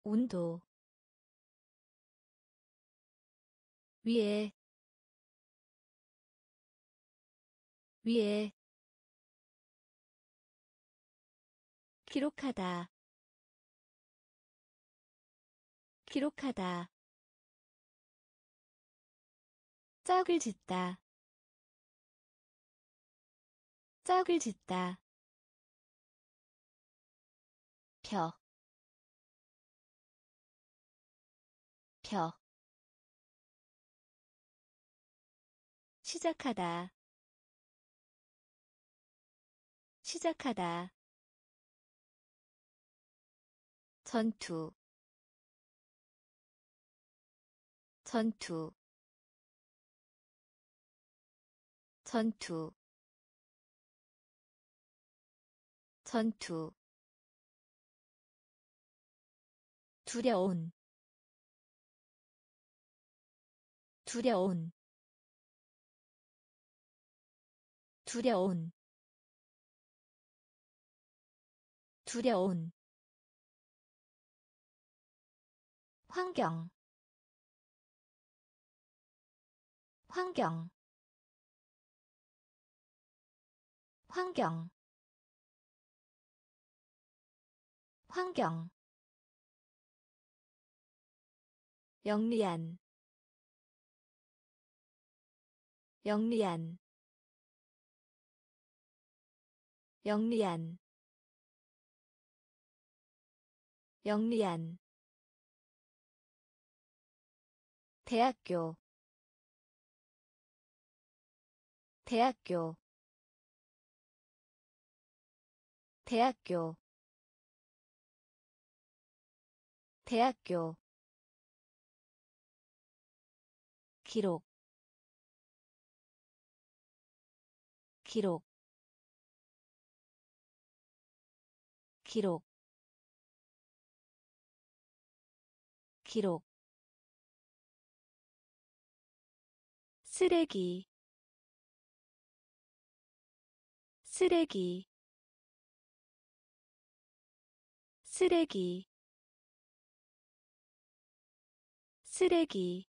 온도 위에 위에 기록하다 기록하다 짝을 짓다 짝을 짓다 펴, 펴. 시작하다, 시작하다. 전투, 전투, 전투, 전투. 두려운. 두려운 두려운 두려운 환경 환경 환경 환경. 영리한 영리한 영리한 영리한 대학교 대학교 대학교 대학교. 기록 기록 기록 기록 쓰레기 쓰레기 쓰레기 쓰레기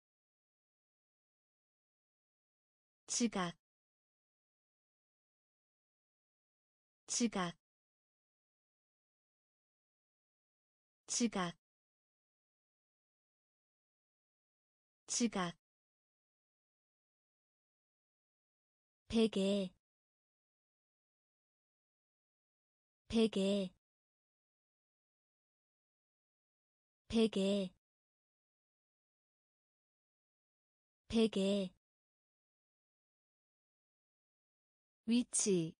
지각 지각 지각 지각 베개 베개 베개 베개 위치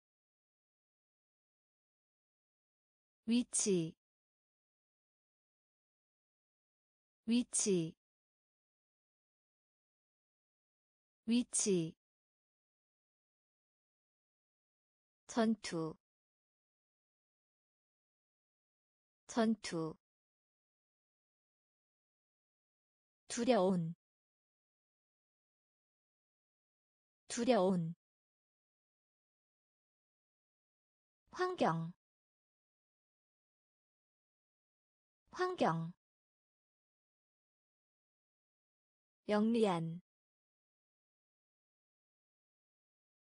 위치 위치 위치 전투 전투 두려운 두려운 환경 환경 영리한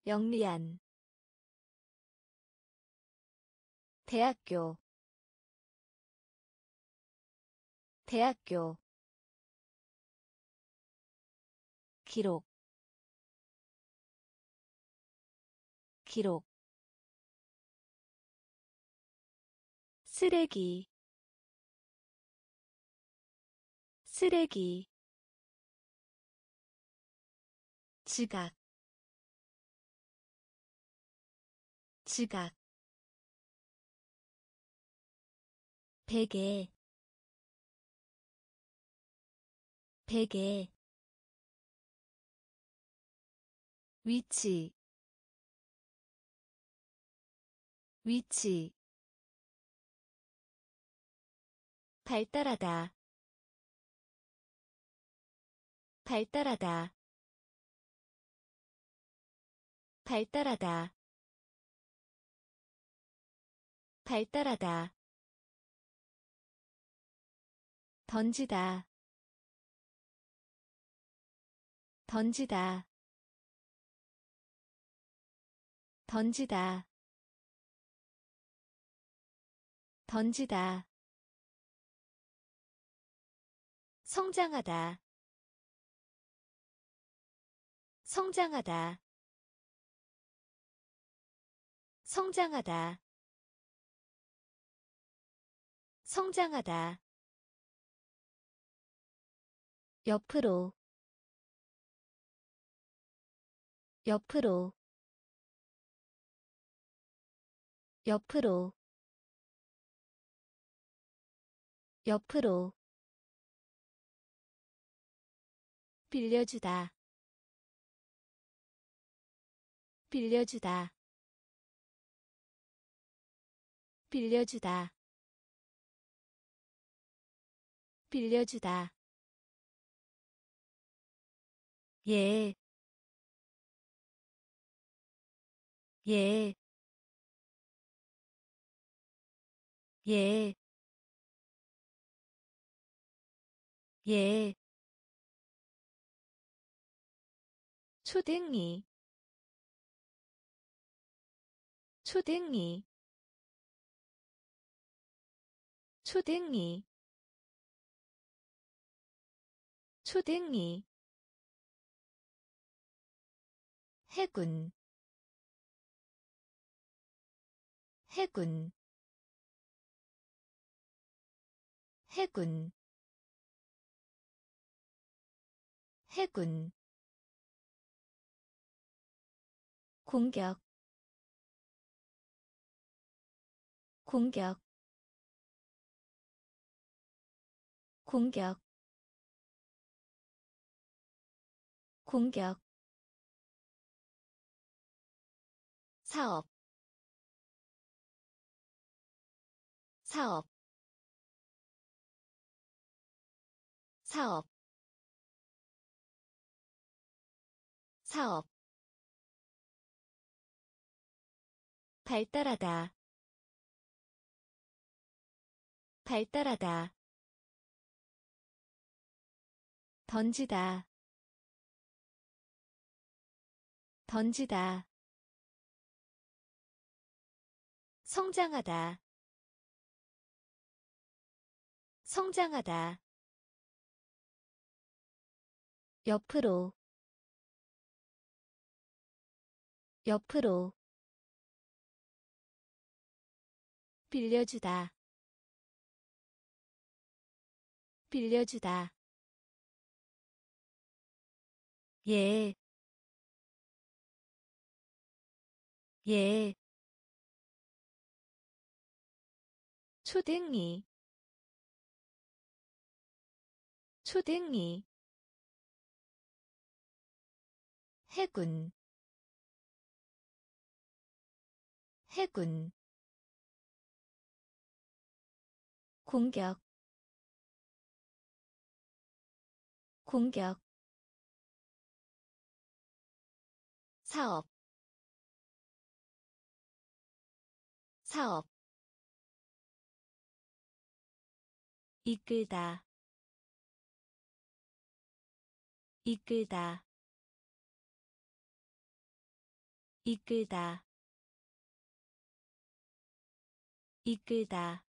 영리한 대학교 대학교 기록 기록 쓰레기 쓰레기 지각 지각 베개 베개 위치 위치 발달하다 발달하다 발달하다. 발달하다. 던지다. 던지다. 던지다. 던지다. 성장하다. 성장하다 성장하다. 성장하다. 옆으로. 옆으로. 옆으로. 옆으로. 빌려주다. 빌려주다 빌려주다. 빌려주다. 예, 예, 예, 예. 초등이. 초등이 초등이 초등이 해군 해군 해군 해군. 공격 공격 공격 공격 사업 사업 사업 사업. 발달하다 발달하다 던지다. 던지다. 성장하다. 성장하다. 옆으로. 옆으로. 빌려주다. 빌려주다 예, 예. 초등이, 초등이. 해군, 해군. 공격, 공격. 사업 사업 이끌다 이끌다 이끌다 이끌다.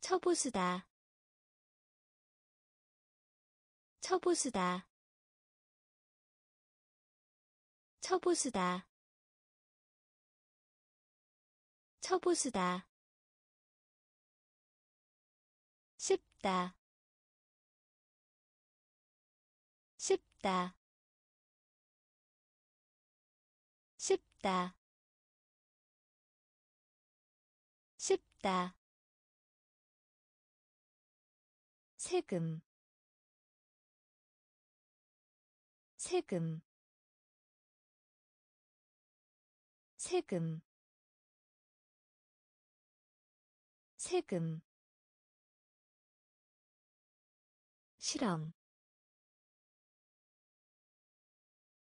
처보수다 처보수다 처보수다. 처보수다. 쉽다. 쉽다. 쉽다. 쉽다. 세금. 세금 세금 세금 실험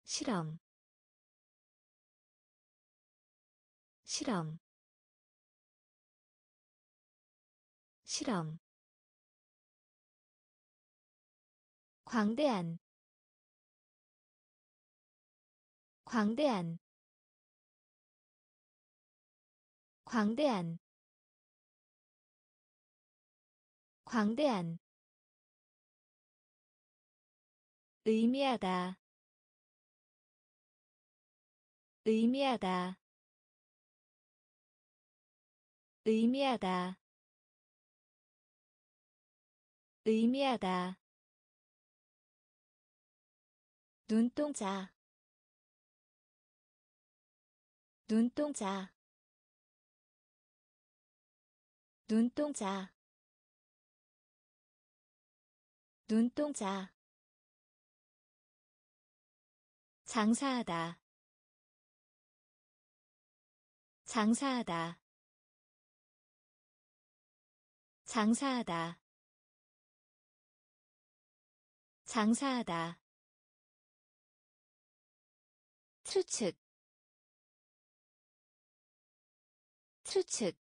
실험 실험 실험 광대한 광대한 광대한 광대한 의미하다 의미하다 의미하다 의미하다. 눈동자 눈동자 눈동자. 눈동자. 장사하다. 장사하다. 장사하다. 장사하다. 추측. 추측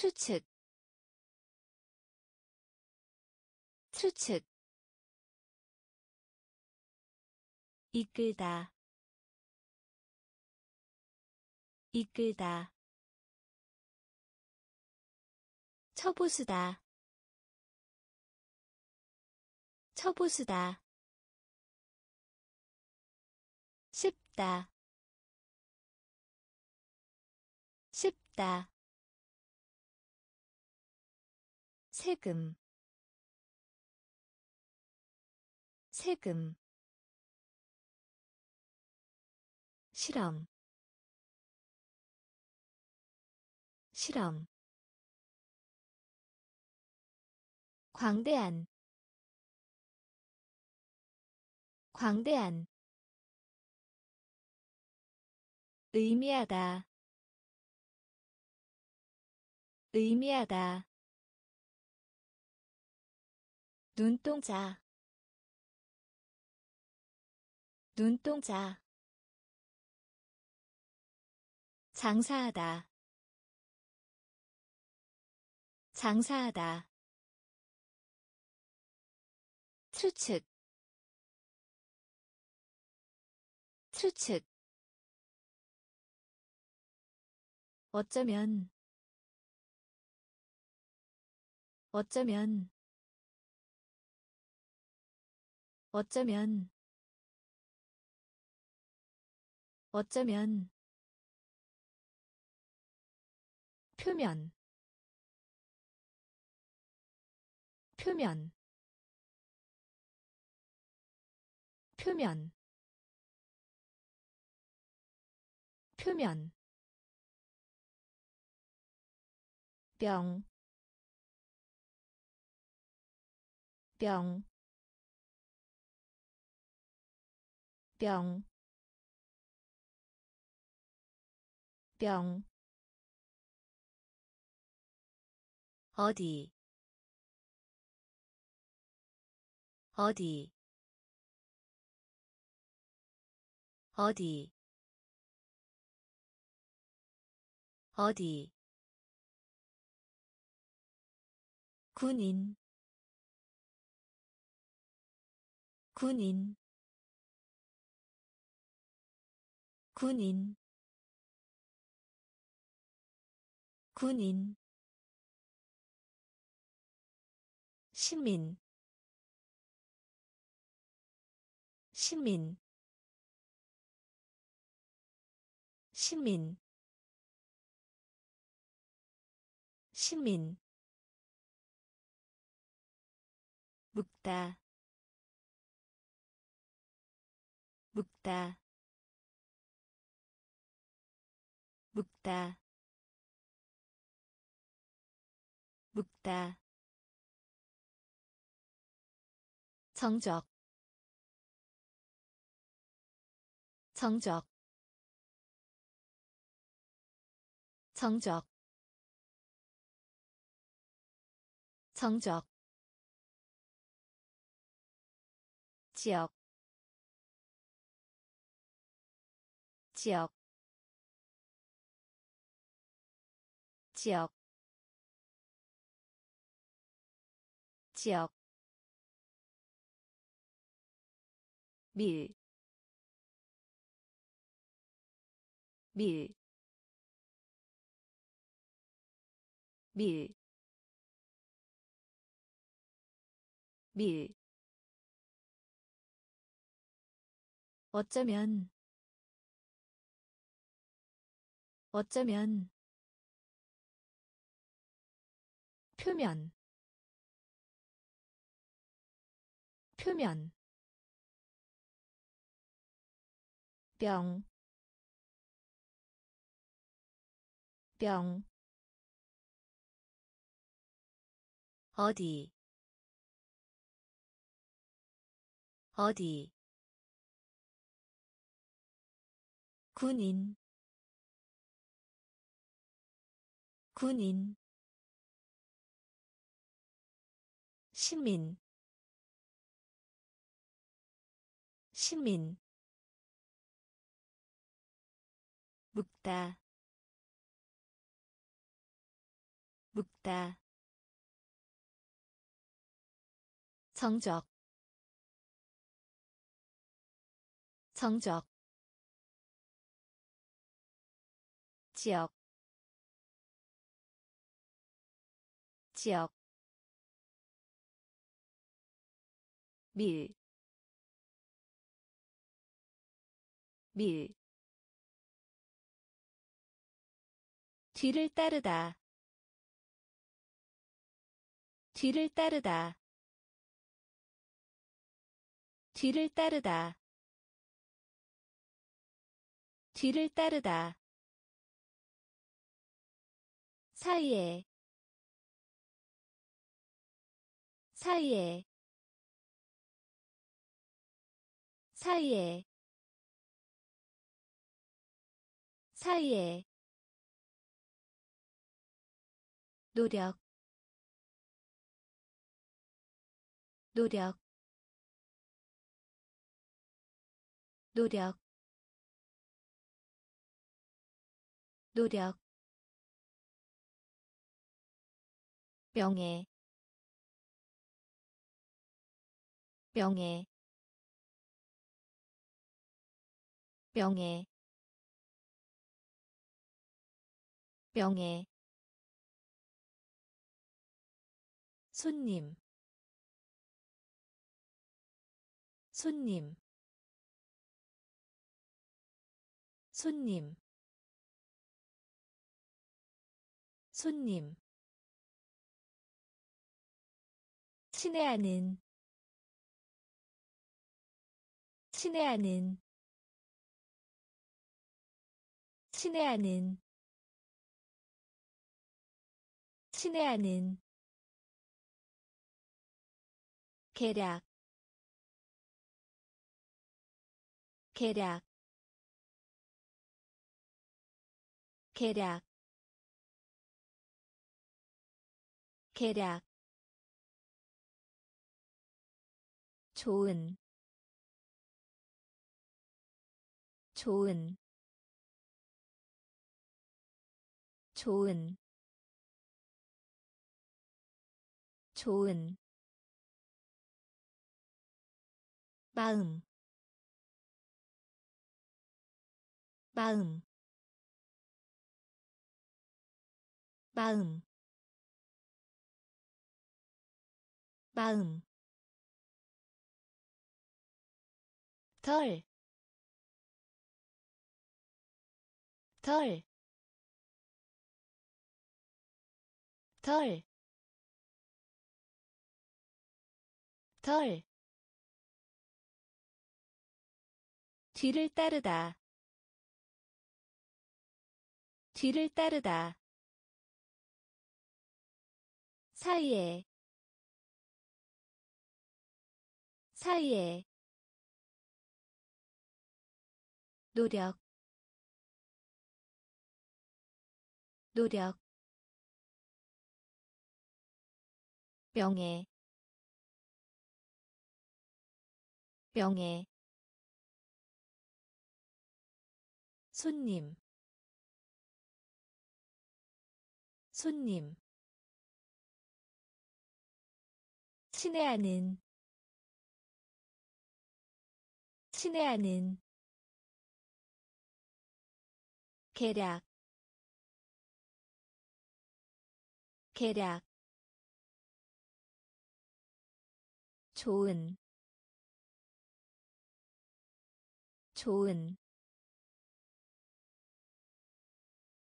추측 추측. 이끌다 이끌다. 처보수다 처보수다. 쉽다 쉽다 세금 세금 실험 실험 광대한 광대한 의미하다 의미하다 눈동자. 눈동자. 장사하다. 장사하다. 추측. 추측. 어쩌면. 어쩌면 어쩌면 어쩌면 표면 표면 표면 표면. 병, 병, 병, 병, 어디, 어디, 어디, 어디, 군인. 군인 군인. 군인. 시민. 시민. 시민. 시민. 묵다. 묵다 묵다. 묵다. 정적. 정적. 정적. 정적. 지역. 지역 지역 지역 밀, 밀, 밀, 밀. 어쩌면 어쩌면 표면 표면 병, 병, 어디, 어디, 군인, 군인, 시민, 시민, 묵다. 묵다. 정적. 정적. 지역. 지역 밀, 밀, 뒤를 따르다 뒤를 따르다. 뒤를 따르다 뒤를 따르다. 사이에 사이에 사이에 사이에 노력 노력 노력 노력. 명예 명예 명예 명예 손님 손님. 손님. 손님. 친애하는 친애하는 친애하는 친애하는 계략 계략 계략 계략. 좋은 좋은 좋은 좋은 마음 마음 마음 마음. 덜, 덜, 덜, 덜. 뒤를 따르다 뒤를 따르다. 사이에 사이에. 노력 노력 명예 명예 손님 손님. 친애하는 친애하는. 계략 계략 좋은 좋은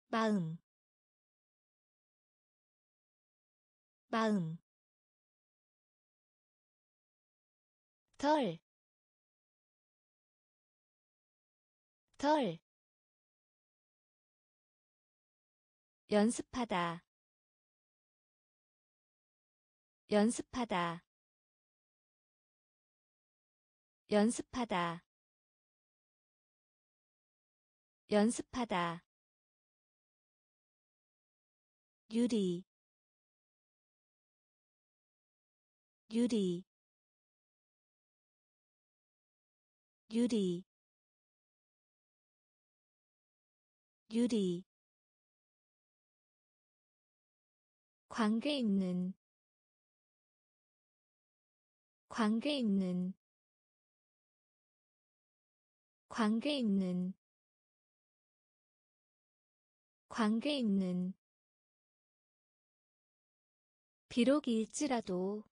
마음 마음 덜, 덜, 연습하다, 연습하다, 연습하다, 연습하다. 유리. 유리. 유리. 유리. 관계 있는. 관계 있는 관계 있는 관계 있는 비록일지라도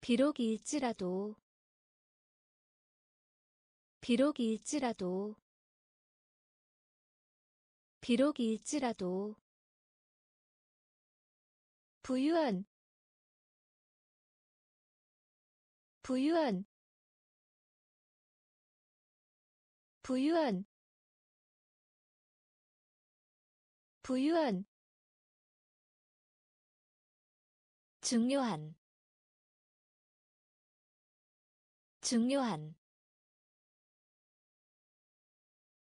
비록일지라도 비록일지라도 비록일지라도. 부유한 부유한 부유한 부유한 중요한 중요한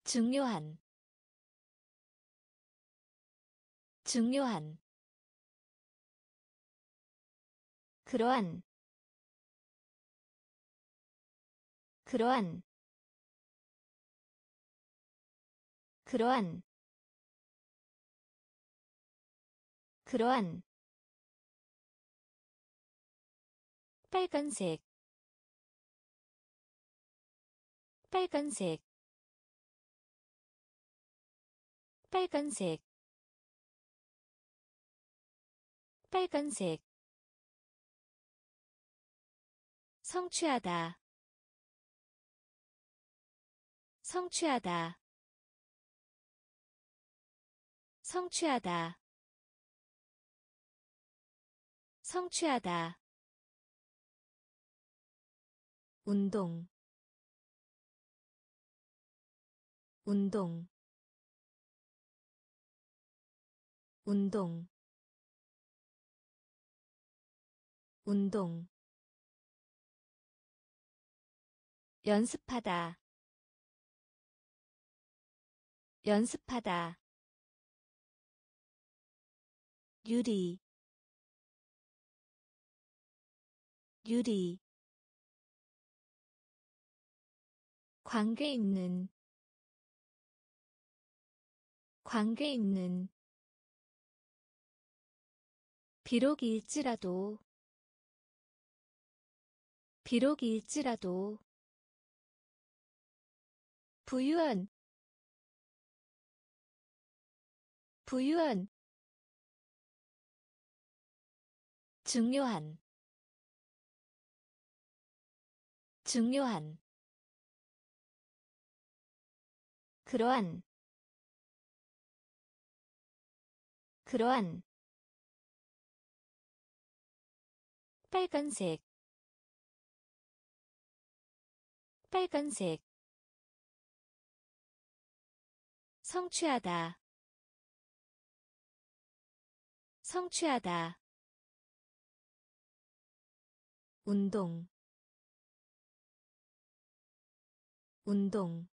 중요한 중요한. 그러한 그러한 그러한 그러한 빨간색 빨간색 빨간색 빨간색. 성취하다 성취하다 성취하다. 성취하다. 운동. 운동. 운동. 운동. 연습하다. 연습하다 유리 유리. 관계 있는 관계 있는. 비록일지라도 비록일지라도. 부유한 부유한 중요한 중요한 그러한 그러한 빨간색 빨간색 성취하다 성취하다 운동. 운동